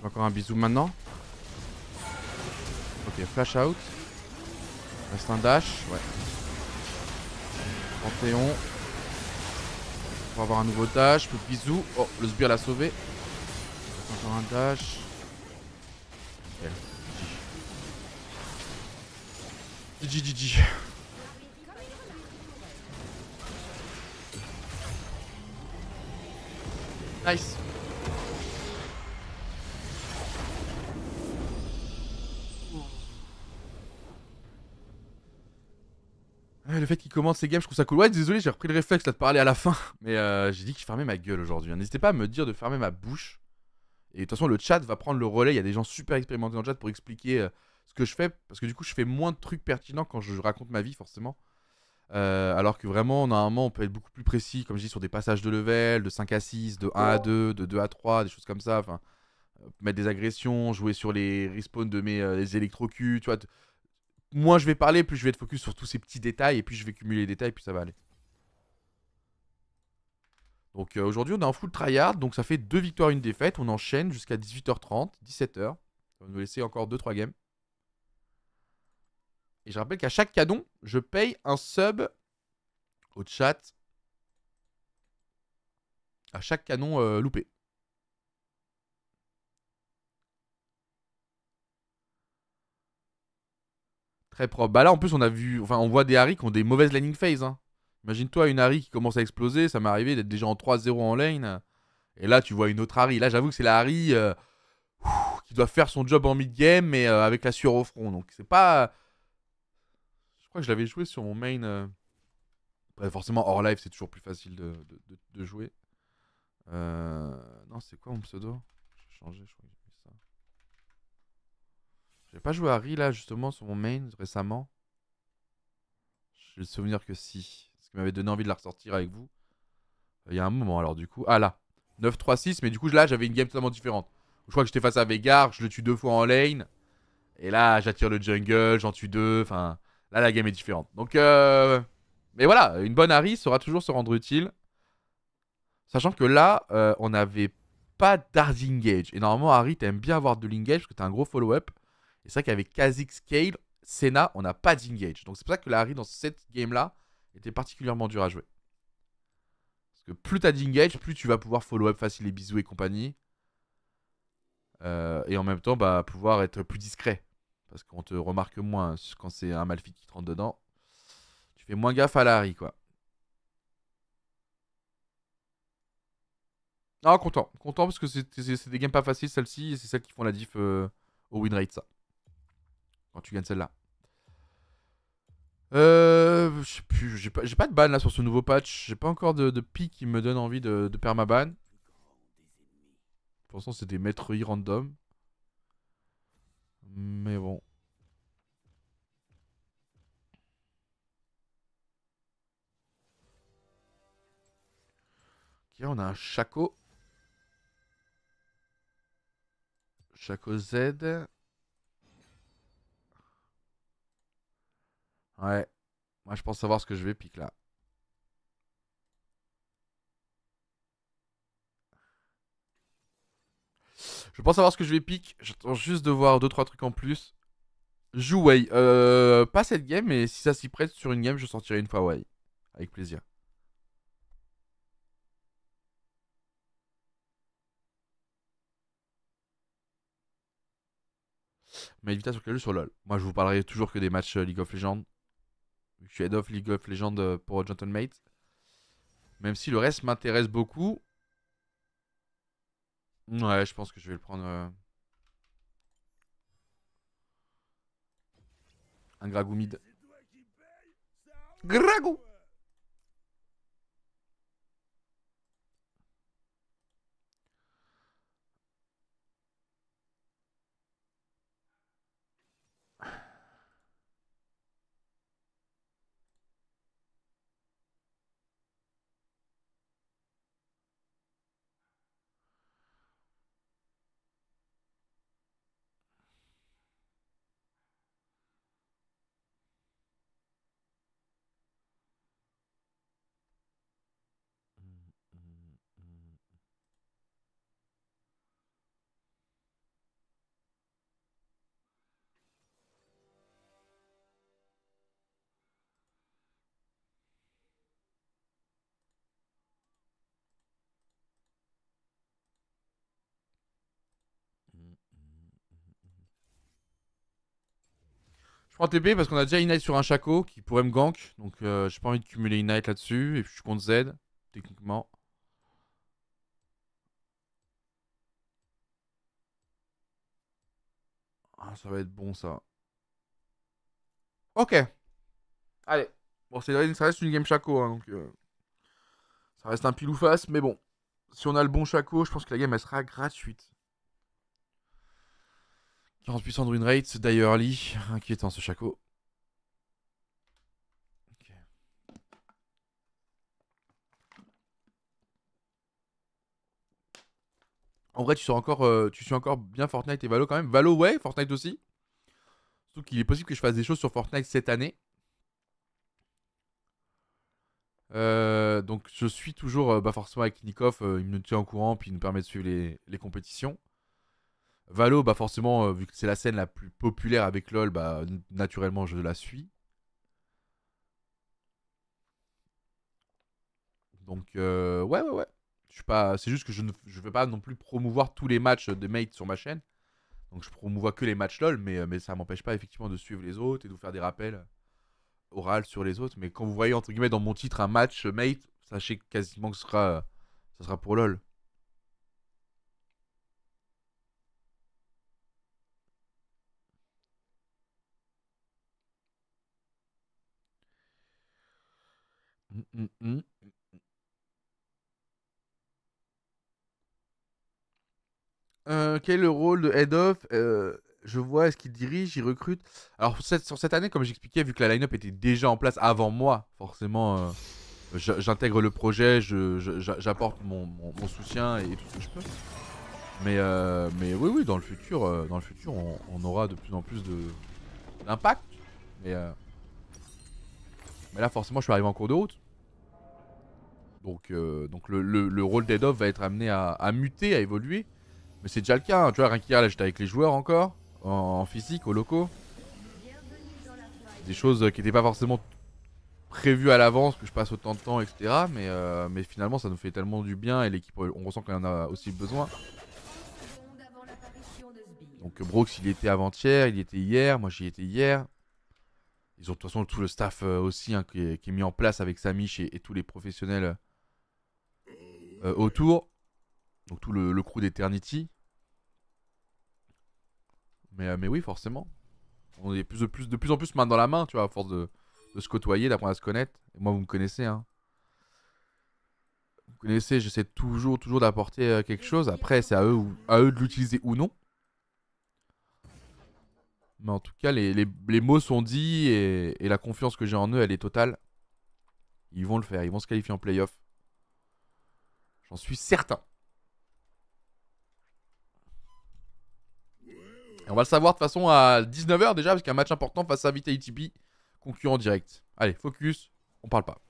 J'ai Encore un bisou maintenant. Ok, flash out. Reste un dash. Ouais. Panthéon. Pour avoir un nouveau dash. Peu de bisous. Oh, le sbire l'a sauvé. Encore un dash. GG. GG. Nice. Le fait qu'il commence ses games, je trouve ça cool. Ouais, désolé, j'ai repris le réflexe là de parler à la fin. Mais euh, j'ai dit que je fermais ma gueule aujourd'hui. hein. N'hésitez pas à me dire de fermer ma bouche. Et de toute façon, le chat va prendre le relais. Il y a des gens super expérimentés dans le chat pour expliquer euh, ce que je fais. Parce que du coup, je fais moins de trucs pertinents quand je raconte ma vie, forcément. Euh, alors que vraiment, normalement, on peut être beaucoup plus précis, comme je dis, sur des passages de level, de 5 à 6, de 1 à 2, de 2 à 3, des choses comme ça. Euh, mettre des agressions, jouer sur les respawns de mes euh, tu vois. Moins je vais parler, plus je vais être focus sur tous ces petits détails, et puis je vais cumuler les détails, puis ça va aller. Donc euh, aujourd'hui, on est en full tryhard, donc ça fait 2 victoires, une défaite. On enchaîne jusqu'à 18h30, 17h. Ça va nous laisser encore 2-3 games. Et je rappelle qu'à chaque canon, je paye un sub au chat. À chaque canon euh, loupé. Très propre. Bah là, en plus, on a vu. Enfin, on voit des Harry qui ont des mauvaises laning phase. hein. Imagine-toi une Harry qui commence à exploser. Ça m'est arrivé d'être déjà en 3-0 en lane. Et là, tu vois une autre Harry. Là, j'avoue que c'est la Harry euh, qui doit faire son job en mid-game, mais euh, avec la sueur au front. Donc, c'est pas. Je crois que je l'avais joué sur mon main. euh, forcément, hors live, c'est toujours plus facile de, jouer. Non, c'est quoi mon pseudo? J'ai changé, je crois que j'ai ça. J'ai pas joué Harry là justement sur mon main récemment. J'ai le souvenir que si. M'avait donné envie de la ressortir avec vous. Euh, Il y a un moment alors du coup. Ah là. 9-3-6, mais du coup là j'avais une game totalement différente. Je crois que j'étais face à Vegar, je le tue deux fois en lane. Et là j'attire le jungle, j'en tue deux. Enfin, là la game est différente. Donc, euh... mais voilà, une bonne Harry saura toujours se rendre utile. Sachant que là, euh, on n'avait pas d'hard engage. Et normalement, Harry, t'aimes bien avoir de l'engage parce que t'as un gros follow-up. Et c'est vrai qu'avec Kha'Zix, Scale, Senna, on n'a pas d'engage. Donc c'est pour ça que la Harry dans cette game-là était particulièrement dur à jouer. Parce que plus t'as d'engage, plus tu vas pouvoir follow-up facile les bisous et compagnie. Euh, et en même temps, bah, pouvoir être plus discret. Parce qu'on te remarque moins quand c'est un Malphite qui te rentre dedans. Tu fais moins gaffe à la Harry, quoi. Ah, content. Content parce que c'est des games pas faciles, celles-ci. Et c'est celles qui font la diff euh, au win rate, ça. Quand tu gagnes celle-là. Euh. Je sais plus. J'ai pas, de ban là sur ce nouveau patch. J'ai pas encore de, de pick qui me donne envie de, de permaban. Pour l'instant, c'est des maîtres I random. Mais bon. Ok, on a un Chaco. Chaco Z. Ouais. Moi, je pense savoir ce que je vais pique là. Je pense savoir ce que je vais pique. J'attends juste de voir 2-3 trucs en plus. Joue Way. Euh, pas cette game, mais si ça s'y prête sur une game, je sortirai une fois Way. Avec plaisir. Mais Vita sur quel jeu sur LoL Moi, je vous parlerai toujours que des matchs euh, League of Legends. Je suis head of League of Legends euh, pour Gentle Mate. Même si le reste m'intéresse beaucoup. Ouais, je pense que je vais le prendre. euh, Un Gragou mid. Gragou Je prends TP parce qu'on a déjà Ignite sur un Chaco qui pourrait me gank. Donc euh, j'ai pas envie de cumuler Ignite là-dessus. Et puis je compte Z, techniquement. Ah, ça va être bon ça. Ok. Allez. Bon, ça reste une game Chaco. hein, donc euh, ça reste un pile ou face. Mais bon. Si on a le bon Chaco, je pense que la game elle sera gratuite. 40% de win rate, die early. Inquiétant ce Chaco. En vrai, tu suis encore, euh, tu suis encore bien Fortnite et Valo quand même. Valo, ouais, Fortnite aussi. Surtout qu'il est possible que je fasse des choses sur Fortnite cette année. Euh, donc je suis toujours euh, bah forcément avec Nikov, il me tient au courant puis il nous permet de suivre les, les compétitions. Valo, bah forcément, euh, vu que c'est la scène la plus populaire avec LoL, bah naturellement je la suis. Donc euh, ouais ouais ouais. Pas, c'est juste que je ne je vais pas non plus promouvoir tous les matchs de Mate sur ma chaîne. Donc je promouvois que les matchs LoL, mais, euh, mais ça m'empêche pas effectivement de suivre les autres et de vous faire des rappels oraux sur les autres. Mais quand vous voyez entre guillemets dans mon titre un match Mate, sachez quasiment que ce sera, ça sera pour LoL. Mm, mm, mm. Euh, quel est le rôle de Head of? Euh, Je vois, est-ce qu'il dirige, il recrute? Alors, sur cette année, comme j'expliquais, vu que la line-up était déjà en place avant moi, forcément, euh, j'intègre le projet, je- je- j'a- j'apporte mon, soutien et tout ce que je peux. Mais, oui, oui, dans le futur, dans le futur on, aura de plus en plus d'impact. Mais, mais là, forcément, je suis arrivé en cours de route. Donc, euh, donc le, le- le rôle d'Head of va être amené à, muter, à évoluer. Mais c'est déjà le cas, hein. tu vois, qu'hier, là, j'étais avec les joueurs encore, en, physique, au locaux. Des choses qui n'étaient pas forcément prévues à l'avance, que je passe autant de temps, etc. Mais, euh, mais finalement, ça nous fait tellement du bien et l'équipe, on ressent qu'on en a aussi besoin. Donc Brooks, il était avant-hier, il était hier, moi j'y étais hier. Ils ont de toute façon tout le staff euh, aussi hein, qui, est, qui est mis en place avec Samish et, et tous les professionnels euh, autour. Donc tout le, le crew d'Eternity. Mais, euh, mais oui, forcément. On est plus, de, plus, de plus en plus main dans la main, tu vois, à force de, de se côtoyer, d'apprendre à se connaître. Moi, vous me connaissez, hein. Vous me connaissez, j'essaie toujours, toujours d'apporter euh, quelque chose. Après, c'est à eux, à eux de l'utiliser ou non. Mais en tout cas, les, les- les mots sont dits et, et la confiance que j'ai en eux, elle est totale. Ils vont le faire, ils vont se qualifier en playoff. J'en suis certain. Et on va le savoir de toute façon à 19h déjà, parce qu'il y a un match important face à B, concurrent direct. Allez, focus, on parle pas.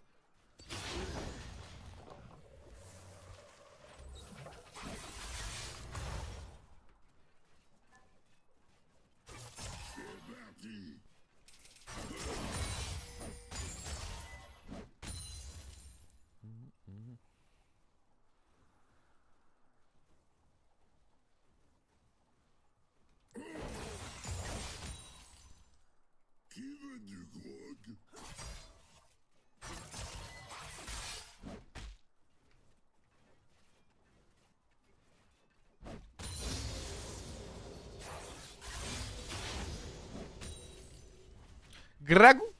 Gragou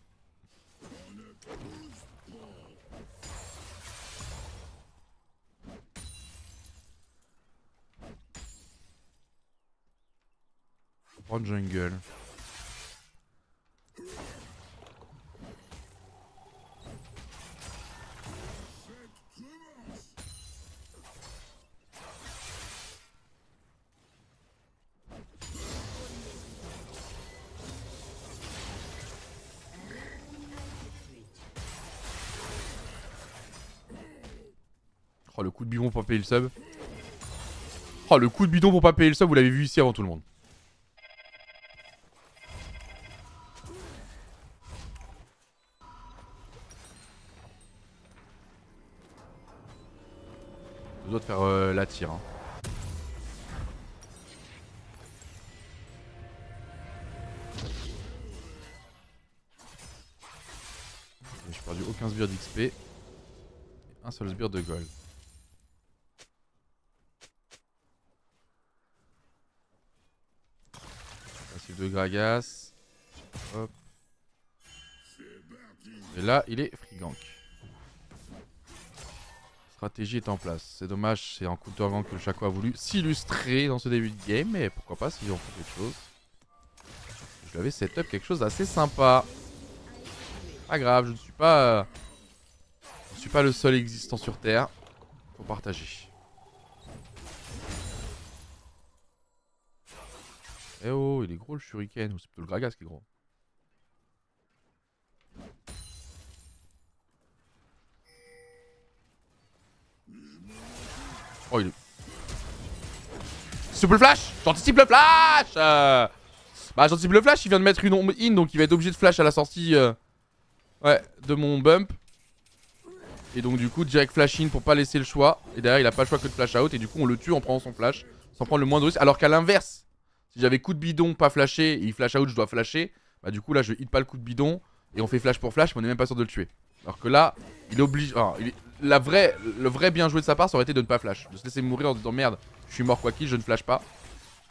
Faut prendre jungle. Le sub. Oh le coup de bidon pour pas payer le sub, vous l'avez vu ici avant tout le monde. Je dois te faire euh, la tire. Hein. J'ai perdu aucun sbire d'XP. Un seul sbire de gold. Et là, il est free gank. Stratégie est en place. C'est dommage, c'est en counter gank que le Chaco a voulu s'illustrer dans ce début de game, mais pourquoi pas s'ils ont fait quelque chose. Je lui avais setup quelque chose d'assez sympa. Pas grave, je ne suis pas. Je ne suis pas le seul existant sur Terre. Faut partager. Eh oh, il est gros le shuriken, ou c'est plutôt le Gragas qui est gros. Oh, il est. Super flash J'anticipe le flash euh. Bah, j'anticipe le flash, il vient de mettre une ombre in, donc il va être obligé de flash à la sortie euh, Ouais, de mon bump. Et donc, du coup, direct flash in pour pas laisser le choix. Et derrière, il a pas le choix que de flash out. Et du coup, on le tue en prenant son flash, sans prendre le moindre risque. Alors qu'à l'inverse, si j'avais coup de bidon, pas flashé, et il flash out, je dois flasher. Bah, du coup, là, je hit pas le coup de bidon. Et on fait flash pour flash, mais on est même pas sûr de le tuer. Alors que là, il oblige. la vraie, le vrai bien joué de sa part, ça aurait été de ne pas flash. De se laisser mourir en disant merde, je suis mort quoi qu'il, je ne flash pas.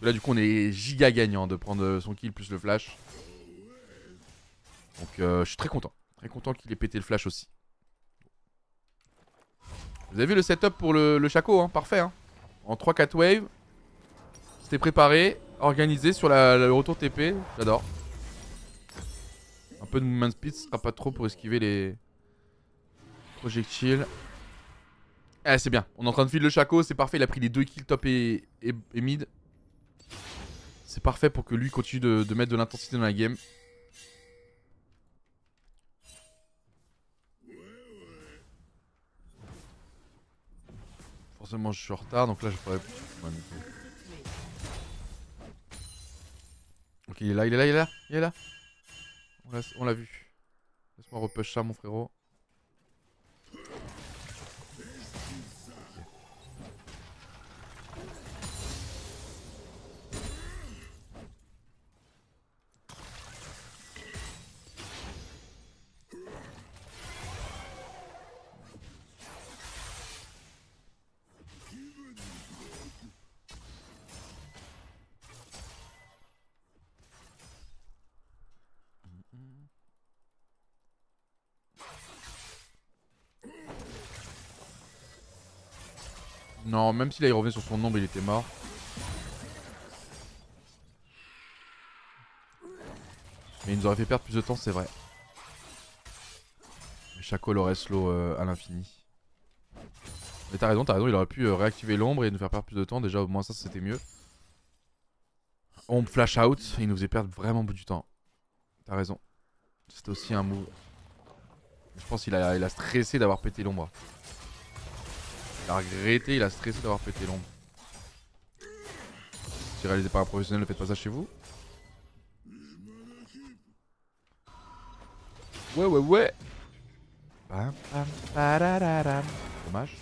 Là, du coup, on est giga gagnant de prendre euh, son kill plus le flash. Donc, euh, je suis très content. Très content qu'il ait pété le flash aussi. Vous avez vu le setup pour le, le Chaco, hein? Parfait, hein En 3-4 waves. C'était préparé, organisé sur le retour TP. J'adore. Un peu de movement speed, ce sera pas trop pour esquiver les projectiles. Eh, c'est bien. On est en train de filer le Chaco, c'est parfait. Il a pris les deux kills top et, mid. C'est parfait pour que lui continue de, mettre de l'intensité dans la game. Forcément, je suis en retard, donc là, je pourrais. Ok, il est là, il est là, il est là, il est là. On l'a- vu. Laisse-moi repush ça, mon frérot. Non, même s'il il revient sur son ombre, il était mort. Mais il nous aurait fait perdre plus de temps, c'est vrai. Mais Chaco l'aurait slow euh, à l'infini. Mais t'as raison, t'as raison, il aurait pu euh, réactiver l'ombre et nous faire perdre plus de temps. Déjà, au moins ça, c'était mieux. Ombre flash out, il nous faisait perdre vraiment beaucoup du temps. T'as raison. C'était aussi un move. Je pense qu'il a, il a stressé d'avoir pété l'ombre. Il a regretté, il a stressé d'avoir pété l'ombre. Si réalisé par un professionnel, ne faites pas ça chez vous. Ouais, ouais, ouais. Pam, parararam. Dommage.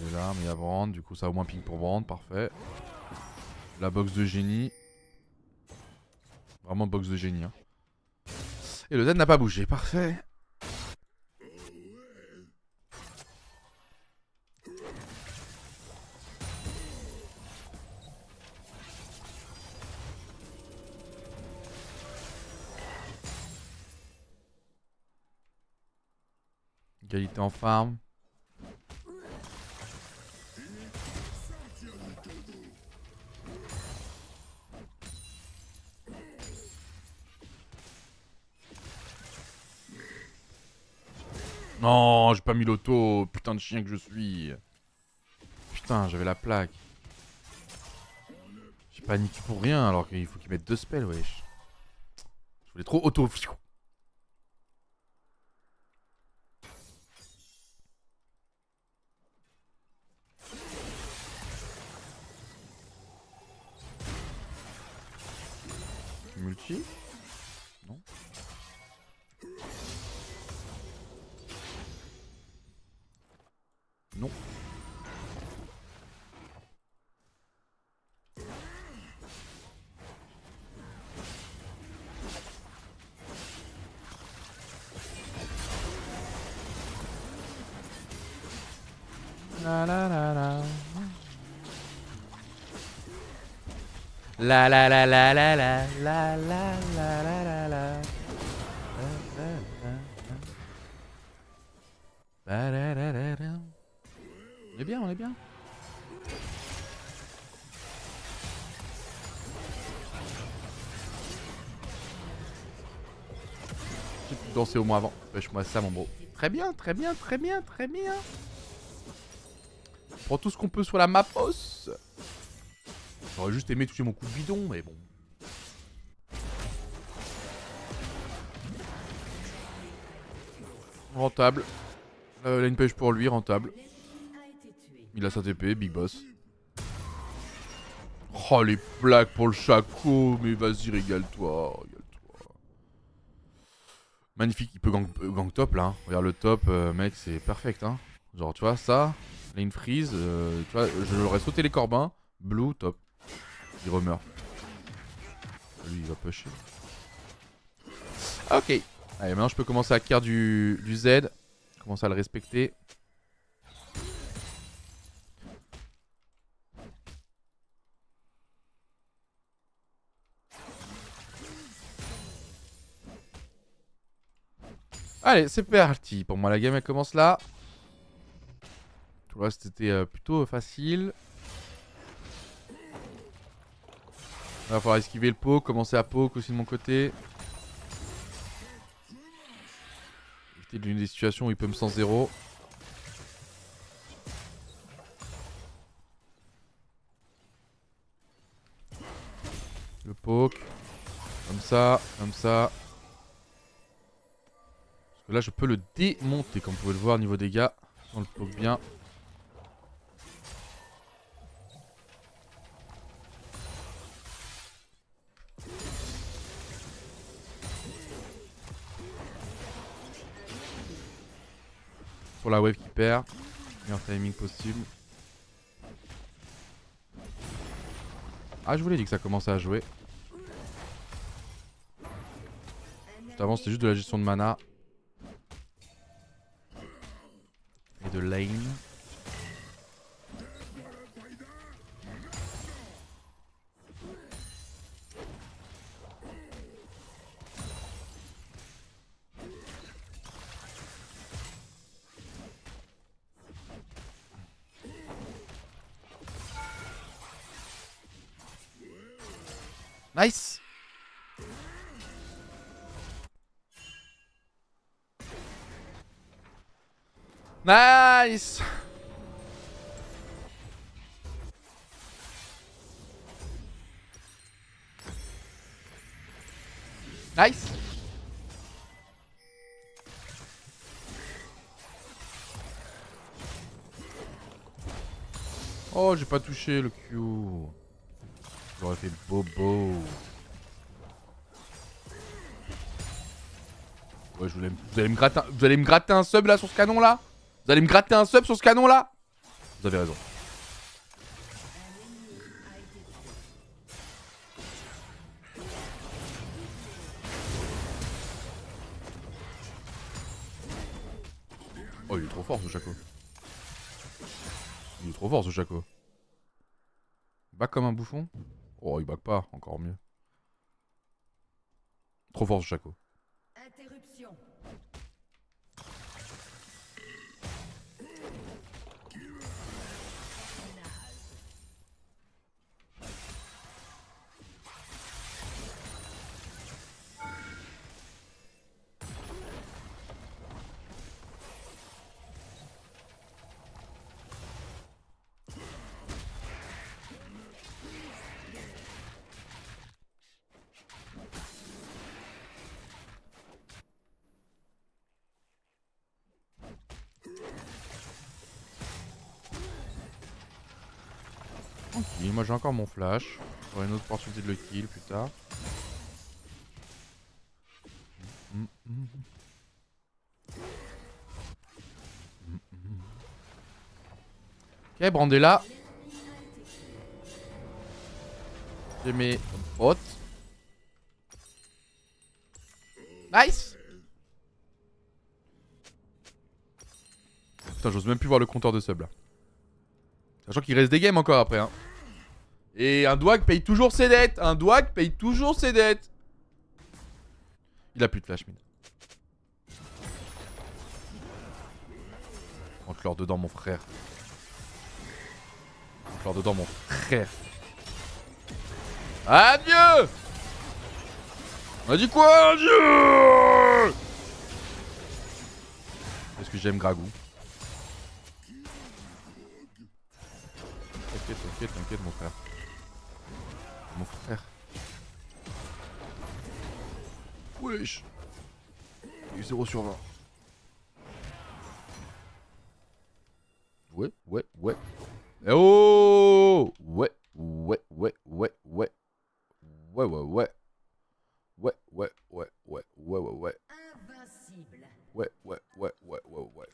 Il est là, mais il y a Brand, du coup ça a au moins ping pour Brand, parfait. La box de génie. Vraiment box de génie. hein. Et le Z n'a pas bougé, parfait. Égalité en farm. Non, j'ai pas mis l'auto, putain de chien que je suis. Putain, j'avais la plaque. J'ai paniqué pour rien alors qu'il faut qu'il mette deux spells, wesh. Je voulais trop auto. Multi? La la la la la la la la la la la la. On est bien, on est bien. J'ai pu danser au moins avant. Pêche-moi ça, mon bro. Très bien, très bien, très bien, très bien. On prend tout ce qu'on peut sur la mapos. J'aurais juste aimé toucher mon coup de bidon, mais bon. Rentable. Euh, lane page pour lui, rentable. Il a sa TP, big boss. Oh les plaques pour le Chaco, mais vas-y régale-toi, régale-toi. Magnifique, il peut gang, euh, top là. hein. Regarde le top, euh, mec, c'est perfect. Hein. Genre tu vois ça, lane freeze, euh, tu vois, je l'aurais sauté les corbins, blue top. Il remeurt. Lui il va pusher. Ok. Allez maintenant je peux commencer à acquérir du, du Z. Commencer à le respecter. Allez, c'est parti. Pour moi, la game, elle commence là. Tout le reste était euh, plutôt facile. Va falloir esquiver le poke, commencer à poke aussi de mon côté. Éviter de l'une des situations où il peut me sens zéro. Le poke. Comme ça, comme ça. Parce que là, je peux le démonter, comme vous pouvez le voir, niveau dégâts. On le poke bien. Sur la wave qui perd. Meilleur timing possible. Ah, je vous l'ai dit que ça commençait à jouer. Juste avant, c'était juste de la gestion de mana. Et de lane. Nice Oh, j'ai pas touché le Q. J'aurais fait le bobo. Ouais, je voulais, me vous allez me gratter un sub là sur ce canon là? Vous allez me gratter un sub sur ce canon là Vous avez raison. Oh, il est trop fort ce Chaco. Il est trop fort ce Chaco. Back comme un bouffon? Oh, il back pas, encore mieux. Trop fort ce Chaco. Moi j'ai encore mon flash. J'aurai une autre opportunité de le kill plus tard. Ok, Brandella. J'ai mes potes. Nice Putain, j'ose même plus voir le compteur de sub là. Sachant qu'il reste des games encore après. Hein. Et un Dwag paye toujours ses dettes. Un Dwag paye toujours ses dettes. Il a plus de flash mid. Rentre-leur dedans, mon frère. Rentre-leur dedans, mon frère. Adieu On a dit quoi Adieu Parce que j'aime Gragou? T'inquiète, t'inquiète, t'inquiète, mon frère. Mon frère. Wesh. Il est 0 sur 20. Ouais, ouais, ouais. Eh oh Ouais, ouais, ouais, ouais, ouais. Ouais, ouais, ouais. Ouais, ouais, ouais, ouais, ouais, ouais, ouais. Invincible. Ouais, ouais, ouais, ouais, ouais, ouais.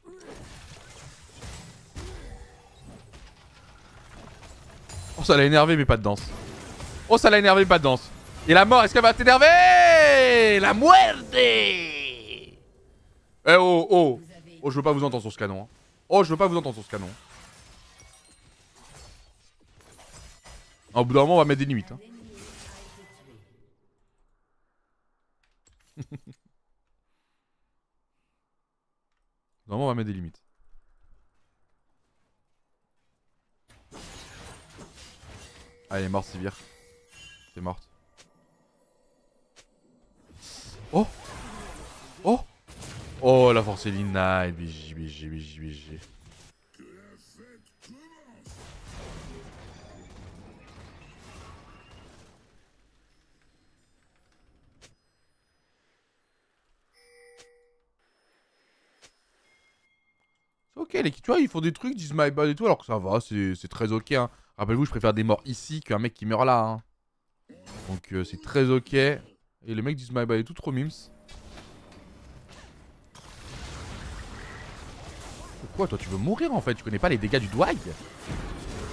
Oh, ça l'a énervé, mais pas de danse. Oh, ça l'a énervé, pas de danse. Et la mort, est-ce qu'elle va t'énerver? La muerte Eh oh, oh Oh, je veux pas vous entendre sur ce canon. hein. Oh, je veux pas vous entendre sur ce canon. Ah, Au bout d'un moment, on va mettre des limites. Hein. tué. on va mettre des limites. Elle est morte, Sivir. Morte. Oh Oh Oh, la force Elina. BG, BG, BG, BG. Ok, les tu vois, ils font des trucs, disent my bad et tout, alors que ça va, c'est c'est très ok. Hein. Rappelez-vous, je préfère des morts ici qu'un mec qui meurt là. Hein. Donc euh, c'est très ok. Et les mecs disent my bad et tout, trop mims. Pourquoi toi tu veux mourir en fait? Tu connais pas les dégâts du Dwag?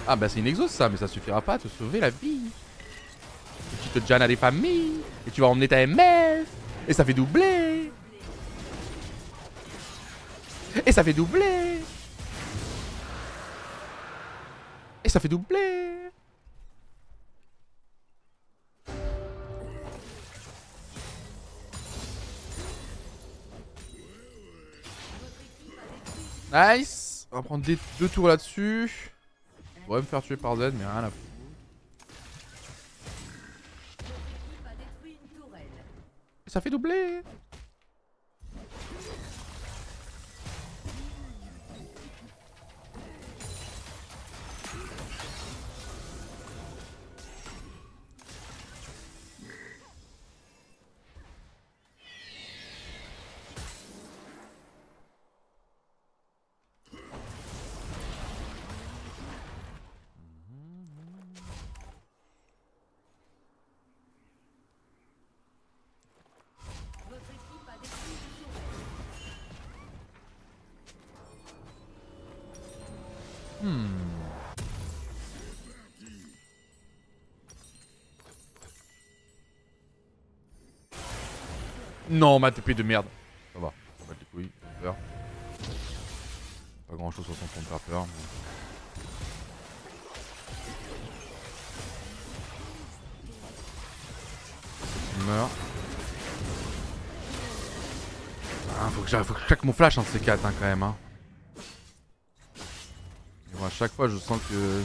Ah bah c'est une exos ça, mais ça suffira pas à te sauver la vie. Et tu te jannes à des familles. Et tu vas emmener ta MF. Et ça fait doubler. Et ça fait doubler. Et ça fait doubler. Nice. On va prendre deux tours là-dessus. On va me faire tuer par Z, mais rien à foutre. Ça fait doubler. Non, ma TP de merde. Ça va, on va les couilles, peur. Pas grand chose sur son compte, peur. mais- Il meurt. Ah, faut que, je claque mon flash, hein, ces 4 hein, quand même. Hein. À chaque fois, je sens que.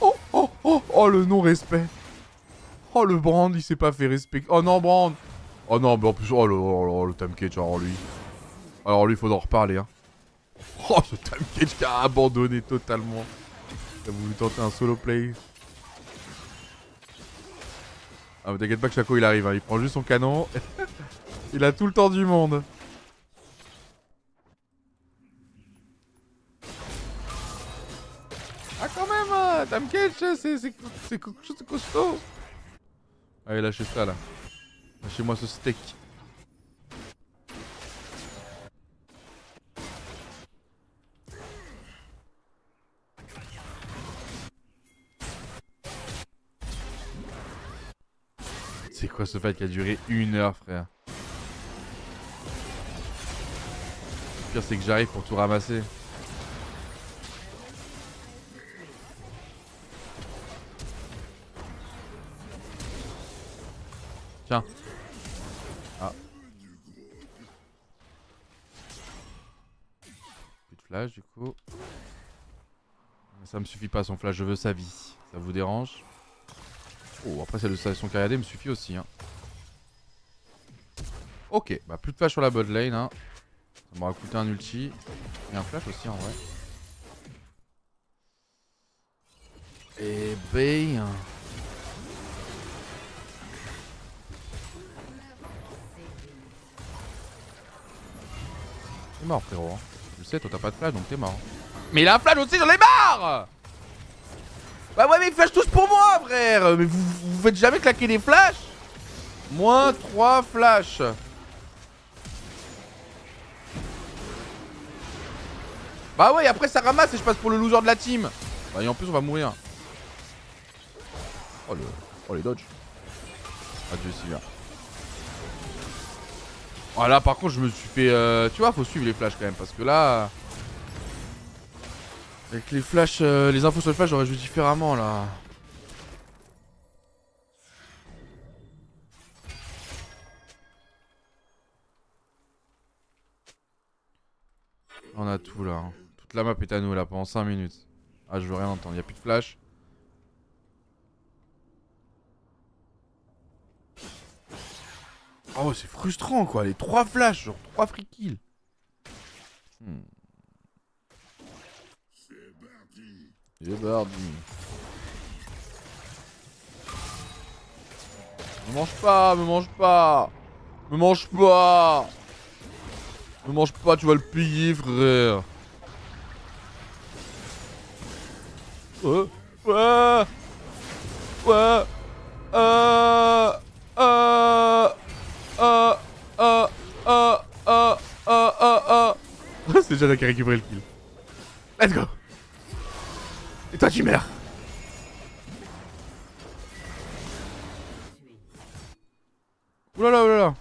Oh, oh, oh, oh, le non-respect. Oh, le Brand, il s'est pas fait respecter. Oh non, Brand. Oh non, mais en plus, oh le, oh, le- oh, Cage, alors lui. Alors lui, il faut en reparler. Hein. Oh, ce Time Cage qui a abandonné totalement. A voulu tenter un solo play? Ah, mais t'inquiète pas que Chaco il arrive, hein. il prend juste son canon. il a tout le temps du monde. Ah, quand même, hein, Time Cage, c'est quelque chose de costaud. Allez, lâchez ça là. Lâchez-moi ce steak. C'est quoi ce fight qui a duré une heure, frère Le pire, c'est que j'arrive pour tout ramasser. Tiens. Flash du coup. Ça me suffit pas son flash, je veux sa vie. Ça vous dérange? Oh, après celle de station Kyriadé me suffit aussi. Hein. Ok, bah plus de flash sur la bot lane. Hein. Ça m'aura coûté un ulti. Et un flash aussi en vrai. Et ben. T'es mort frérot. hein. Sais, toi t'as pas de flash donc t'es mort. Mais il a un flash aussi, j'en ai marre! Bah ouais mais ils flash tous pour moi frère! Mais vous, vous faites jamais claquer des flashs! Moins 3 flashs! Bah ouais après ça ramasse et je passe pour le loser de la team. Bah et en plus on va mourir. Oh le... Oh les dodges. Adieu Sylvia Oh là par contre je me suis fait... euh, Tu vois faut suivre les flashs quand même parce que là... Avec les flashs, euh, les infos sur le flash j'aurais joué différemment là. On a tout là. hein. Toute la map est à nous là pendant 5 minutes. Ah, je veux rien entendre. Y a plus de flash. Oh, c'est frustrant quoi. Les 3 flashs, genre 3 free kills. Hmm. C'est parti. Me mange pas, me mange pas. Me mange pas. Me mange pas, tu vas le payer, frère. Ouais. Ouais. Ouais. Euh. Euh. Euh. Euh. Euh. Euh. Euh. Euh. Euh. C'est Jana qui a récupéré le kill. Let's go. Et toi, tu meurs. Oulala, oulala.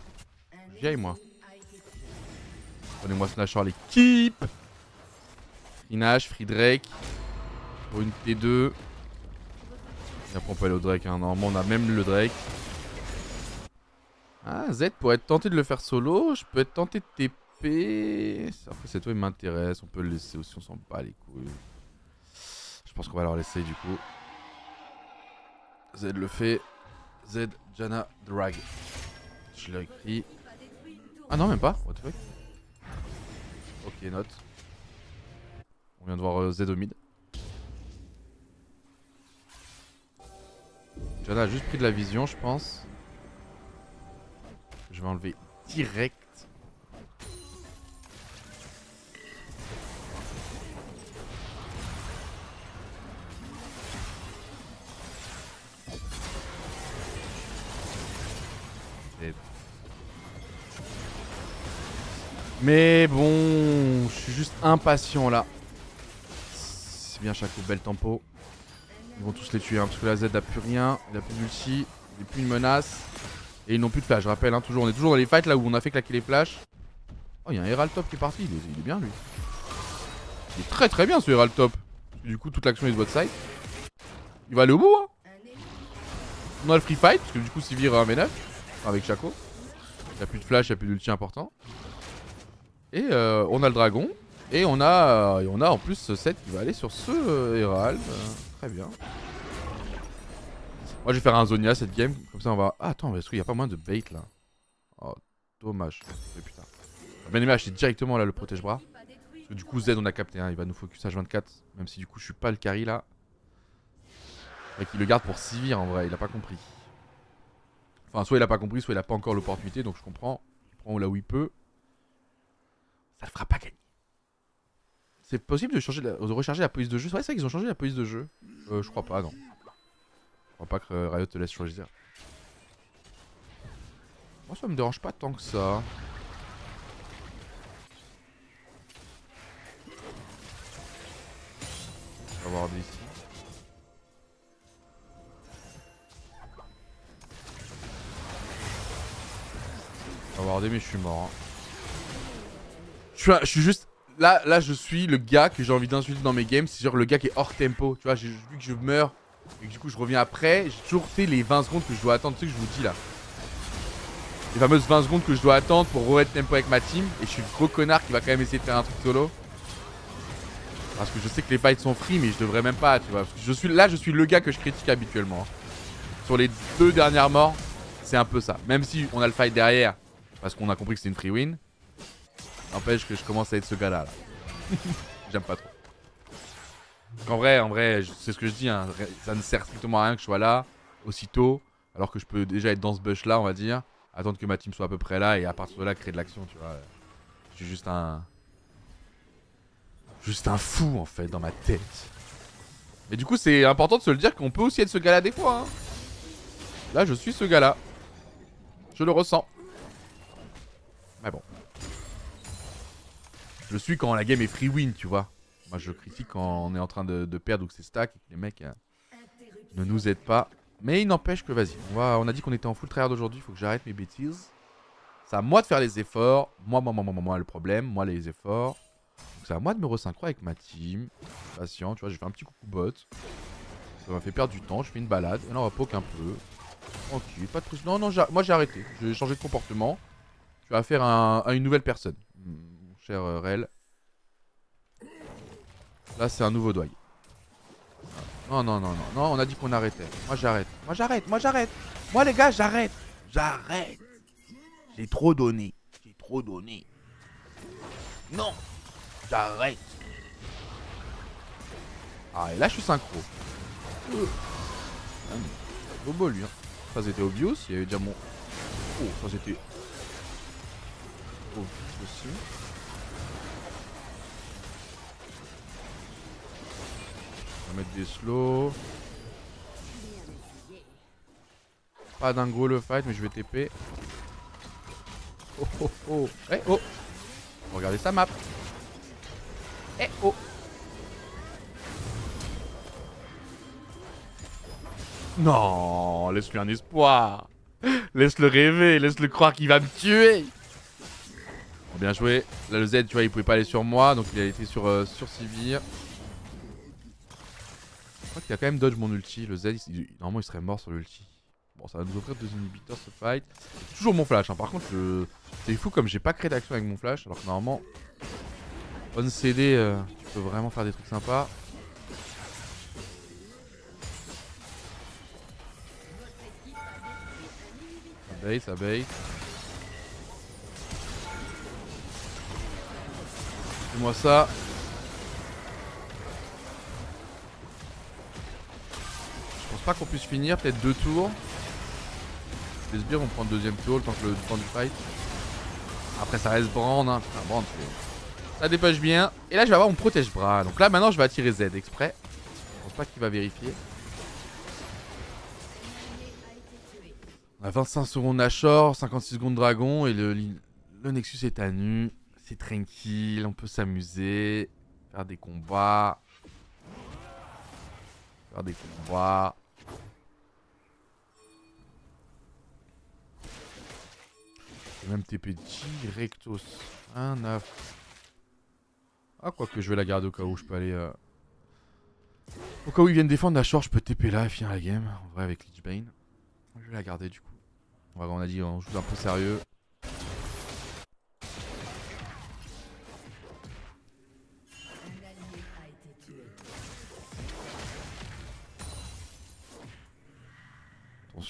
Vieille, moi. Prenez-moi Snatcher l'équipe. Free Nash, Free Drake. Pour une T2. Et après on peut aller au Drake. Hein. Normalement on a même le Drake. Ah Z pour être tenté de le faire solo. Je peux être tenté de TP. Après c'est toi il m'intéresse. On peut le laisser aussi. On s'en bat les couilles. Je pense qu'on va leur laisser du coup. Z le fait. Z Jana Drag. Je l'ai écrit. Ah non même pas. Ok note. On vient de voir euh, Z au mid. Jana a juste pris de la vision, je pense. Je vais enlever direct. Mais bon, je suis juste impatient là. C'est bien Chaco, bel tempo. Ils vont tous les tuer, hein, parce que la Z a plus rien, il a plus d'ulti, il n'a plus une menace. Et ils n'ont plus de flash, je rappelle, hein, toujours, on est toujours dans les fights là où on a fait claquer les flashs. Oh, il y a un Herald top qui est parti, il est, bien lui. Il est très très bien ce Herald top. Du coup, toute l'action est de votre side. Il va aller au bout, hein. On a le free fight, parce que du coup, Sivir a un V9 avec Chaco. Il n'y a plus de flash, il n'y a plus d'ulti important. Et euh, on a le dragon. Et on a, euh, on a en plus ce set qui va aller sur ce euh, Herald. Euh, très bien. Moi je vais faire un Zonia cette game. Comme ça on va. Ah attends, est-ce qu'il n'y a pas moins de bait là Oh, dommage. Mais putain. Bien aimé acheter directement là le protège-bras. Parce que du coup Z on a capté, hein, il va nous focus H24. Même si du coup je suis pas le carry là. Et qu'il le garde pour Sivir en vrai, il a pas compris. Enfin, soit il a pas compris, soit il a pas encore l'opportunité, donc je comprends. Il prend là où il peut. Ça le fera pas gagner. C'est possible de, changer la- de recharger la police de jeu? C'est vrai ça qu'ils ont changé la police de jeu euh, Je crois pas, non. Je crois pas que Riot te laisse choisir. Moi ça me dérange pas tant que ça. On va voir d'ici. On va voir mais je suis mort. hein. Je suis, juste. Là, là, je suis le gars que j'ai envie d'insulter dans mes games. C'est genre le gars qui est hors tempo. Tu vois, vu que je meurs et du coup je reviens après. J'ai toujours fait les 20 secondes que je dois attendre. Tu sais que je vous dis là. Les fameuses 20 secondes que je dois attendre pour remettre tempo avec ma team. Et je suis le gros connard qui va quand même essayer de faire un truc solo. Parce que je sais que les fights sont free, mais je devrais même pas, tu vois. Je suis, là, je suis le gars que je critique habituellement. Sur les deux dernières morts, c'est un peu ça. Même si on a le fight derrière, parce qu'on a compris que c'est une free win. N'empêche que je commence à être ce gars-là. là. J'aime pas trop. En vrai, en vrai, c'est ce que je dis, hein, ça ne sert strictement à rien que je sois là, aussitôt, alors que je peux déjà être dans ce bush là, on va dire, attendre que ma team soit à peu près là et à partir de là créer de l'action, tu vois. Je suis juste un. Juste un fou en fait dans ma tête. Mais du coup, c'est important de se le dire qu'on peut aussi être ce gars-là des fois. hein. Là, je suis ce gars-là. Je le ressens. Mais bon. Je suis quand la game est free win, tu vois. Moi, je critique quand on est en train de, de perdre ou que c'est stack et que les mecs euh, ne nous aident pas. Mais il n'empêche que, vas-y, on, va- on a dit qu'on était en full tryhard aujourd'hui, il faut que j'arrête mes bêtises. C'est à moi de faire les efforts. Moi, moi, moi, moi, moi, moi, le problème. Moi, les efforts. Donc, c'est à moi de me resynchro avec ma team. Patient, tu vois, j'ai fait un petit coucou bot. Ça m'a fait perdre du temps, je fais une balade. Et là, on va poke un peu. Tranquille, pas de pression. Non, non, moi j'ai arrêté. J'ai changé de comportement. Tu vas faire un, à une nouvelle personne. Mon cher euh, Rel. Là, c'est un nouveau doigt. Non, non, non, non, non, on a dit qu'on arrêtait. Moi, j'arrête. Moi, j'arrête. Moi, j'arrête. Moi, les gars, j'arrête. J'arrête. J'ai trop donné. J'ai trop donné. Non. J'arrête. Ah, et là, je suis synchro. Ah, Bobo, lui. Hein. Ça, c'était obvious. Il y avait déjà mon. Oh, ça, c'était. Obvious aussi. On va mettre des slows. Pas dingo le fight, mais je vais TP. Oh oh oh. Eh oh. Regardez sa map. Eh oh. Non, laisse-lui un espoir. Laisse-le rêver, laisse-le croire qu'il va me tuer. Bon, bien joué. Là, le Z, tu vois, il pouvait pas aller sur moi, donc il a été sur, euh, sur Sivir. Crois qu'il a quand même dodge mon ulti. Le Z, normalement, il serait mort sur l'ulti. Bon, ça va nous offrir deux inhibiteurs ce fight. Toujours mon flash. hein. Par contre, je... c'est fou comme j'ai pas créé d'action avec mon flash. Alors que normalement, on CD, euh, tu peux vraiment faire des trucs sympas. Ça bait, ça bait. Fais-moi ça. Je pense pas qu'on puisse finir, peut-être deux tours. Les sbires vont prendre deuxième tour le temps que le temps du fight. Après ça reste Brand, hein. Putain, Brand, ça dépêche bien. Et là je vais avoir mon protège bras. Donc là maintenant je vais attirer Z exprès. Je pense pas qu'il va vérifier. On a 25 secondes Nashor, 56 secondes Dragon et le Nexus est à nu. C'est tranquille, on peut s'amuser, faire des combats. Faire des combats. Même TP directos. Un 9. Ah, quoique je vais la garder au cas où je peux aller. euh, Au cas où ils viennent défendre Nashor, je peux TP là et finir la game. En vrai, avec Lich Bane. Je vais la garder du coup. On a dit on joue un peu sérieux.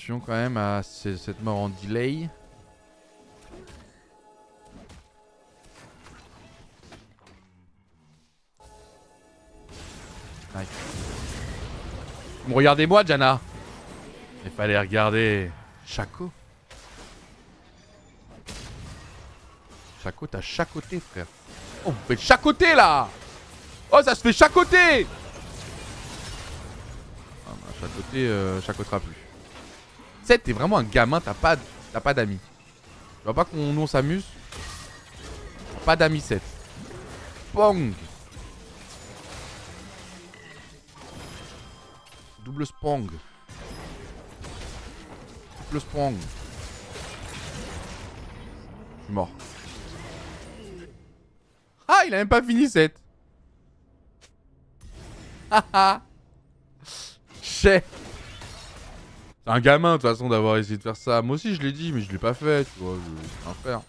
Quand même à ce- cette mort en delay. Nice. Regardez-moi, Jana? Il fallait regarder Chaco. Chaco, t'as chacoté, frère. Oh, vous faites chacoter là Oh, ça se fait chacoter Ah, bah, chacoter, euh, chacotera plus. 7, t'es vraiment un gamin, t'as pas, t'as pas d'amis. Tu vois pas qu'on on s'amuse? Pas d'amis 7. Pong Double spong. Triple spong. Je suis mort. Ah, il a même pas fini 7. Haha. Chais. Un gamin de toute façon d'avoir essayé de faire ça. Moi aussi je l'ai dit mais je l'ai pas fait, tu vois, je vais faire.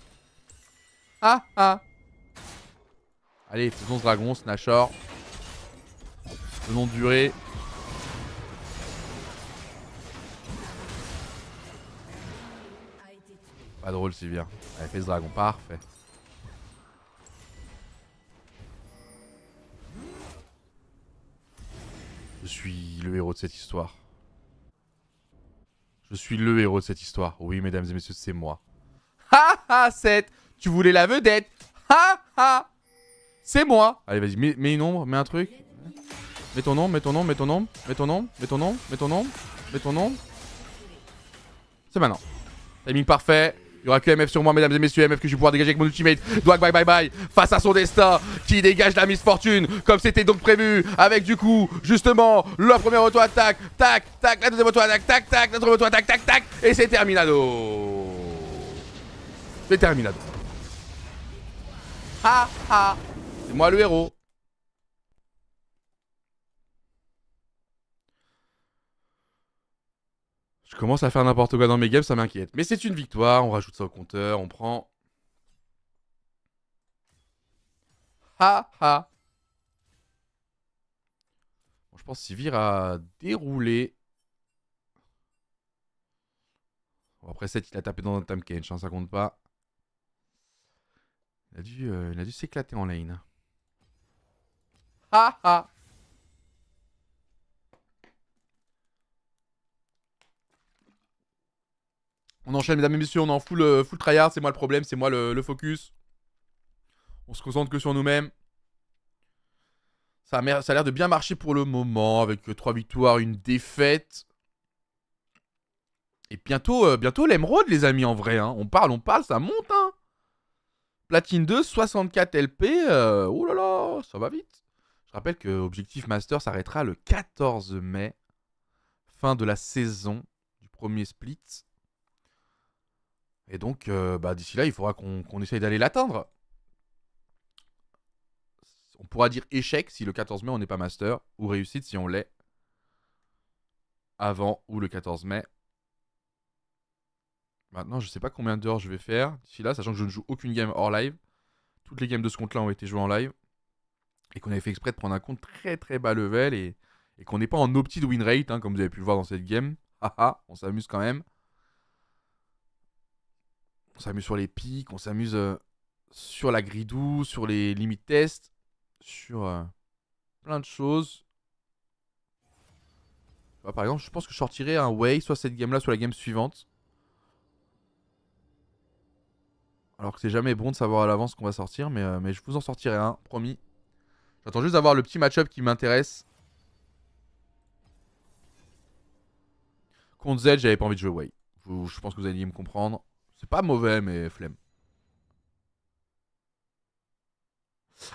Ah ah Allez, faisons ce dragon, Snashor. Faisons durer. Pas drôle Sylvia. Allez, fais ce dragon, parfait. Je suis le héros de cette histoire. Je suis le héros de cette histoire. Oui, mesdames et messieurs, c'est moi. Ha ha, 7 Tu voulais la vedette Ha ha C'est moi Allez, vas-y, mets, une ombre, mets un truc. Mets ton nom, mets ton nom, mets ton nom, mets ton nom, mets ton nom, mets ton nom, mets ton nom. C'est maintenant. Timing parfait. Il y aura que MF sur moi, mesdames et messieurs. MF que je vais pouvoir dégager avec mon ultimate. Dwag bye bye bye. Face à son destin. Qui dégage la misfortune. Comme c'était donc prévu. Avec du coup, justement, la première auto-attaque. Tac, tac. La deuxième auto-attaque. Tac, tac. La auto-attaque. Tac, tac. Et c'est terminado. C'est terminado. Ha ha. C'est moi le héros. Commence à faire n'importe quoi dans mes games, ça m'inquiète. Mais c'est une victoire, on rajoute ça au compteur, on prend. Ha ha. pense Sivir a déroulé. Bon, après 7, il a tapé dans un Tam Kench, hein, ça compte pas. Il a dû, euh, il a dû s'éclater en lane. Ha ha On enchaîne, mesdames et messieurs, on est en full, euh, full tryhard, c'est moi le problème, c'est moi le, focus. On se concentre que sur nous-mêmes. Ça a, l'air de bien marcher pour le moment, avec 3 victoires, une défaite. Et bientôt, euh, bientôt l'émeraude, les amis, en vrai. hein. On parle, on parle, ça monte. Hein. Platine 2, 64 LP. euh, oh là là, ça va vite. Je rappelle que Objectif Master s'arrêtera le 14 mai. Fin de la saison du premier split. Et donc, euh, bah, d'ici là, il faudra qu'on essaye d'aller l'atteindre. On pourra dire échec si le 14 mai on n'est pas master, ou réussite si on l'est avant ou le 14 mai. Maintenant, je sais pas combien d'heures je vais faire d'ici là, sachant que je ne joue aucune game hors live. Toutes les games de ce compte-là ont été jouées en live. Et qu'on avait fait exprès de prendre un compte très très bas level et, et qu'on n'est pas en opti de win rate, hein, comme vous avez pu le voir dans cette game. Haha, on s'amuse quand même. On s'amuse sur les pics, on s'amuse euh, sur la gridou, sur les limites tests, sur euh, plein de choses. Bah, par exemple, je pense que je sortirai un way, soit cette game-là, soit la game suivante. Alors que c'est jamais bon de savoir à l'avance qu'on va sortir, mais, euh, mais je vous en sortirai un, promis. J'attends juste d'avoir le petit match-up qui m'intéresse. Contre Z, j'avais pas envie de jouer way. Je pense que vous alliez me comprendre. C'est pas mauvais, mais flemme.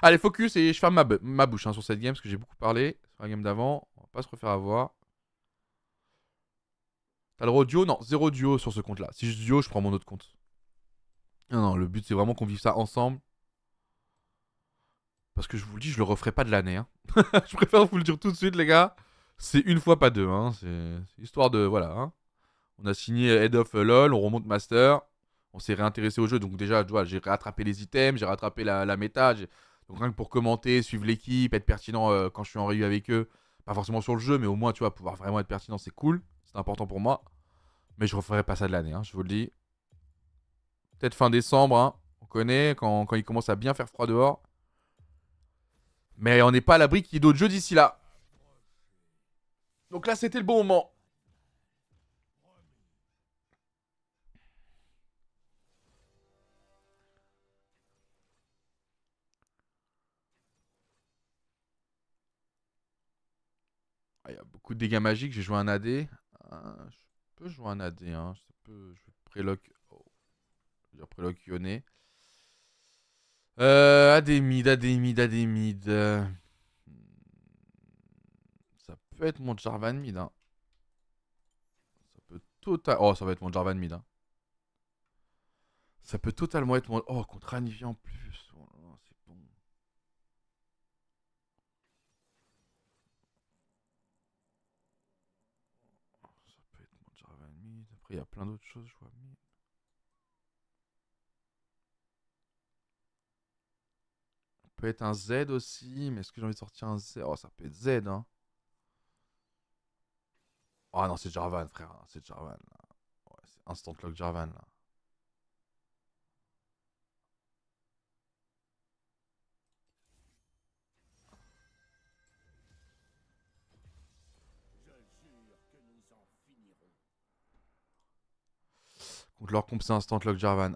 Allez, focus et je ferme ma, bouche hein, sur cette game parce que j'ai beaucoup parlé sur la game d'avant. On va pas se refaire avoir. T'as le droit duo Non, zéro duo sur ce compte-là. Si je duo, je prends mon autre compte. Non, non, le but c'est vraiment qu'on vive ça ensemble. Parce que je vous le dis, je le referai pas de l'année. hein. je préfère vous le dire tout de suite, les gars. C'est une fois, pas deux. Hein. C'est c'est histoire de. Voilà. hein. On a signé Head of LOL, on remonte Master. On s'est réintéressé au jeu. Donc, déjà, j'ai rattrapé les items, j'ai rattrapé la, la méta. Donc, rien que pour commenter, suivre l'équipe, être pertinent euh, quand je suis en réu avec eux. Pas forcément sur le jeu, mais au moins, tu vois, pouvoir vraiment être pertinent, c'est cool. C'est important pour moi. Mais je referai pas ça de l'année, hein, je vous le dis. Peut-être fin décembre, hein. on connaît, quand, quand il commence à bien faire froid dehors. Mais on n'est pas à l'abri qu'il y ait d'autres jeux d'ici là. Donc là, c'était le bon moment. Beaucoup de dégâts magiques. J'ai joué un AD. Ah, je peux jouer un AD. Hein. Je peux. Je préloc. Oh. Je vais préloc Yone. Euh, AD mid, AD mid, AD mid. euh. Ça peut être mon Jarvan mid. Hein. Ça peut total. Oh, ça va être mon Jarvan mid. Hein. Ça peut totalement être mon. Oh, contre Anivia en plus. Oh là là, c'est bon. Ça peut être mon Jarvan mid. Après, il y a plein d'autres choses, je vois. Ça peut être un Z aussi, mais est-ce que j'ai envie de sortir un Z? Oh, ça peut être Z, hein. Oh non, c'est Jarvan, frère. C'est Jarvan, là. Ouais, c'est instant lock Jarvan, là. Contre leur comp, c'est instant lock Jarvan.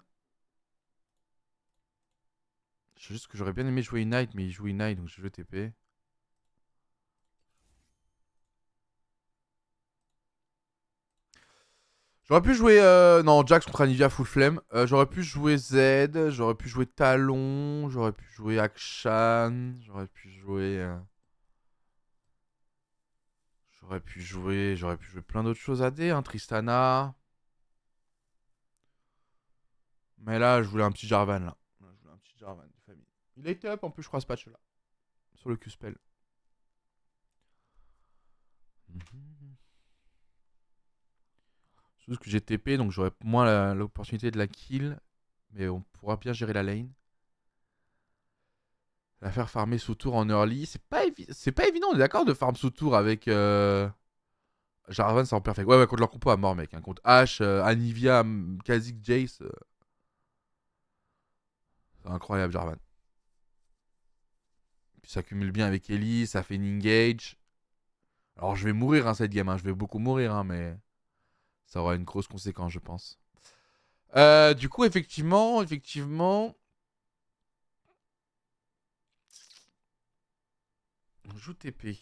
Sais juste que j'aurais bien aimé jouer Ignite, mais il joue Ignite, donc je vais TP. J'aurais pu jouer. euh, Non, Jax contre Anivia full flemme. Euh, j'aurais pu jouer Z, j'aurais pu jouer Talon, j'aurais pu jouer Akshan, j'aurais pu jouer. euh, J'aurais pu jouer. J'aurais pu jouer plein d'autres choses AD, hein, Tristana. Mais là, je voulais un petit Jarvan là. Je voulais un petit Jarvan famille. Il a été up en plus, je crois, ce patch là. Sur le Q-Spell. Mhm. C'est juste que j'ai TP, donc j'aurai moins l'opportunité de la kill. Mais on pourra bien gérer la lane. La faire farmer sous tour en early, c'est pas, pas évident, on est d'accord de farm sous tour avec euh... Jarvan, c'est en perfect. Ouais, ouais, contre leur compo à mort, mec. hein. Contre Ash, euh, Anivia, Kha'Zix, Jace. euh, incroyable, Jarvan. Puis ça cumule bien avec Ellie, ça fait une engage. Alors je vais mourir hein, cette game, hein. je vais beaucoup mourir, hein, mais ça aura une grosse conséquence, je pense. Euh, du coup, effectivement, effectivement. On joue TP.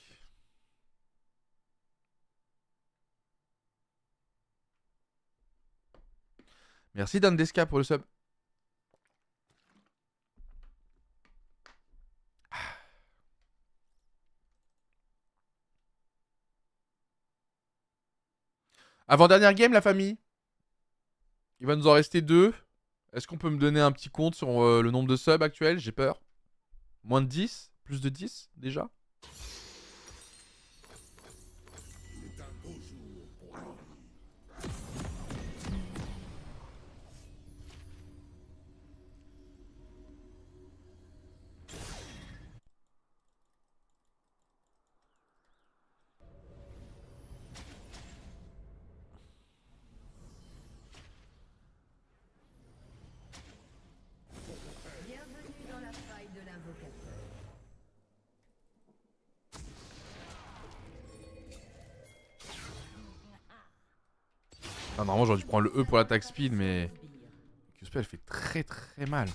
Merci Dandeska pour le sub. Avant-dernière game, la famille? Il va nous en rester deux. Est-ce qu'on peut me donner un petit compte sur euh, le nombre de subs actuels? J'ai peur. Moins de 10 Plus de 10 déjà? Prendre le E pour l'attaque speed, mais. Q-Spell fait très très mal.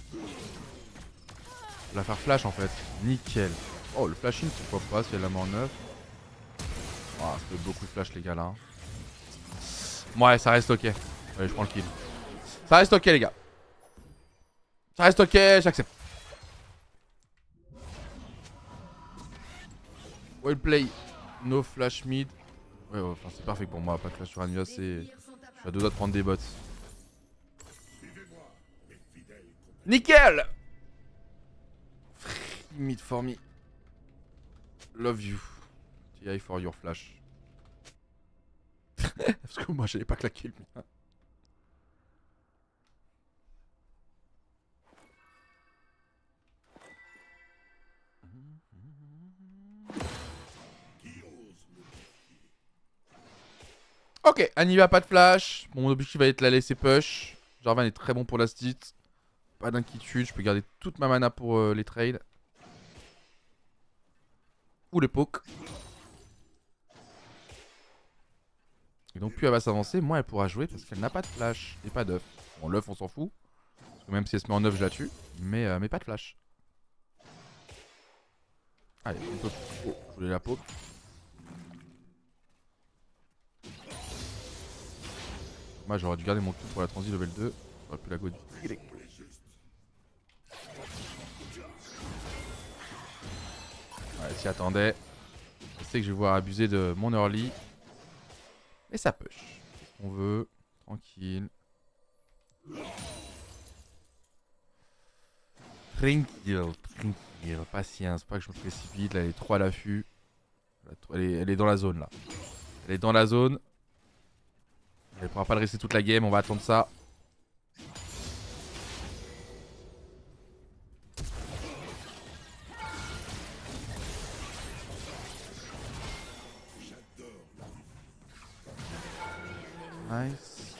La faire flash en fait. Nickel. Oh, le flashing, pourquoi pas, si elle met en 9. Ah, ça fait beaucoup de flash, les gars là. Ouais, ça reste ok. Allez, je prends le kill. Ça reste ok, les gars. Ça reste ok, j'accepte. Well play. No flash mid. Ouais, ouais, enfin, c'est parfait pour moi. Pas de flash sur Anivia, c'est. Je suis à deux doigts de prendre des bots. Nickel Free for me. Love you. TI for your flash. Parce que moi j'avais pas claqué le mien. Ok, Anivia pas de flash. Mon objectif va être la laisser push. Jarvan est très bon pour la stit. Pas d'inquiétude, je peux garder toute ma mana pour euh, les trades. Ou les pokes. Et donc plus elle va s'avancer, moins elle pourra jouer parce qu'elle n'a pas de flash et pas d'œuf. Bon l'œuf on s'en fout. Parce que même si elle se met en œuf je la tue. Mais, euh, mais pas de flash. Allez, on peut... Oh, je voulais la poke. Moi j'aurais dû garder mon cul pour la transi level 2. J'aurais pu la go direct. Ouais, s'y attendait. Je sais que je vais voir abuser de mon early. Et ça push. On veut? Tranquille. Tranquille. Tranquille. Patience. Pas que je me précipite. Là, elle est trop à l'affût. Elle est dans la zone là. Elle est dans la zone. Elle pourra pas le rester toute la game. On va attendre ça. Nice.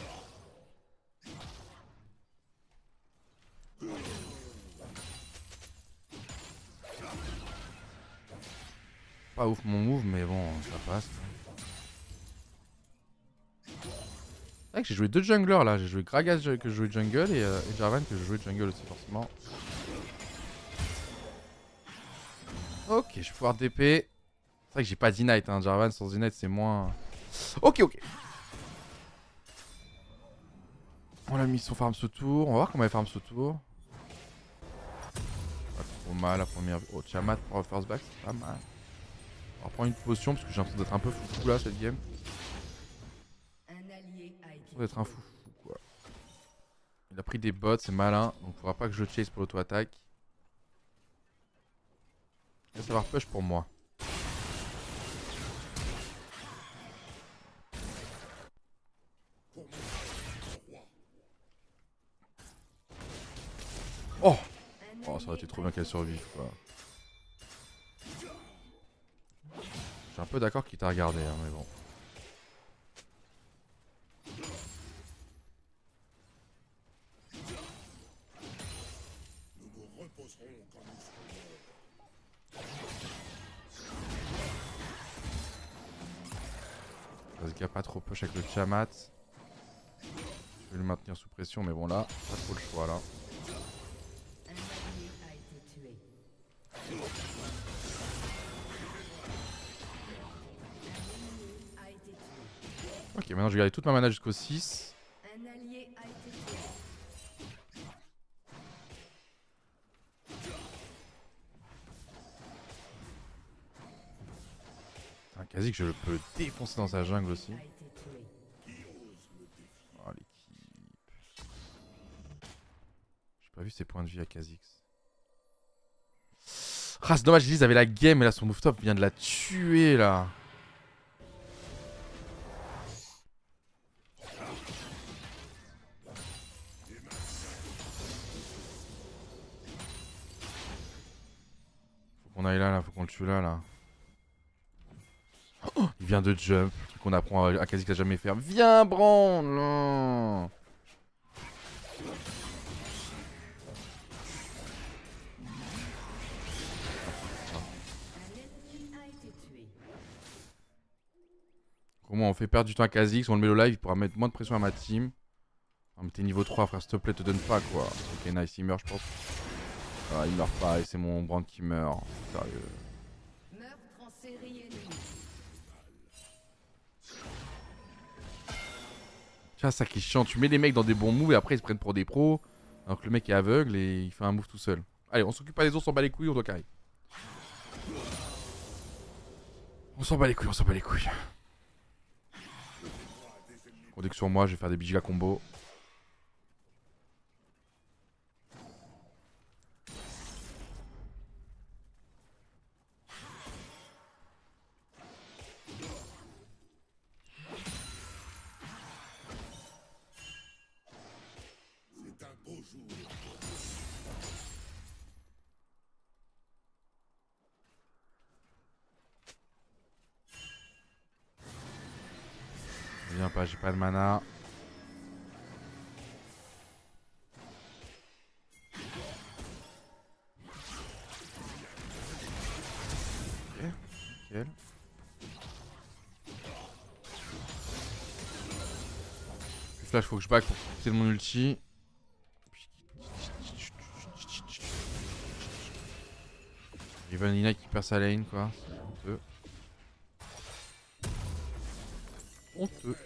Pas ouf mon move, mais bon, ça passe. C'est vrai que j'ai joué deux junglers là. J'ai joué Gragas que je jouais jungle et, euh, et Jarvan que je jouais jungle aussi, forcément. Ok, je vais pouvoir DP. C'est vrai que j'ai pas d'Ignite, hein. Jarvan sans Ignite c'est moins. Ok, ok. On a mis son farm ce tour. On va voir comment elle farm ce tour. Pas trop mal la première. Oh, Tiamat pour le first back, c'est pas mal. On va prendre une potion parce que j'ai l'impression d'être un peu fou là cette game un fou. Il a pris des bots, c'est malin, donc il faudra pas que je chase pour l'auto-attaque. Il va savoir push pour moi. Oh Oh ça aurait été trop bien qu'elle survive quoi. Je suis un peu d'accord qu'il t'a regardé hein, mais bon. A pas trop push avec le Tiamat. Je vais le maintenir sous pression, mais bon là, pas trop le choix là. Ok, maintenant je vais garder toute ma mana jusqu'au 6. Quasi que je peux le défoncer dans sa jungle aussi. Oh l'équipe. J'ai pas vu ses points de vie à Kha'Zix. Ah c'est dommage, Elise avait la game et là son move top vient de la tuer là. Faut qu'on aille là, là, faut qu'on le tue là, là. Il vient de jump, qu'on apprend à, Kha'Zix à jamais faire. Viens, Bran. Comment on fait perdre du temps à Kha'Zix, on le met au live, il pourra mettre moins de pression à ma team. Mais t'es niveau 3 frère, s'il te plaît, te donne pas quoi. Ok nice, il meurt je pense. Ah, il meurt pas et c'est mon brand qui meurt. Sérieux. Ça qui est chiant, tu mets les mecs dans des bons moves et après ils se prennent pour des pros. Alors que le mec est aveugle et il fait un move tout seul. Allez, on s'occupe pas des autres, on s'en bat les couilles, on doit carry. On s'en bat les couilles, on s'en bat les couilles. Comptez que sur moi, je vais faire des giga combo. Pas, de mana. Ok, nickel. Flash, faut que je back pour de mon ulti. Qui perd sa lane quoi. Honteux. Honteux.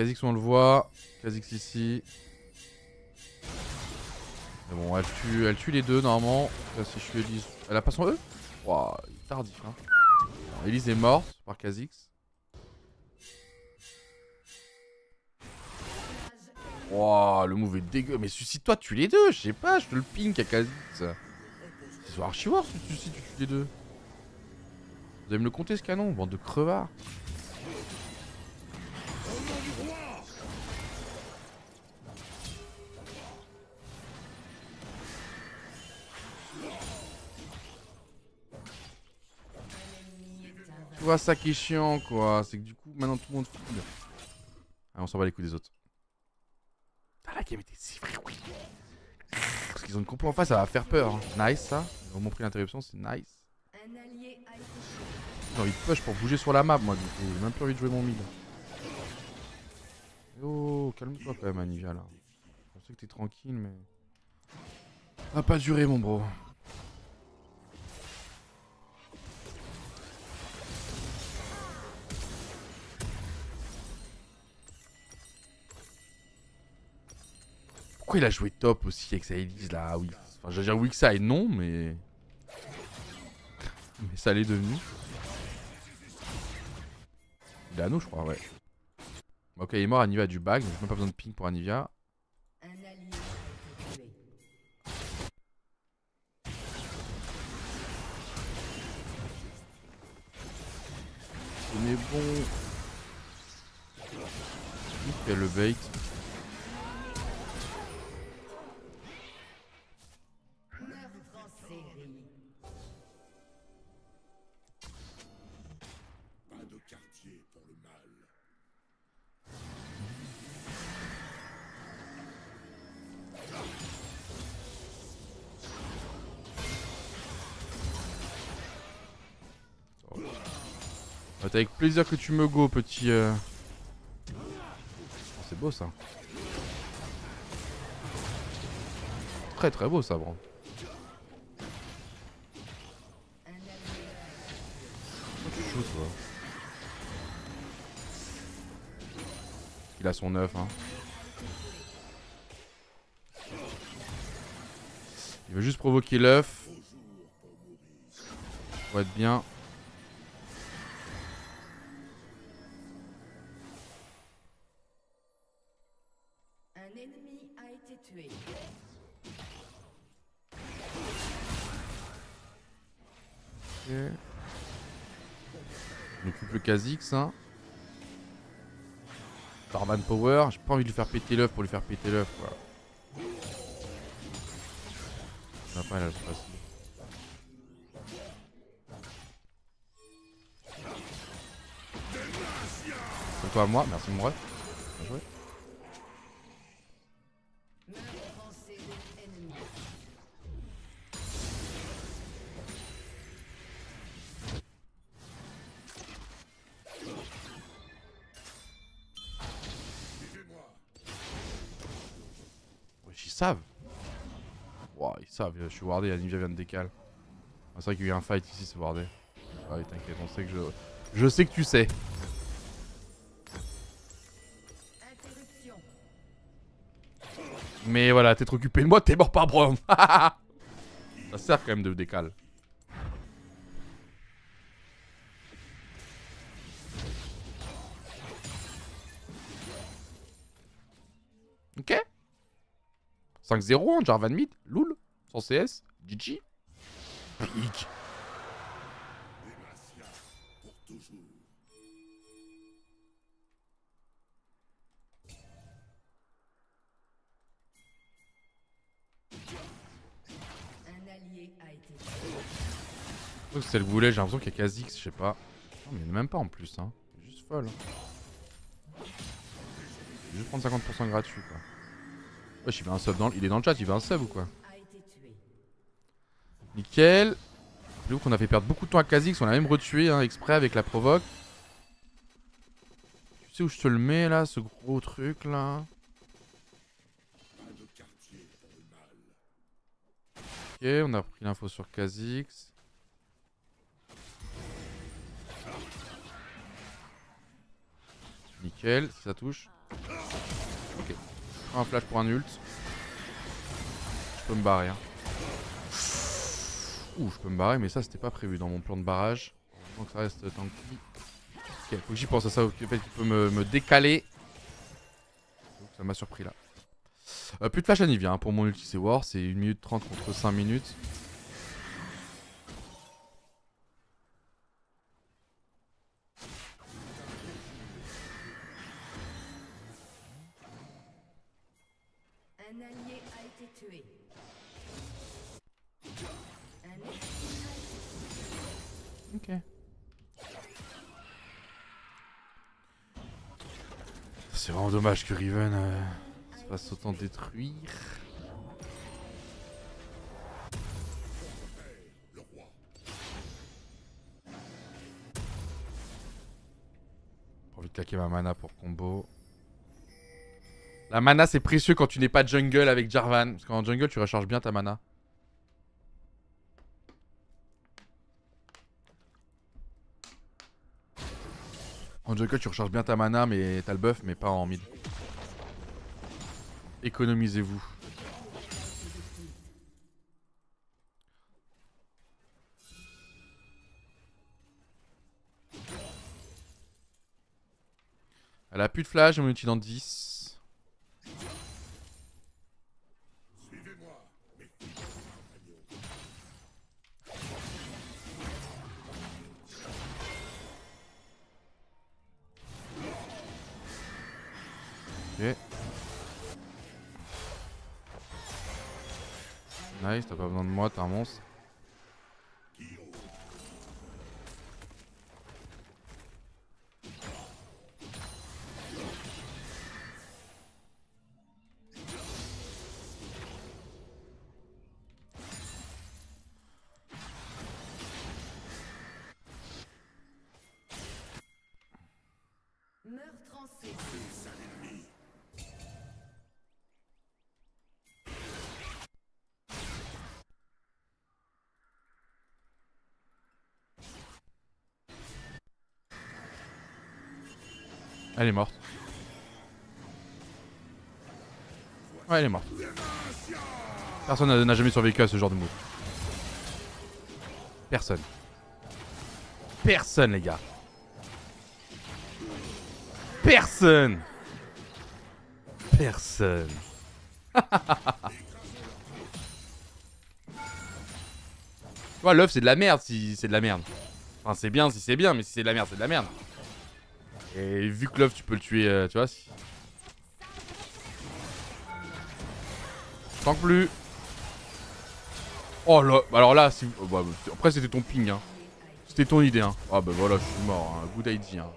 Kha'Zix on le voit. Kha'Zix ici. Mais bon, elle tue, elle tue les deux normalement. Si je suis Elise. Elle a pas son E est tardif. Hein. Elise est morte par Kha'Zix. Wouah, le move est dégueu. Mais suscite-toi, tue les deux. Je sais pas, je te le ping à Kha'Zix. C'est sur Archivore si tu, tu tues les deux. Vous allez me le compter ce canon, bande de crevards. Tu vois ça qui est chiant quoi, c'est que du coup maintenant tout le monde feed. Ah on s'en bat les couilles des autres. Ah la game était si. Parce qu'ils ont une compo en face, ça va faire peur. hein. Nice ça. Ils ont pris l'interruption, c'est nice. J'ai envie de push pour bouger sur la map moi du coup, j'ai même plus envie de jouer mon mid. Oh, calme-toi quand même Anivia là. Je sais que t'es tranquille mais... Ça va pas durer mon bro. Pourquoi il a joué top aussi avec sa Elise là? Ah oui. Enfin j'allais dire weak side non mais... Mais ça l'est devenu. Il à nous, je crois, ouais. Ok, il est mort, Anivia a du bag, donc j'ai même pas besoin de ping pour Anivia. A. On est bon. Nickel le bait. Bah, t'as avec plaisir que tu me go, petit. euh. Oh, c'est beau ça. Très très beau ça, bro. Tu shoots, toi. Il a son œuf, hein. Il veut juste provoquer l'œuf. Pour être bien. Kha'Zix, hein. Jarvan Power, j'ai pas envie de lui faire péter l'œuf pour lui faire péter l'œuf, quoi. Après, là, c'est facile. C'est toi à moi, merci mon ref. Bien joué. Savent. Wow, ils savent, je suis wardé, Anivia vient de décal. Ah, c'est vrai qu'il y a eu un fight ici, c'est wardé. Ah t'inquiète, on sait que je... Je sais que tu sais. Mais voilà, t'es trop occupé de moi, t'es mort par brom. Ça sert quand même de décal. 5-0 en Jarvan Mid, Loul, sans CS, GG. Pique. Que c'est le boulet, j'ai l'impression qu'il y a Kha'Zix, je sais pas. Non, mais il y en a même pas en plus, hein. C'est juste folle. hein. Je vais Juste prendre 50% gratuit, quoi. Wesh, il veut un sub dans. Il est dans le chat, il veut un sub ou quoi. Nickel. Rappelez-vous qu'on a fait perdre beaucoup de temps à Kha'Zix, on l'a même retué, hein, exprès avec la provoque. Tu sais où je te le mets, là, ce gros truc, là Ok, on a pris l'info sur Kha'Zix. Nickel, si ça touche. Un flash pour un ult. Je peux me barrer. Hein. Ouh, je peux me barrer, mais ça c'était pas prévu dans mon plan de barrage. Donc ça reste tanky. Ok, faut que j'y pense à ça, au fait qu'il peut me, me décaler. Donc, Ça m'a surpris là. Euh, plus de flash à Nivea hein, pour mon ulti, c'est war, c'est 1 minute 30 contre 5 minutes. Dommage que Riven euh, se fasse autant détruire. J'ai envie de claquer ma mana pour combo. La mana c'est précieux quand tu n'es pas jungle avec Jarvan. Parce qu'en jungle tu recharges bien ta mana. En jungle, tu recharges bien ta mana, mais t'as le buff, mais pas en mid. Économisez-vous. Elle a plus de flash, on utilise dans 10. T'as pas besoin de moi, t'es un monstre. Elle est morte. Ouais, elle est morte. Personne n'a- jamais survécu à ce genre de move. Personne. Personne, les gars. Personne. Personne. Ouais, l'œuf, c'est de la merde si c'est de la merde. Enfin, c'est bien si c'est bien, mais si c'est de la merde, c'est de la merde. Et vu que l'œuf, tu peux le tuer, euh, tu vois. Tant que plus. Oh là, alors là, si... oh, bah, après c'était ton ping, hein. C'était ton idée, hein. Ah bah voilà, je suis mort, hein. Good ID, hein.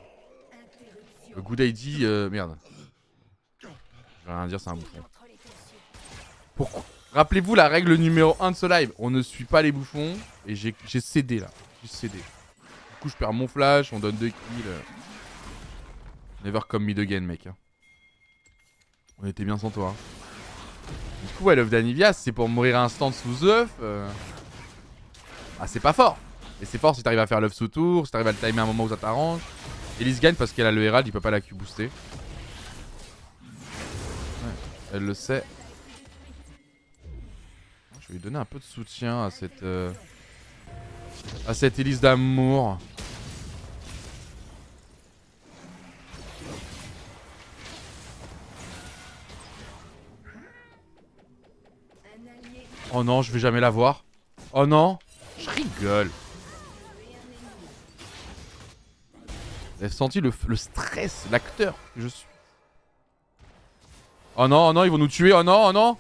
Euh, Good ID, euh, merde. Je vais rien dire, c'est un bouffon. Pourquoi Rappelez-vous la règle numéro 1 de ce live. On ne suit pas les bouffons. Et j'ai cédé là. J'ai cédé. Du coup, je perds mon flash. On donne 2 kills. Never come mid again, mec. hein. On était bien sans toi. Du coup, ouais, l'œuf d'Anivia, c'est pour mourir instant sous œuf. euh. Ah, c'est pas fort. Mais c'est fort si t'arrives à faire l'œuf sous tour. Si t'arrives à le timer à un moment où ça t'arrange. Elise gagne parce qu'elle a le Herald. Il peut pas la Q booster. Ouais, elle le sait. Je vais lui donner un peu de soutien à cette euh, à cette hélice d'amour. Oh non, je vais jamais la voir. Oh non, je rigole. Vous avez senti le, le stress, l'acteur que je suis. Oh non, oh non, ils vont nous tuer. Oh non, oh non.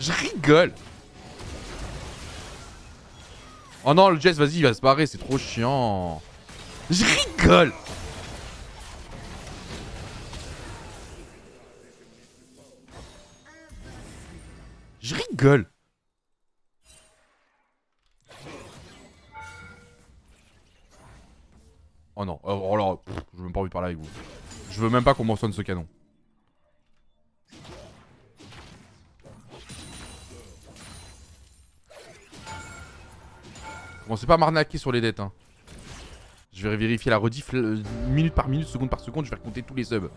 Je rigole. Oh non, le Jess, vas-y, il va se barrer, c'est trop chiant. Je rigole. Je rigole. Oh non, oh, oh là, je veux même pas envie de parler avec vous. Je veux même pas qu'on mentionne ce canon. Commencez pas à m'arnaquer sur les dettes. Hein. Je vais vérifier la rediff minute par minute, seconde par seconde. Je vais compter tous les subs.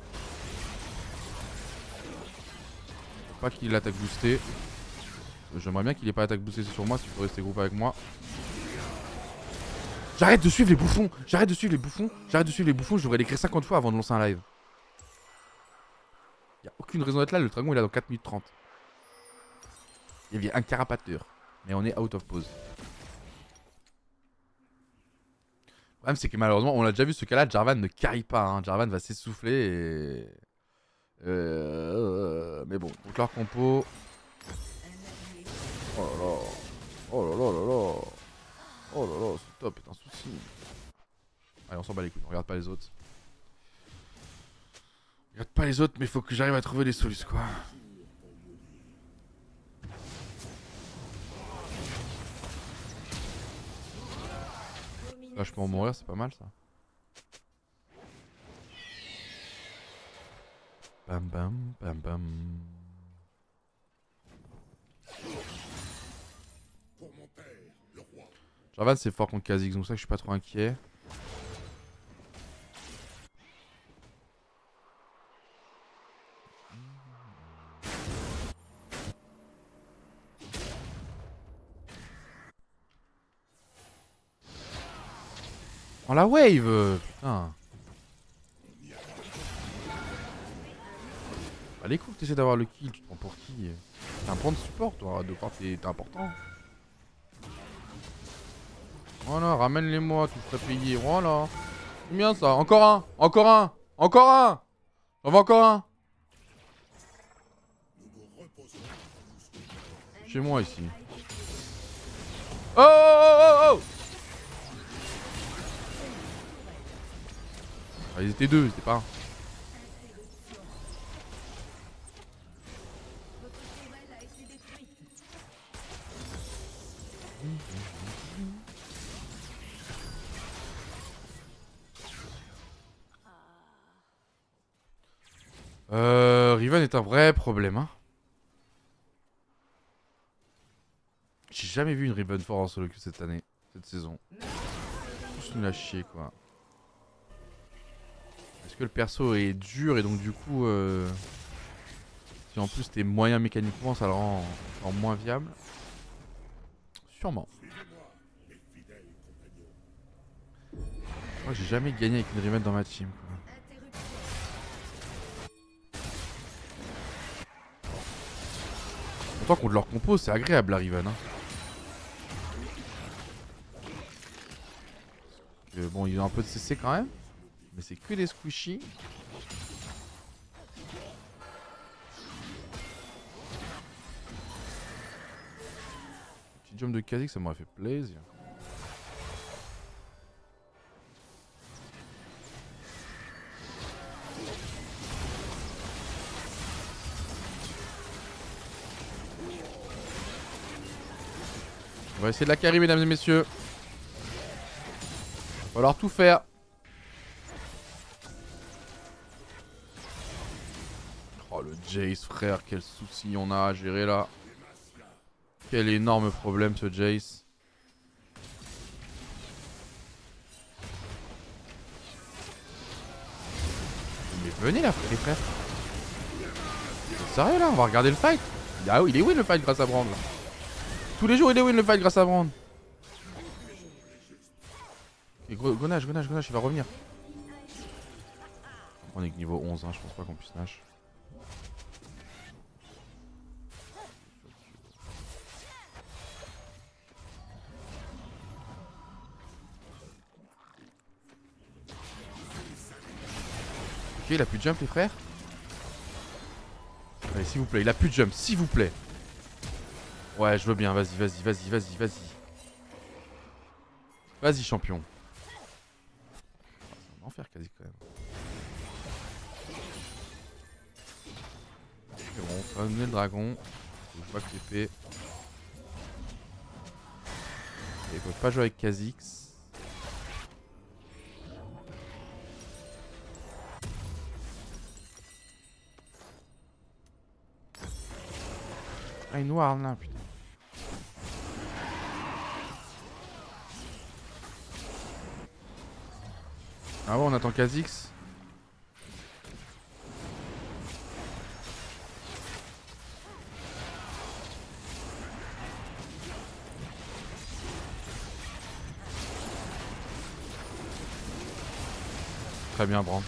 Pas qu'il attaque boosté. J'aimerais bien qu'il ait pas attaque boostée sur moi s'il faut rester groupe avec moi. J'arrête de suivre les bouffons J'arrête de suivre les bouffons J'arrête de suivre les bouffons, je devrais l'écrire 50 fois avant de lancer un live. Y a aucune raison d'être là, le dragon il est dans 4 minutes 30. Il y avait un carapateur. Mais on est out of pause. Le problème c'est que malheureusement, on l'a déjà vu ce cas-là, Jarvan ne carry pas. hein. Jarvan va s'essouffler et... Euh, mais bon, donc leur compo... Oh là là. Oh là là là là. Oh là là, ce top est un souci. Allez, on s'en bat les couilles, on regarde pas les autres. On regarde pas les autres, mais faut que j'arrive à trouver des solutions, quoi. Là, je peux mourir, c'est pas mal ça. Bam bam, bam bam. Jarvan c'est fort contre Kha'Zix, donc ça je suis pas trop inquiet. Oh la wave Putain Allez cool t'essaies d'avoir le kill, tu te prends pour qui? T'es un point de support toi, de part t'es important. Voilà, ramène-les-moi, tu ferais payer, voilà. C'est bien ça, encore un, encore un, encore un On va encore un? Chez moi ici. Oh oh oh oh ah, Ils étaient deux, c'était pas un. Euh, Riven est un vrai problème. Hein. J'ai jamais vu une Riven fort en solo queue cette année, cette saison. Juste une à chier quoi. Est-ce que le perso est dur et donc du coup, euh, si en plus t'es moyen mécaniquement, ça le rend moins viable? Sûrement. Moi j'ai jamais gagné avec une Riven dans ma team. Quoi. Pourtant contre leur compo c'est agréable la Riven. Hein. Euh, bon ils ont un peu de CC quand même. Mais c'est que des squishy. Petit jump de Kha'Zix ça m'aurait fait plaisir. Va essayer de la carry mesdames et messieurs. Va falloir tout faire. Oh le Jace frère, quel souci on a à gérer là. Quel énorme problème ce Jace. Mais venez là les frères. Sérieux là, on va regarder le fight. Ah oui, il est win le fight grâce à Brand là? Tous les jours il est win le fight grâce à Brand. Et Gonage, Gonage, Gonage, il va revenir. On est que niveau 11, hein, je pense pas qu'on puisse Nash. Ok, il a plus de jump les frères. Allez, s'il vous plaît, il a plus de jump, s'il vous plaît. Ouais, je veux bien, vas-y, vas-y, vas-y, vas-y, vas-y. Vas-y, champion. C'est un enfer quasi quand même. Bon, ça va donner le dragon. Faut je vois que l'épée. Et peuvent pas jouer avec Kha'Zix. Ah, il noir là, putain. Ah bon, on attend Kha'Zix Très bien, Brand.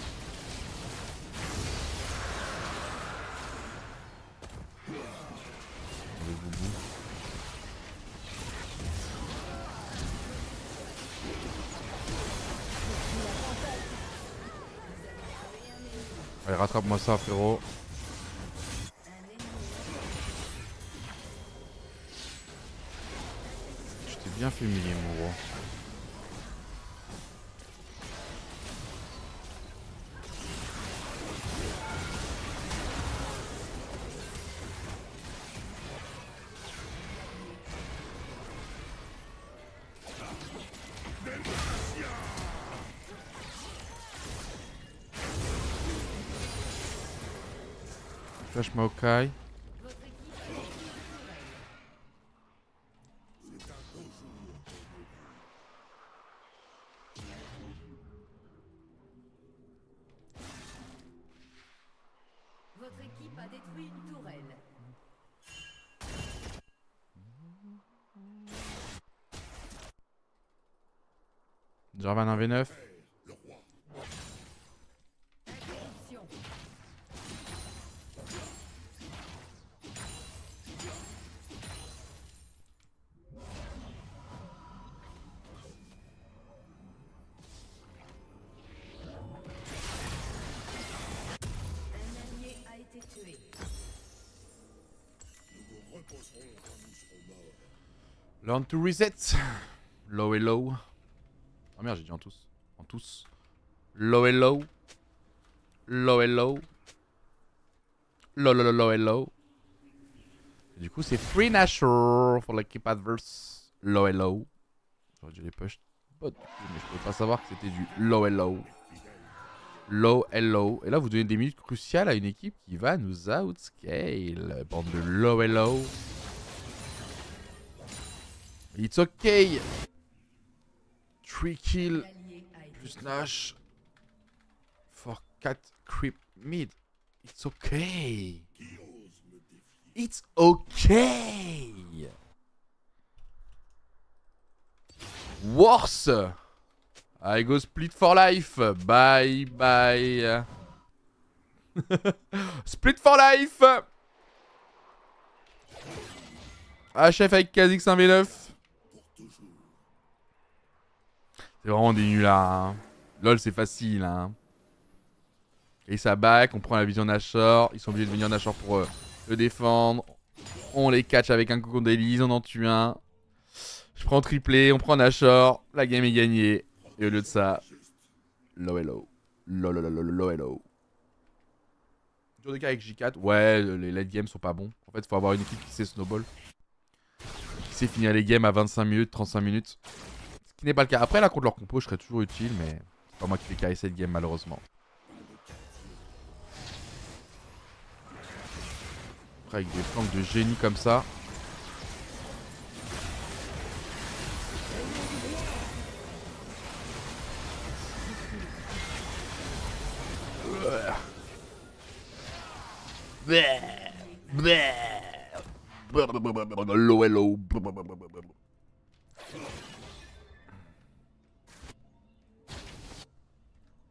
Rattrape-moi ça, frérot. T'ai bien fait humilier, mon gros. Flash Maokai. Votre Learn to reset. Low et low. Oh merde, j'ai dit en tous. En tous. Low et low. Low et low. Low, low, low, low et low. Et du coup, c'est free Nashor pour l'équipe adverse. Low et low. J'aurais dû les push. Mais je pouvais pas savoir que c'était du low et low. Low, hello. Et là, vous donnez des minutes cruciales à une équipe qui va nous outscale. Bande de low, hello. It's okay. 3 kills plus Nash. For 4 creep mid. It's okay. It's okay. Worse. I go split for life. Bye bye. split for life. HF avec Kha'Zix 1v9. C'est vraiment des nuls là. hein. LOL c'est facile hein. Et ça back, on prend la vision Nashor. Ils sont obligés de venir Nashor pour euh, le défendre. On les catch avec un cocon d'Elise, on en tue un. Je prends triplé, on prend Nashor. La game est gagnée. Et au lieu de ça, low hello. Low low low low de cas avec J4. Ouais, les late games sont pas bons. En fait, faut avoir une équipe qui sait snowball. Qui sait finir les games à 25 minutes, 35 minutes. Ce qui n'est pas le cas. Après, là, contre leur compo, je serais toujours utile, mais c'est pas moi qui fais carrer cette game, malheureusement. Après, avec des flanques de génie comme ça.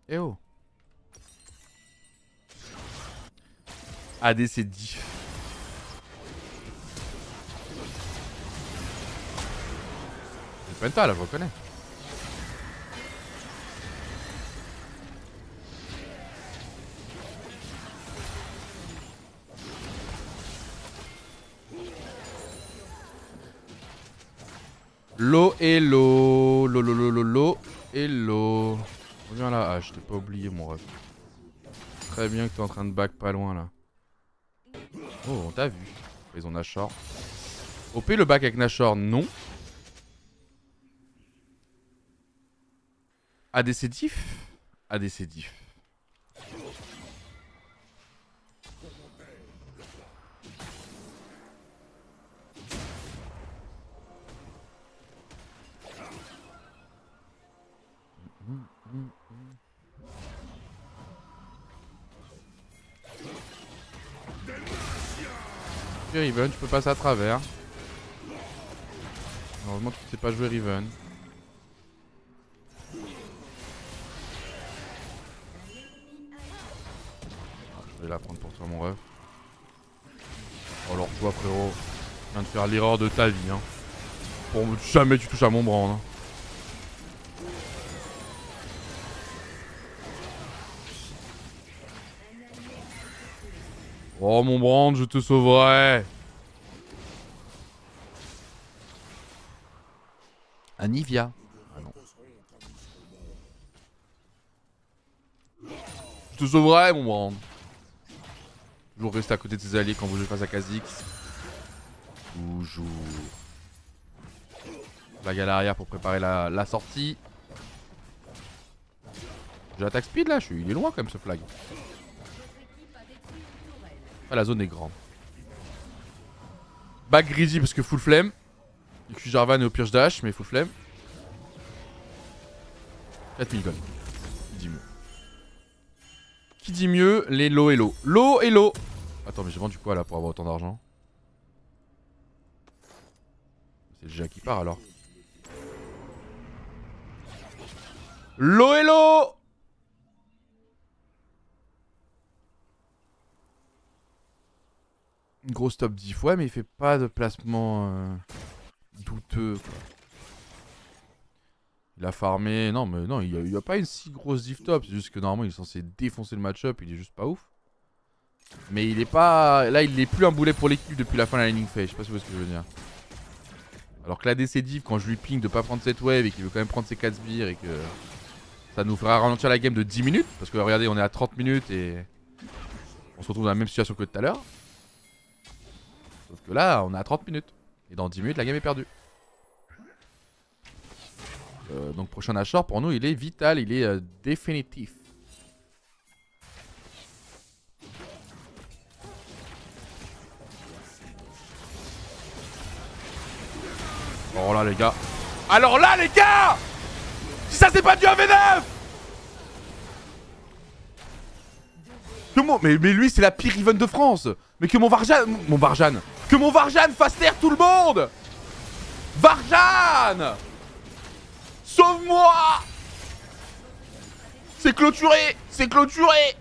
Eh oh. AD c'est diff. C'est Penta là, je reconnais. Lo hello, lo lo lo lo lo, hello. Reviens là, ah je t'ai pas oublié mon ref. Très bien que t'es en train de back pas loin là. Oh, on t'a vu. Ils ont Nashor. OP le back avec Nashor, non. ADC diff ADC diff. Riven, tu peux passer à travers. Heureusement tu sais pas jouer Riven. Ah, Je vais la prendre pour toi mon ref. Alors toi frérot, tu viens de faire l'erreur de ta vie hein. Pour jamais tu touches à mon brand. hein. Oh mon brand, je te sauverai. Anivia. Ah non. Je te sauverai mon brand. Toujours rester à côté de tes alliés quand vous jouez face à Kha'Zix. Toujours. Flag à l'arrière pour préparer la, la sortie. J'attaque speed là, je suis, il est loin quand même ce flag. Ah, la zone est grande. Back greasy parce que full flame. Du coup, Jarvan est au purge dash, mais full flame. 4000 gold. Qui dit mieux Qui dit mieux Les low et low. Low et low Attends, mais j'ai vendu quoi là pour avoir autant d'argent C'est GA qui part alors. Low et low Une grosse top 10 fois, mais il fait pas de placement euh, douteux. Quoi. Il a farmé. Non, mais non, il y a, il y a pas une si grosse diff top. C'est juste que normalement, il est censé défoncer le match-up. Il est juste pas ouf. Mais il est pas. Là, il est plus un boulet pour l'équipe depuis la fin de la landing phase. Je sais pas si vous voyez ce que je veux dire. Alors que la DC div, quand je lui ping de pas prendre cette wave et qu'il veut quand même prendre ses 4 sbires et que ça nous fera ralentir la game de 10 minutes. Parce que regardez, on est à 30 minutes et on se retrouve dans la même situation que tout à l'heure. Sauf que là, on a 30 minutes. Et dans 10 minutes, la game est perdue. Euh, donc prochain achat pour nous, il est vital, il est euh, définitif. Oh là les gars. Alors là les gars Si ça c'est pas du 1v9 mais, mais lui c'est la pire Even de France mais que mon Varjan... Mon Varjan Que mon Varjan fasse taire tout le monde. Varjan Sauve-moi. C'est clôturé C'est clôturé.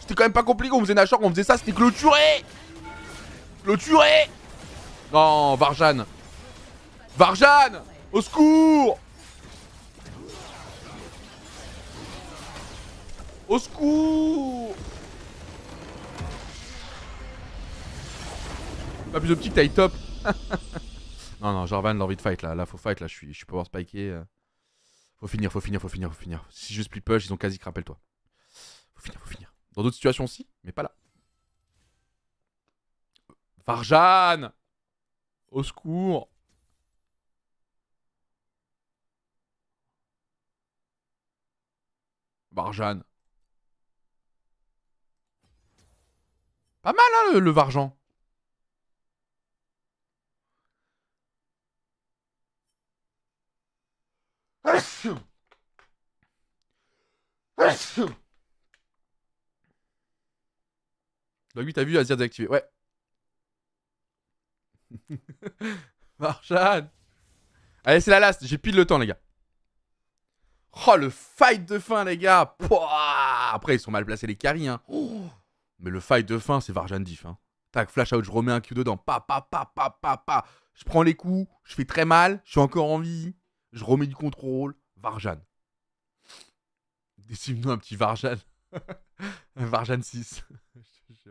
C'était quand même pas compliqué, on faisait Nashor, on faisait ça, c'était clôturé. Clôturé. Non, Varjan. Varjan Au secours. Au secours Pas plus optique, taille top Non, non, Jarvan, l'envie de fight là. Là, faut fight là. Je suis, je suis power spiké. euh. Faut finir, faut finir, faut finir, faut finir. Si je split push, ils ont quasi rappelle-toi. Faut finir, faut finir. Dans d'autres situations aussi, mais pas là. Varjan Au secours Varjan. Pas mal, hein, le, le Varjan. Donc oui, t'as vu Azir désactivé. Ouais. Marjan. Allez, c'est la last. J'ai pile le temps, les gars. Oh, le fight de fin, les gars. Après, ils sont mal placés, les carries. Hein. Mais le fight de fin, c'est Varjan Diff. Hein. Tac, flash out, je remets un Q dedans. Pa, pa, pa, pa, pa, pa. Je prends les coups. Je fais très mal. Je suis encore en vie. Je remets du contrôle. Varjan. Dessine-nous un petit Varjan. un Varjan 6. Je.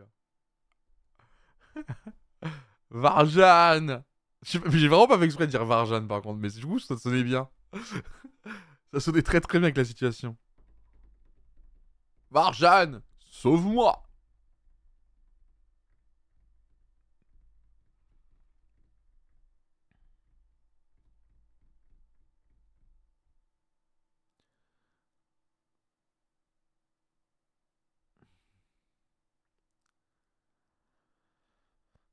Varjan Je- J'ai vraiment pas fait exprès de dire Varjan par contre, mais du coup ça sonnait bien. ça sonnait très très bien avec la situation. Varjan Sauve-moi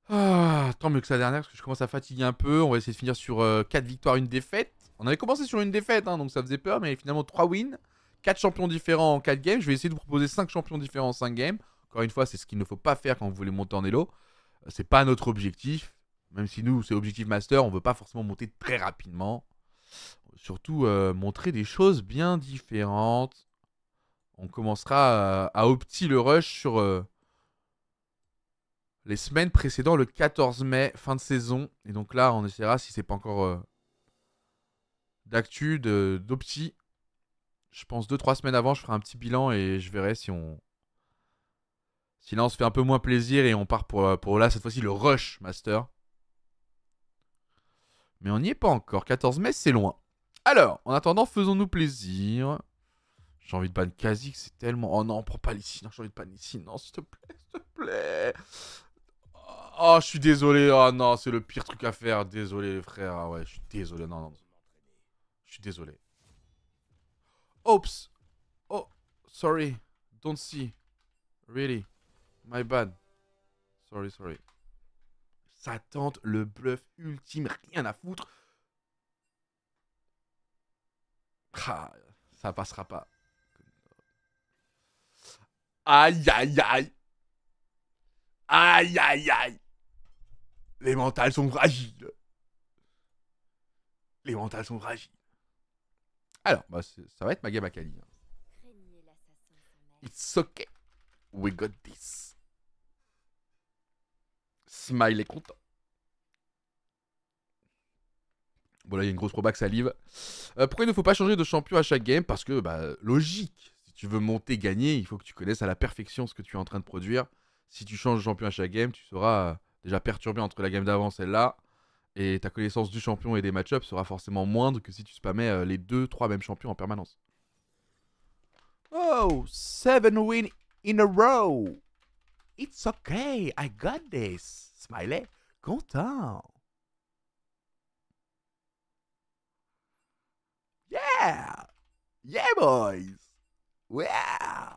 Ah, tant mieux que sa dernière, parce que je commence à fatiguer un peu. On va essayer de finir sur 4 victoires, une défaite. On avait commencé sur une défaite, hein, donc ça faisait peur, mais finalement 3 wins. 4 champions différents en 4 games. Je vais essayer de vous proposer 5 champions différents en 5 games. Encore une fois, c'est ce qu'il ne faut pas faire quand vous voulez monter en elo. Euh, C'est pas notre objectif. Même si nous, c'est objectif master, on veut pas forcément monter très rapidement. Surtout euh, montrer des choses bien différentes. On commencera euh, à opti le rush sur euh, les semaines précédant le 14 mai, fin de saison. Et donc là, on essaiera, si c'est pas encore euh, d'actu, d'opti. Je pense 2-3 semaines avant, je ferai un petit bilan et je verrai si on. Si là, on se fait un peu moins plaisir et on part pour, là, cette fois-ci, le rush master. Mais on n'y est pas encore. 14 mai, c'est loin. Alors, en attendant, faisons-nous plaisir. J'ai envie de ban Kazik, c'est tellement. Oh non, prends pas Lissine. J'ai envie de ban Lissine. Non, s'il te plaît, s'il te plaît. Oh, je suis désolé. Oh non, c'est le pire truc à faire. Désolé, frère. Ah ouais, je suis désolé. Non, non. Je suis désolé. Oops. Oh, sorry. Don't see. Really. My bad. Sorry, sorry. Ça tente le bluff ultime. Rien à foutre. Ah, ça passera pas. Aïe, aïe, aïe. Aïe, aïe, aïe. Les mentales sont fragiles. Les mentales sont fragiles. Alors, bah, ça va être ma game à Kali. hein. It's okay. We got this. Smile est content. Bon là il y a une grosse proba que ça live. Euh, pourquoi il ne faut pas changer de champion à chaque game? Parce que bah logique. Si tu veux monter, gagner, il faut que tu connaisses à la perfection ce que tu es en train de produire. Si tu changes de champion à chaque game, tu euh, déjà perturbé entre la game d'avant et celle-là. Et ta connaissance du champion et des match-ups sera forcément moindre que si tu spammais euh, les deux, trois mêmes champions en permanence. Oh, seven wins in a row. It's okay, I got this. Smiley, content. Yeah. Yeah, boys. Yeah.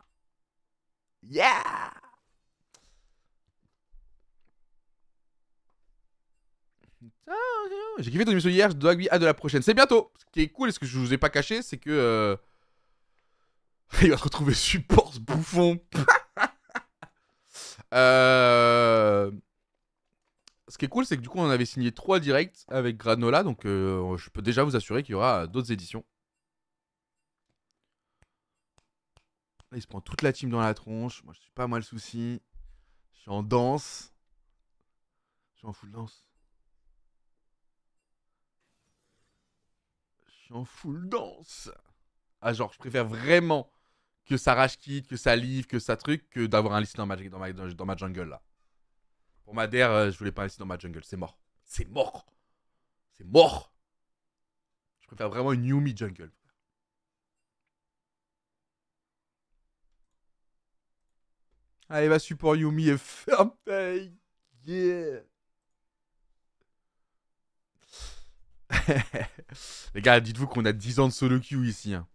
Yeah. J'ai kiffé ton émission hier, je dois à de la prochaine. C'est bientôt. Ce qui est cool et ce que je vous ai pas caché, c'est que. euh, Il va se retrouver support ce bouffon. Euh, Ce qui est cool, c'est que du coup, on avait signé trois directs avec Granola, donc euh, je peux déjà vous assurer qu'il y aura d'autres éditions. Là, il se prend toute la team dans la tronche. Moi, je suis pas mal souci. Je suis en danse. Je suis en full danse. En full danse. Ah, genre, je préfère vraiment que ça rage quitte, que ça livre, que ça truc, que d'avoir un liste dans ma, dans ma, jungle là. Pour ma der, euh, je voulais pas un liste dans ma jungle. C'est mort. C'est mort. C'est mort. Je préfère vraiment une Yumi jungle. Allez, va support Yumi et ferme Yeah. Les gars, dites-vous qu'on a 10 ans de solo queue ici. hein.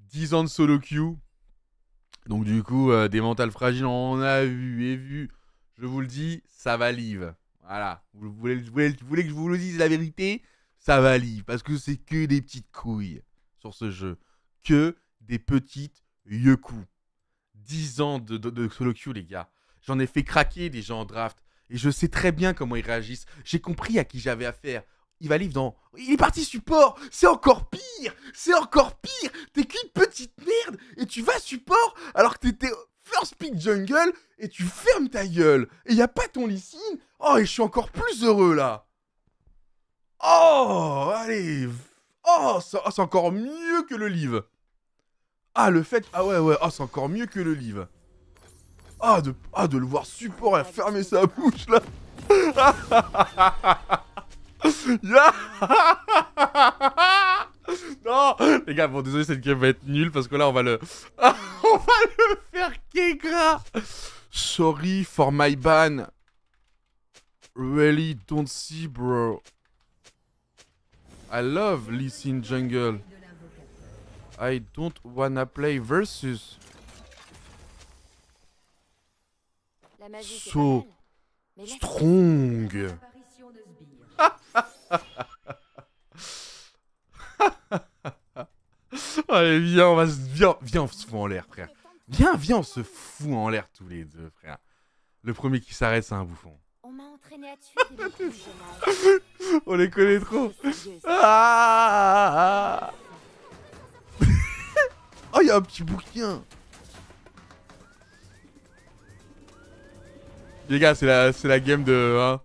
10 ans de solo queue. Donc du coup, euh, des mentales fragiles, on a vu et vu. Je vous le dis, ça va live. Voilà. Vous voulez, que je vous le dise la vérité? Ça va live. Parce que c'est que des petites couilles sur ce jeu. Que des petites yoku. 10 ans de, de- de solo queue, les gars. J'en ai fait craquer des gens en draft. Et je sais très bien comment ils réagissent. J'ai compris à qui j'avais affaire. Il va live dans. Il est parti support C'est encore pire C'est encore pire. T'es qu'une petite merde et tu vas support alors que t'étais first pick jungle et tu fermes ta gueule. Et y a pas ton Lysine Oh, et je suis encore plus heureux là. Oh Allez. Oh, oh, c'est encore mieux que le live Ah, le fait. Ah ouais, ouais, oh, c'est encore mieux que le live ah de, ah, de le voir support et fermer sa bouche là Non Les gars, bon désolé cette game va être nulle parce que là on va le... on va le faire kégra Sorry for my ban. Really don't see bro. I love Lee Sin Jungle. I don't wanna play versus. So Strong. Allez, viens, on va se... Viens, viens, on se fout en l'air, frère. Viens, viens, on se fout en l'air tous les deux, frère. Le premier qui s'arrête, c'est un bouffon. on m'a entraîné à tuer des. On les connaît trop. Furieuse. Ah oh, il y a un petit bouquin. Les gars, c'est la, la game de... hein.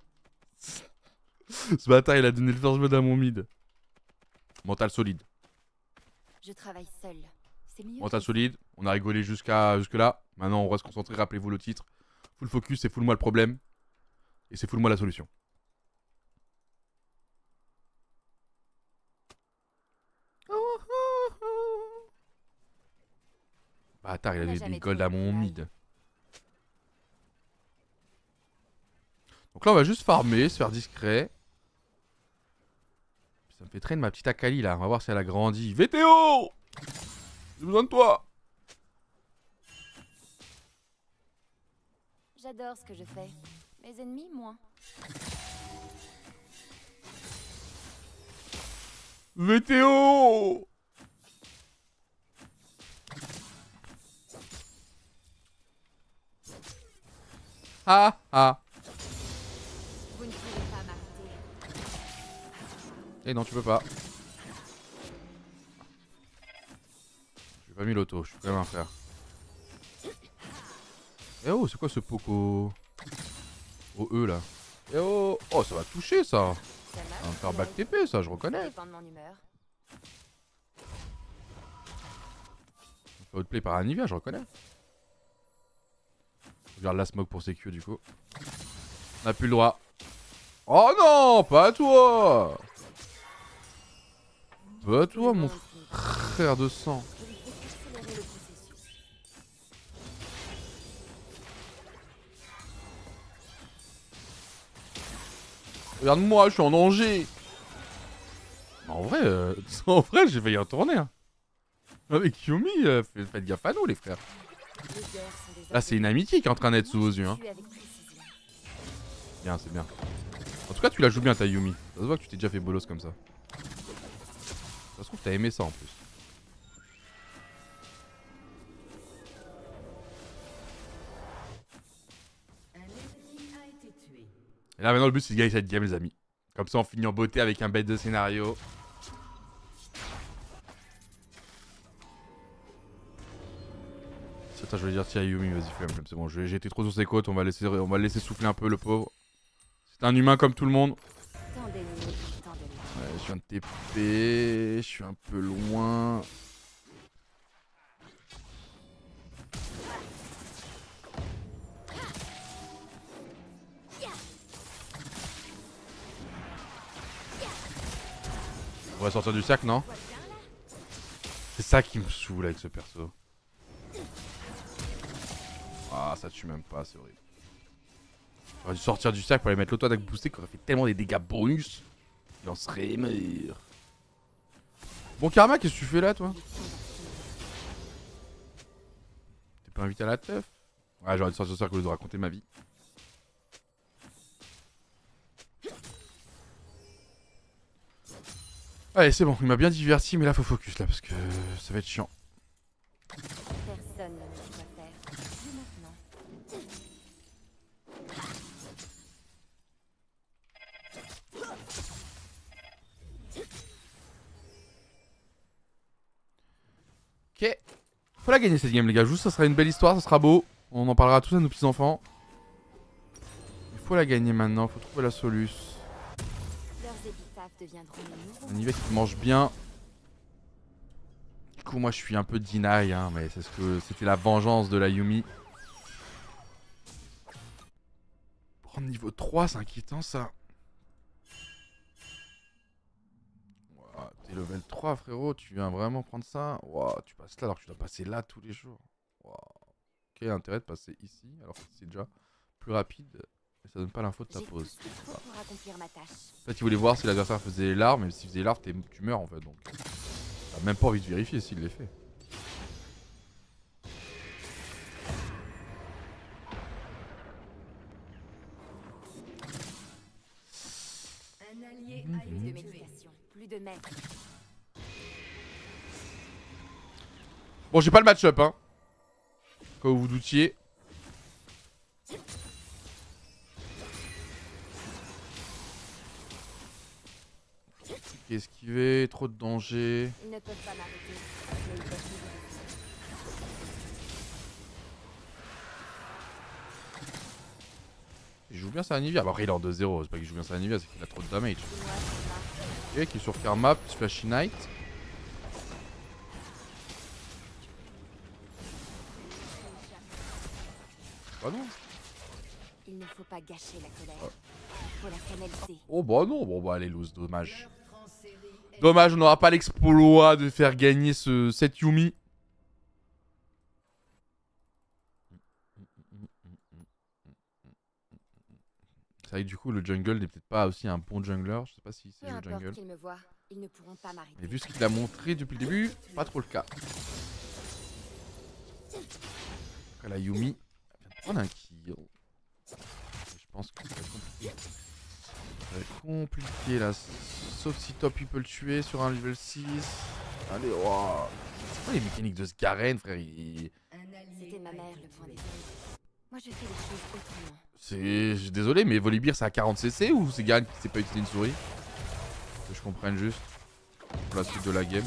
Ce bâtard, il a donné le first blood à mon mid. Mental solide. Je travaille seule. C'est mieux. Mental solide, on a rigolé jusqu'à jusque là. Maintenant, on va se concentrer. Rappelez-vous le titre. Full focus, c'est full moi le problème. Et c'est full moi la solution. Bâtard, il a donné des gold à mon mid. Donc là, on va juste farmer, se faire discret. Ça me fait traîner ma petite Akali là. On va voir si elle a grandi. VTO J'ai besoin de toi J'adore ce que je fais. Mes ennemis, moins. VTO Ah ah Eh non, tu peux pas. J'ai pas mis l'auto, je suis quand même un frère. Eh oh, c'est quoi ce poco? Oh E là. Eh oh Oh, ça va toucher ça mais back TP ça, je reconnais. Outplay par Anivia, je reconnais. Je garde la smoke pour sécu du coup. On a plus le droit. Oh non, pas à toi À toi mon frère de sang. Regarde-moi, je suis en danger En vrai, euh, en vrai j'ai failli retourner. Hein. Avec Yumi, euh, faites, gaffe à nous les frères. Là c'est une amitié qui est en train d'être sous vos yeux. Hein. Bien, c'est bien. En tout cas, tu la joues bien ta Yumi. Ça se voit que tu t'es déjà fait bolos comme ça. Ça se trouve, t'as aimé ça en plus. Et là, maintenant, le but, c'est de gagner cette game, les amis. Comme ça, on finit en beauté avec un bête de scénario. Attends, je vais dire, tiens, Yumi, vas-y, flemme, c'est bon. été trop sur ses côtes, on va, laisser, on va laisser souffler un peu, le pauvre. C'est un humain comme tout le monde. Je viens de TP, je suis un peu loin. On va sortir du cercle, non? C'est ça qui me saoule avec ce perso. Ah, ça tue même pas, c'est horrible. J'aurais dû sortir du cercle pour aller mettre l'auto-attaque boostée qui aurait fait tellement des dégâts bonus. Il en serait meilleur. Bon Karma, qu'est-ce que tu fais là toi T'es pas invité à la teuf Ouais, j'aurais dû sortir ce lieu de raconter ma vie. Allez, c'est bon, il m'a bien diverti, mais là faut focus là parce que ça va être chiant. Ok. Faut la gagner cette game, les gars. Juste, ça sera une belle histoire, ça sera beau. On en parlera tous à nos petits-enfants. Il faut la gagner maintenant, faut trouver la soluce. Nouveaux. Un Yvette qui mange bien. Du coup, moi, je suis un peu deny, hein, mais c'est ce que c'était la vengeance de la Yumi. Prendre niveau 3, c'est inquiétant, ça. T'es level 3, frérot. Tu viens vraiment prendre ça? Ouah, Tu passes là alors que tu dois passer là tous les jours. Quel intérêt de passer ici alors que c'est déjà plus rapide et ça donne pas l'info de ta pause. En fait, il voulait voir si l'adversaire faisait les larves, mais s'il faisait les larves, tu meurs en fait. Donc, t'as même pas envie de vérifier s'il les fait. Un allié Mhm. a de de maître. Bon, j'ai pas le match-up, hein. Comme vous vous doutiez. Esquiver, trop de danger. Ils ne peuvent pas. Mais ils peuvent. Il joue bien sa Anivia. Bah, après, il est en 2-0. C'est pas qu'il joue bien sa Anivia, c'est qu'il a trop de damage. Ok, qui est sur Karma, petit Flashy Knight. Bah non. Il ne faut pas gâcher la colère. Il faut la canaliser. Oh bah non, bon bah allez loose, dommage. Dommage, on n'aura pas l'exploit de faire gagner ce, cette Yumi. C'est vrai que du coup le jungle n'est peut-être pas aussi un bon jungler, je sais pas si c'est le jungle. qu'ils me voient, ils ne pourront pas m'arrêter. Mais vu ce qu'il a montré depuis le début, pas trop le cas. Après la Yumi elle vient de prendre un kill. Je pense que ça va être compliqué. Ça va être compliqué là. Sauf si Top il peut le tuer sur un level 6. Allez, oh. C'est quoi les mécaniques de ce Garen, frère? Il- C'était ma mère le point des Moi je fais les choses autrement. C'est. Désolé, mais Volibear c'est à 40 cc ou c'est Garen qui sait pas utiliser une souris Que je comprenne juste. Pour la suite de la game.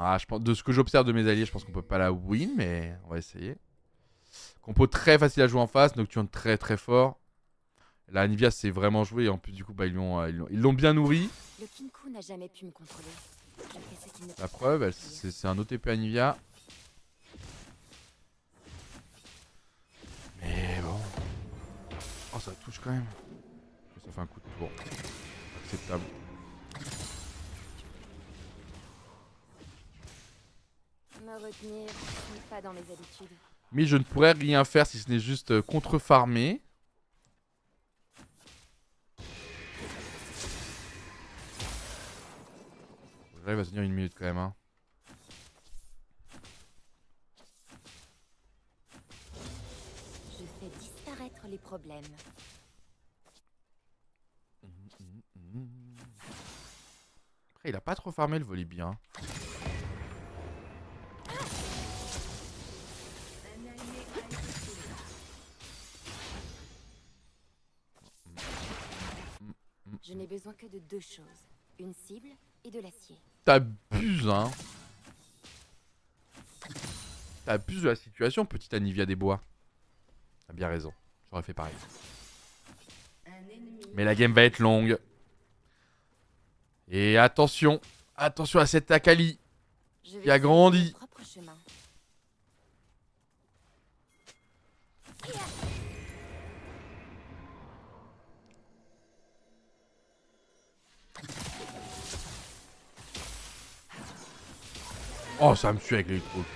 Ah, je pense, de ce que j'observe de mes alliés, je pense qu'on peut pas la win, mais on va essayer. Compo très facile à jouer en face, Nocturne très très fort. La Nivea c'est vraiment joué et en plus du coup bah, ils l'ont euh, bien nourri. Le Kinku n'a jamais pu me contrôler. Je fais ce qu'il ne La preuve, c'est un OTP à Nivea. Mais bon. Oh ça touche quand même. Ça fait un coup de tour. Acceptable. Me retenir, ce n'est pas dans mes habitudes. Mais je ne pourrais rien faire si ce n'est juste euh, contre-farmer. J'arrive à tenir une minute quand même. Hein. Je fais disparaître les problèmes. Après, il a pas trop farmé le hein. Tué. Je n'ai besoin que de deux choses. Une cible et de l'acier. T'abuses, hein. T'abuses de la situation, petite Anivia des Bois. T'as bien raison. J'aurais fait pareil. Mais la game va être longue. Et attention. Attention à cette Akali. Qui a grandi. Oh, ça me tue avec l'électrocute.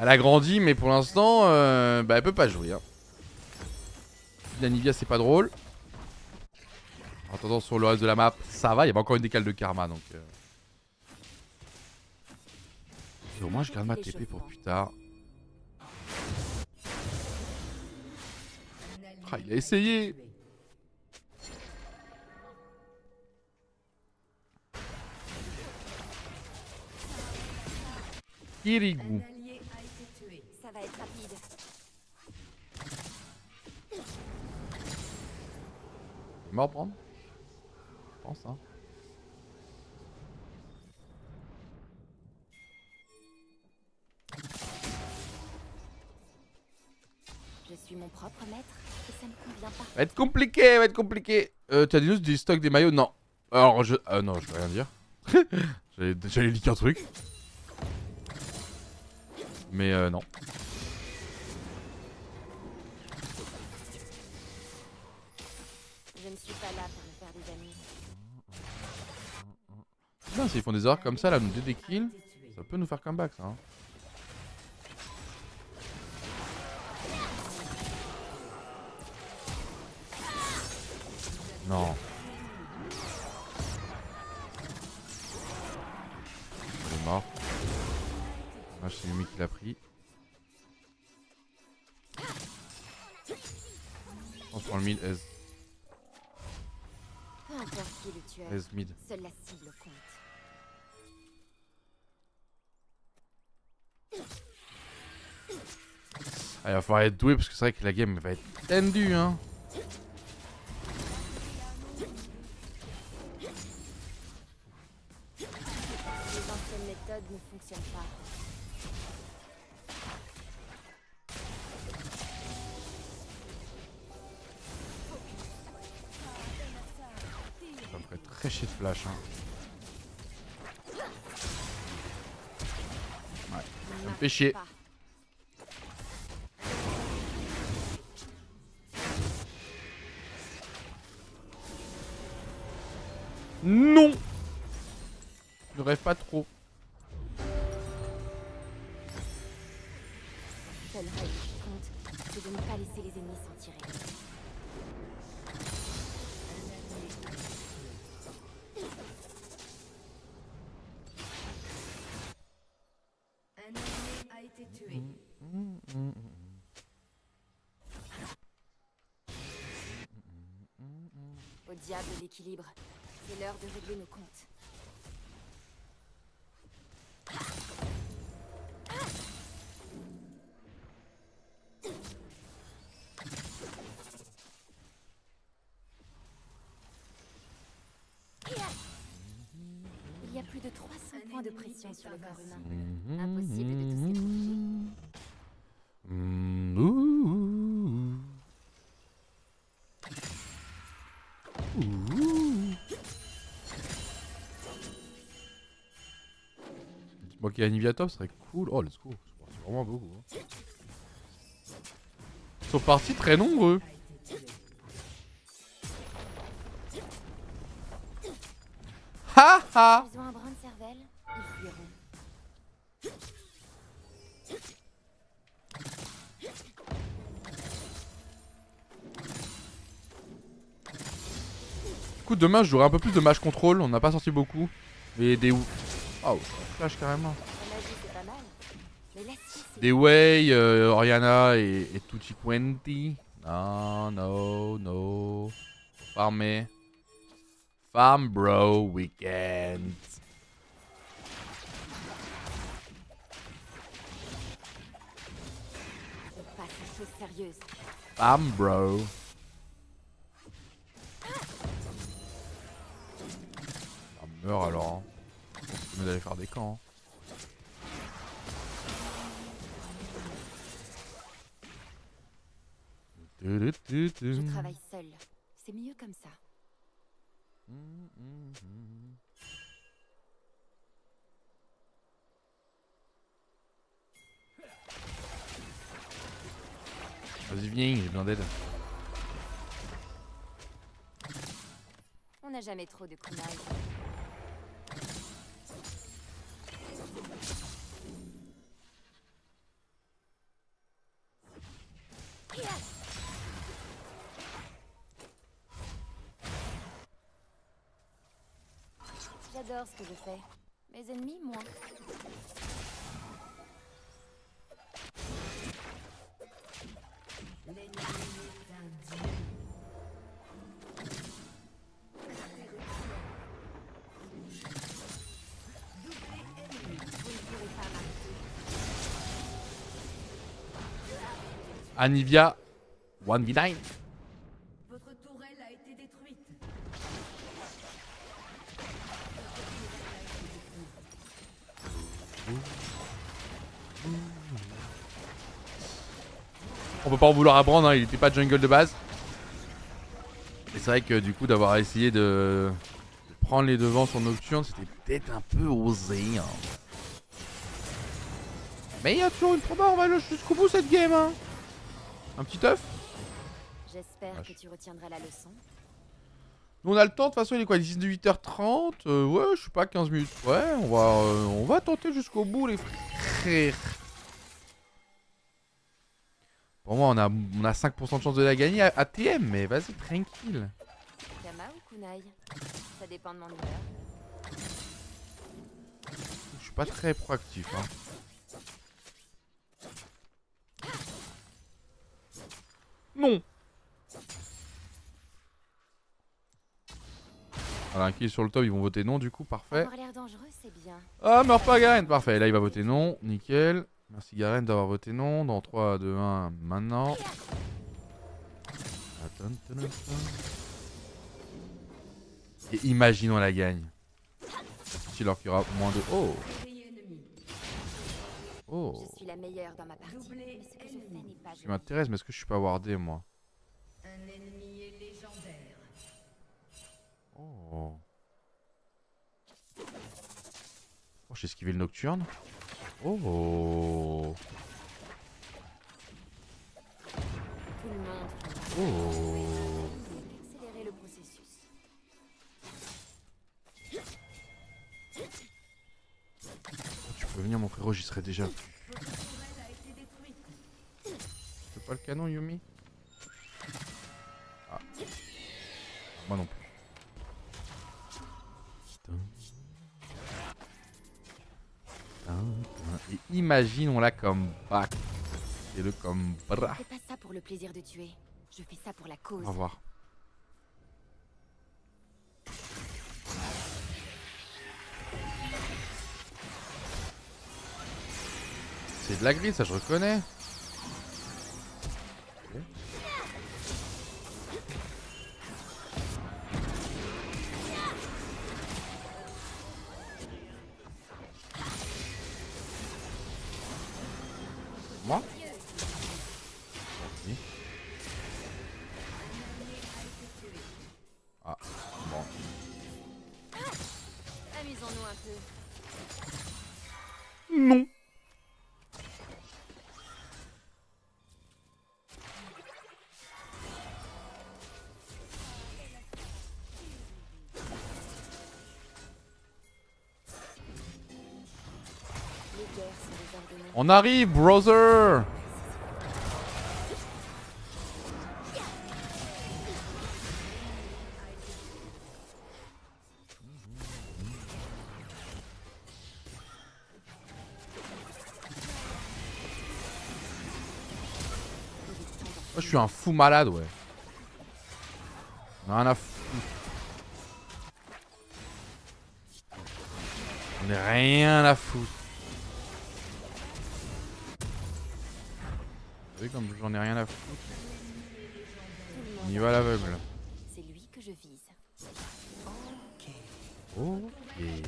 Elle a grandi, mais pour l'instant, euh, bah, elle peut pas jouer. Hein. L'Anivia, c'est pas drôle. En attendant, sur le reste de la map, ça va. Il y avait encore une décale de karma, donc... euh. Au moins, je garde ma TP pour plus tard. Ah, il a essayé. Kirigu. Ça va être rapide. Il est mort, prendre Je pense, hein. Je suis mon propre maître et ça me convient pas. Va être compliqué, va être compliqué. Euh, t'as dit du stock des maillots? Non. Alors, je. Ah non, je vais rien dire. J'allais j'allais liker un truc. Mais euh, non. Je ne suis pas là pour me faire des amis. Putain, s'ils font des erreurs comme ça, là, nous deux des kills, ça peut nous faire comeback, ça. hein. Non. Il est mort. Dommage, c'est Yumi qui l'a pris. On se prend le mid, Ez, Ez mid. seule la cible compte. Ah, il va falloir être doué parce que c'est vrai que la game va être tendue, hein. Très de flash, hein. Ne me fait chier. Non Ne rêve pas trop. Règle qui compte, ne pas laisser les ennemis s'en tirer. Au diable l'équilibre. C'est l'heure de régler nos comptes. Il y a plus de 300 Un points de pression sur le corps humain. Impossible de tous les Dites-moi qu'il y a Nivea top, ce serait cool. Oh, let's go. C'est vraiment beau. hein. Ils sont partis très nombreux. Ha ha Ils ont un brin de cervelle, ils fuiront. Du coup, demain, je jouerai un peu plus de match contrôle. On n'a pas sorti beaucoup. Et des... Oh, flash carrément. Des Way, euh, Oriana et, et Tutti Quenti. Non, no, no. Farmer. Farm bro weekend. Farm bro. Ah, meurs alors. Je d'aller faire des camps. hein. Je travaille seule. C'est mieux comme ça. Vas-y, viens, j'ai besoin d'aide. On n'a jamais trop de kunai. J'adore ce que je fais. Mes ennemis, moins. Anivia, 1v9. Votre tourelle a été détruite. On peut pas en vouloir à Brand, hein, il était pas jungle de base. Et c'est vrai que du coup d'avoir essayé de... de prendre les devants sur Nocturne, c'était peut-être un peu osé. hein. Mais il y a toujours une proba, on va jusqu'au bout cette game. Hein. Un petit œuf J'espère que tu retiendras la leçon. Nous on a le temps, de toute façon il est quoi 18h30 Euh, Ouais, je sais pas, 15 minutes. Ouais, on va, euh, on va tenter jusqu'au bout les frères. Pour moi on a, on a 5% de chance de la gagner à, à TM, mais vas-y tranquille. Kama ou kunai? Ça dépend de mon humeur. Je suis pas très proactif. Hein. Non Voilà, qui est sur le top, ils vont voter non du coup, parfait. C'est. Ah, meurs pas Garen, parfait. Là, il va voter non, nickel. Merci Garen d'avoir voté non. Dans 3, 2, 1, maintenant. Et imaginons la gagne. Si alors qu'il y aura moins de... Oh. Oh Je suis la meilleure dans ma partie. Mais ce que je fais n'est pas Ce qui m'intéresse, mais est-ce que je suis pas wardé moi Un ennemi est légendaire. Oh. Oh, j'ai esquivé le nocturne. Oh. Tout le monde. Oh. Venir mon frérot, j'y serais déjà. C'est pas le canon Yumi Ah. Moi non plus. Et imaginons-la comme back. Et le comme bras. Je fais pas ça pour le plaisir de tuer. Je fais ça pour la cause. Au revoir. C'est de la grille, ça je reconnais. On arrive, brother je suis un fou malade, ouais. On a rien à foutre. On est rien à foutre. Vous savez comme j'en ai rien à foutre. On y va à l'aveugle. C'est lui que je vise. Ok. Ne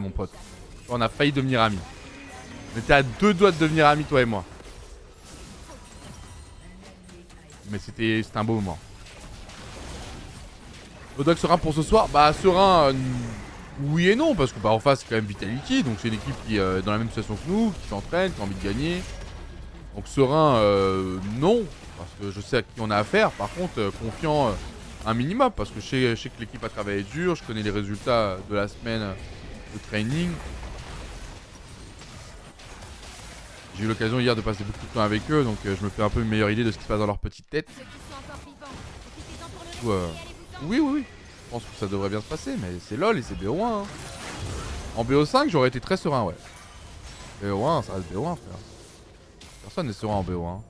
Mon pote. On a failli devenir amis. On était à deux doigts de devenir amis toi et moi. Mais c'était un beau moment. Odoc Serein pour ce soir Bah Serein, euh, oui et non, parce que bah en face c'est quand même Vitality, donc c'est une équipe qui est dans la même situation que nous, qui s'entraîne, qui a envie de gagner. Donc Serein, euh, non, parce que je sais à qui on a affaire. Par contre, euh, confiant euh, un minimum, parce que je sais que l'équipe a travaillé dur, je connais les résultats de la semaine de training. J'ai eu l'occasion hier de passer beaucoup de temps avec eux, donc euh, je me fais un peu une meilleure idée de ce qui se passe dans leur petite tête. Euh, oui, oui, oui. Je pense que ça devrait bien se passer, mais c'est LOL et c'est BO1. hein. En BO5, j'aurais été très serein, ouais. BO1, ça reste BO1, frère. Personne n'est serein en BO1.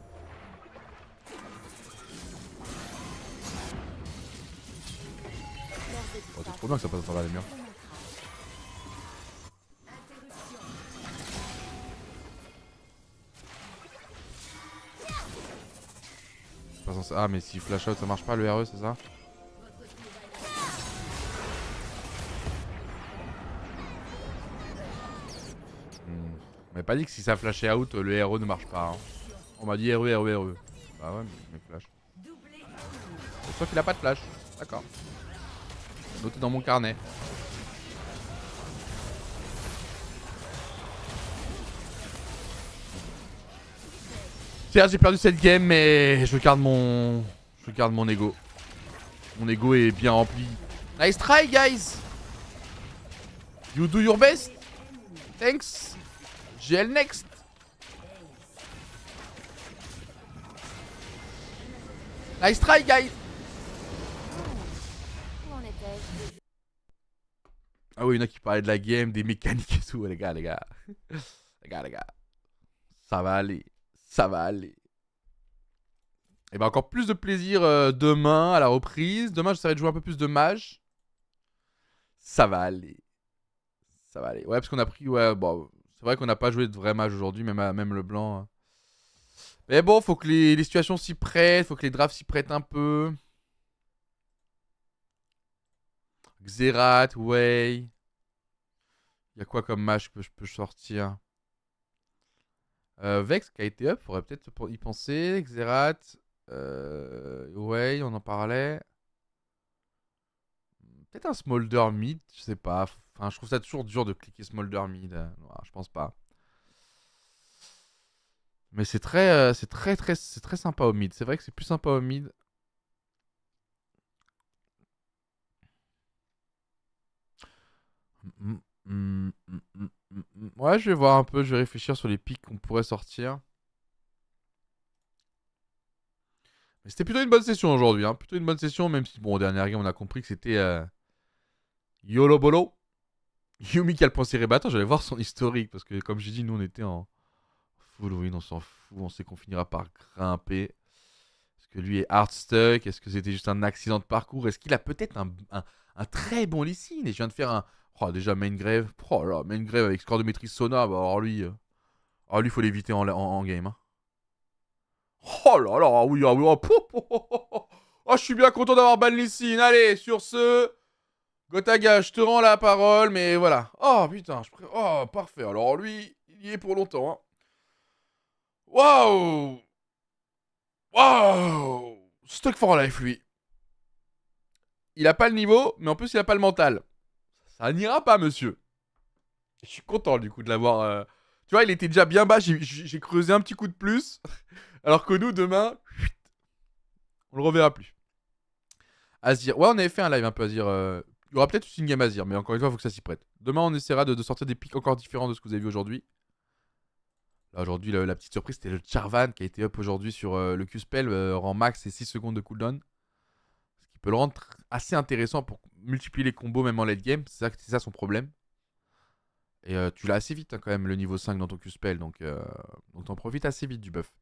Oh, c'est trop bien que ça passe par là, les murs. Ah, mais si flash out ça marche pas le RE, c'est ça Hmm. On m'a pas dit que si ça flashait out, le RE ne marche pas. hein. On m'a dit RE, RE, RE. Bah ouais, mais, mais flash. Sauf qu'il a pas de flash. D'accord. Noté dans mon carnet. J'ai perdu cette game, mais je garde mon. Je garde mon ego. Mon ego est bien rempli. Nice try, guys! You do your best! Thanks! GL next! Nice try, guys! Ah oui, il y en a qui parlaient de la game, des mécaniques et tout. Les gars, les gars. les gars, les gars. Ça va aller. Ça va aller. Et ben encore plus de plaisir euh, demain à la reprise. Demain, j'essaierai de jouer un peu plus de mage. Ça va aller. Ça va aller. Ouais, parce qu'on a pris. Ouais, bon. C'est vrai qu'on n'a pas joué de vrai mage aujourd'hui, même, à- même le blanc. hein. Mais bon, faut que les, les situations s'y prêtent. Faut que les drafts s'y prêtent un peu. Xerath, Way. Il y a quoi comme match que je peux sortir? Euh, Vex qui a été up, faudrait peut-être y penser. Xerath, euh, Way, on en parlait. Peut-être un Smolder mid, je sais pas. Enfin, je trouve ça toujours dur de cliquer Smolder mid. euh, ouais, je pense pas. Mais c'est très, euh, c'est très, très, c'est très sympa au mid. C'est vrai que c'est plus sympa au mid. Mm, mm, mm. Ouais, je vais voir un peu, je vais réfléchir sur les pics qu'on pourrait sortir. Mais c'était plutôt une bonne session aujourd'hui, hein. Plutôt une bonne session, même si, bon, au dernier game, on a compris que c'était euh, YOLO Bolo. Yumi qui a le point j'allais voir son historique, parce que, comme j'ai dit, nous, on était en full win, on s'en fout, on sait qu'on finira par grimper. Est-ce que lui est hard stuck? Est-ce que c'était juste un accident de parcours? Est-ce qu'il a peut-être un, un- un très bon Lysine Et je viens de faire un. Oh, déjà, main grave. Oh là, main grave avec score de maîtrise Sona. Bah, alors lui. euh, Alors lui, faut l'éviter en, game. hein. Oh là là, oui, ah oui. Oh, oh, oh, oh. Je suis bien content d'avoir ban Lysine. Allez, sur ce. Gotaga, je te rends la parole, mais voilà. Oh putain, je Oh, parfait. Alors lui, il y est pour longtemps. hein. Waouh! Stuck for life, lui. Il a pas le niveau, mais en plus, il a pas le mental. Ça n'ira pas, monsieur. Je suis content, du coup, de l'avoir. euh, Tu vois, il était déjà bien bas. J'ai creusé un petit coup de plus. Alors que nous, demain. On le reverra plus. Azir. Ouais, on avait fait un live un peu Azir. euh, Il y aura peut-être une game Azir, mais encore une fois, il faut que ça s'y prête. Demain, on essaiera de, sortir des pics encore différents de ce que vous avez vu aujourd'hui. Aujourd'hui, la, petite surprise, c'était le Charvan qui a été up aujourd'hui sur euh, le Q-Spell, euh, rang max et 6 secondes de cooldown. Le rendre assez intéressant pour multiplier les combos même en late game. C'est ça, ça son problème. Et euh, tu l'as assez vite hein, quand même, le niveau 5 dans ton Q-Spell, donc euh, donc t'en profites assez vite du buff.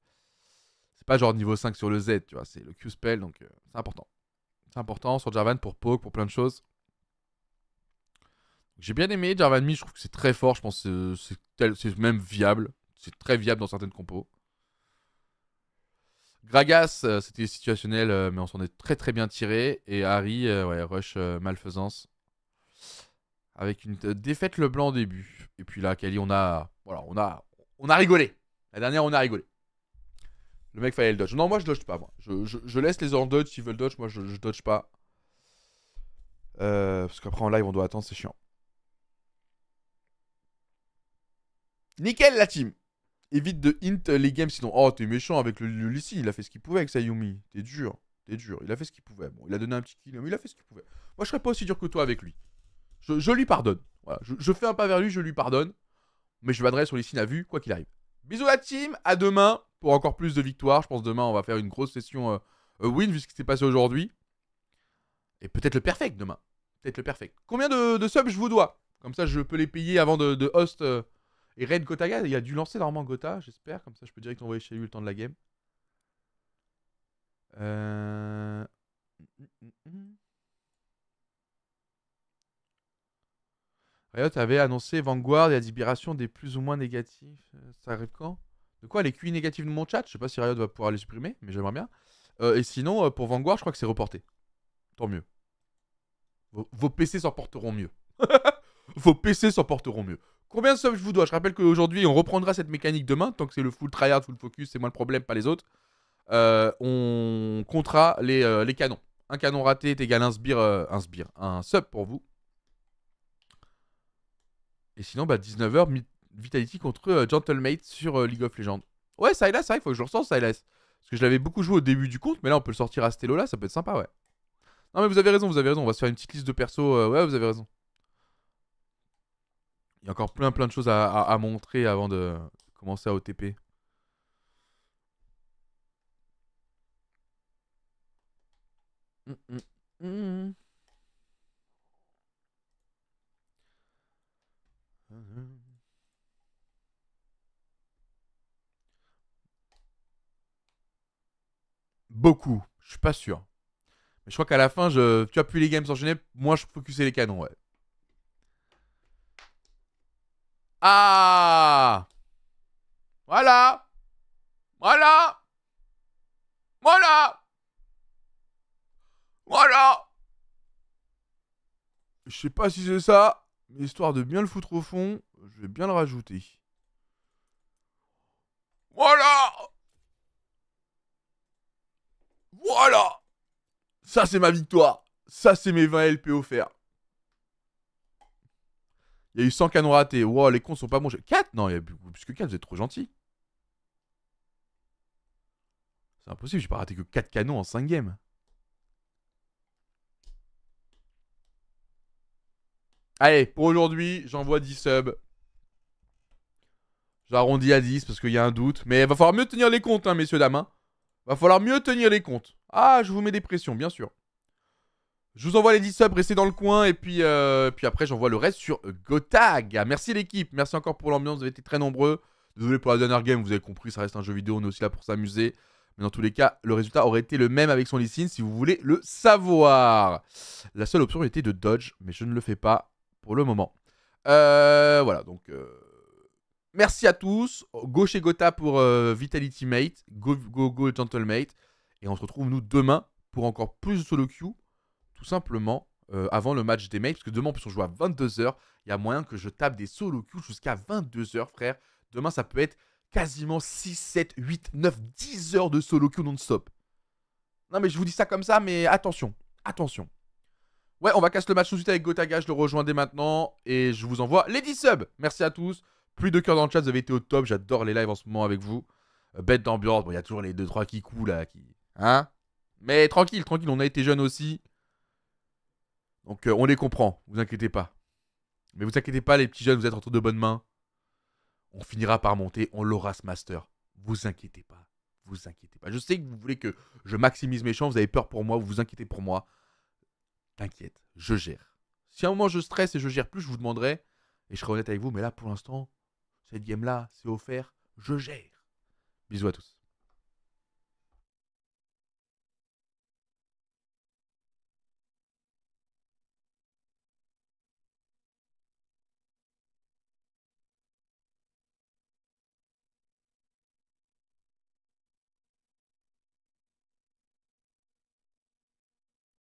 C'est pas genre niveau 5 sur le Z, tu vois, c'est le Q-Spell, donc euh, c'est important. C'est important sur Jarvan pour poke, pour plein de choses. J'ai bien aimé Jarvan Mi, je trouve que c'est très fort, je pense que c'est même viable. C'est très viable dans certaines compos. Gragas, euh, c'était situationnel, euh, mais on s'en est très très bien tiré. Et Harry, euh, ouais, rush malfaisance. Avec une défaite le blanc au début. Et puis là, Kali, on a, voilà, on a, rigolé. La dernière, on a rigolé. Le mec fallait le dodge. Non, moi je dodge pas. Je, laisse les gens dodge s'ils veulent dodge. Moi je, dodge pas. Parce qu'après en live on doit attendre, c'est chiant. Nickel la team. Évite de hint les games sinon. Oh, t'es méchant avec le, le Lee Sin, Il a fait ce qu'il pouvait avec Sayumi. T'es dur. T'es dur. Il a fait ce qu'il pouvait. Bon, il a donné un petit kill, mais il a fait ce qu'il pouvait. Moi je serais pas aussi dur que toi avec lui. Je, je lui pardonne. Je, fais un pas vers lui, je lui pardonne. Mais je m'adresse les signes à vue, quoi qu'il arrive. Bisous la team, à demain pour encore plus de victoires. Je pense demain on va faire une grosse session euh, euh, win vu ce qui s'est passé aujourd'hui. Et peut-être le perfect demain. Peut-être le perfect. Combien de, subs je vous dois? Comme ça je peux les payer avant de, de host euh, et raid Gotaga. Il a dû lancer normalement Gotha, j'espère. Comme ça je peux direct envoyer chez lui le temps de la game. Euh... Riot avait annoncé Vanguard et la libération des plus ou moins négatifs. Euh, Ça arrive quand? De quoi Les QI négatifs de mon chat? Je sais pas si Riot va pouvoir les supprimer, mais j'aimerais bien. Euh, et sinon, pour Vanguard, je crois que c'est reporté. Tant mieux. Vos PC s'en porteront mieux. vos PC s'en porteront mieux. Combien de subs je vous dois? Je rappelle qu'aujourd'hui, on reprendra cette mécanique demain, tant que c'est le full tryhard, full focus, c'est moi le problème, pas les autres. Euh, on comptera les, euh, les canons. Un canon raté est égal à un sbire, euh, un sbire, un sub pour vous. Et sinon, bah, 19h, Mi- Vitality contre Gentlemate sur League of Legends. Ouais, Silas, vrai, il faut que je le ressente, Silas. Parce que je l'avais beaucoup joué au début du compte, mais là, on peut le sortir à ce là ça peut être sympa, ouais. Non, mais vous avez raison, vous avez raison. On va se faire une petite liste de persos. ouais, vous avez raison. Il y a encore plein, plein de choses à, à- à montrer avant de commencer à OTP. Mm, mm, mm. Beaucoup, je suis pas sûr. Mais je crois qu'à la fin, je... tu as plus les games s'enchaîner, moi je focusais les canons, ouais. Ah. Voilà. Voilà. Voilà. Voilà. Je sais pas si c'est ça, mais histoire de bien le foutre au fond, je vais bien le rajouter. Voilà. Voilà. Ça c'est ma victoire. Ça c'est mes 20 LP offerts Il y a eu 100 canons ratés. Wow, les cons sont pas bons. 4 Non, il y a plus que 4, vous êtes trop gentils. C'est impossible, j'ai pas raté que 4 canons en 5 games. Allez, pour aujourd'hui, j'envoie 10 subs. J'arrondis à 10 parce qu'il y a un doute. Mais il va falloir mieux tenir les comptes, hein, messieurs, dames. hein. Va falloir mieux tenir les comptes. Ah, je vous mets des pressions, bien sûr. Je vous envoie les 10 subs, restez dans le coin. Et puis, euh, après, j'envoie le reste sur Gotag. Merci l'équipe. Merci encore pour l'ambiance. Vous avez été très nombreux. Désolé pour la dernière game, vous avez compris, ça reste un jeu vidéo. On est aussi là pour s'amuser. Mais dans tous les cas, le résultat aurait été le même avec son Lee si vous voulez le savoir. La seule option était de dodge, mais je ne le fais pas pour le moment. Euh, voilà, donc euh, merci à tous. Go chez Gotha pour Vitality Mate. Go, go, go Gentlemate. Et on se retrouve nous demain pour encore plus de solo queue. Tout simplement euh, avant le match des mates. Parce que demain, en plus, on joue à 22h. Il y a moyen que je tape des solo queue jusqu'à 22h, frère. Demain, ça peut être quasiment 6, 7, 8, 9, 10 heures de solo queue non-stop. Non, mais je vous dis ça comme ça, mais attention. Attention. Ouais, on va casser le match tout de suite avec Gotaga. Je le rejoins dès maintenant. Et je vous envoie les 10 subs. Merci à tous. Plus de cœur dans le chat. Vous avez été au top. J'adore les lives en ce moment avec vous. Euh, bête d'ambiance. Bon, il y a toujours les 2-3 qui coulent là. Qui... Hein Mais tranquille, tranquille, on a été jeunes aussi. Donc euh, on les comprend, vous inquiétez pas. Mais vous inquiétez pas, les petits jeunes, vous êtes entre de bonnes mains. On finira par monter, on l'aura ce master. Vous inquiétez pas, vous inquiétez pas. Je sais que vous voulez que je maximise mes chances, vous avez peur pour moi, vous vous inquiétez pour moi. T'inquiète, je gère. Si à un moment je stresse et je gère plus, je vous demanderai, et je serai honnête avec vous, mais là pour l'instant, cette game-là, c'est offert, je gère. Bisous à tous.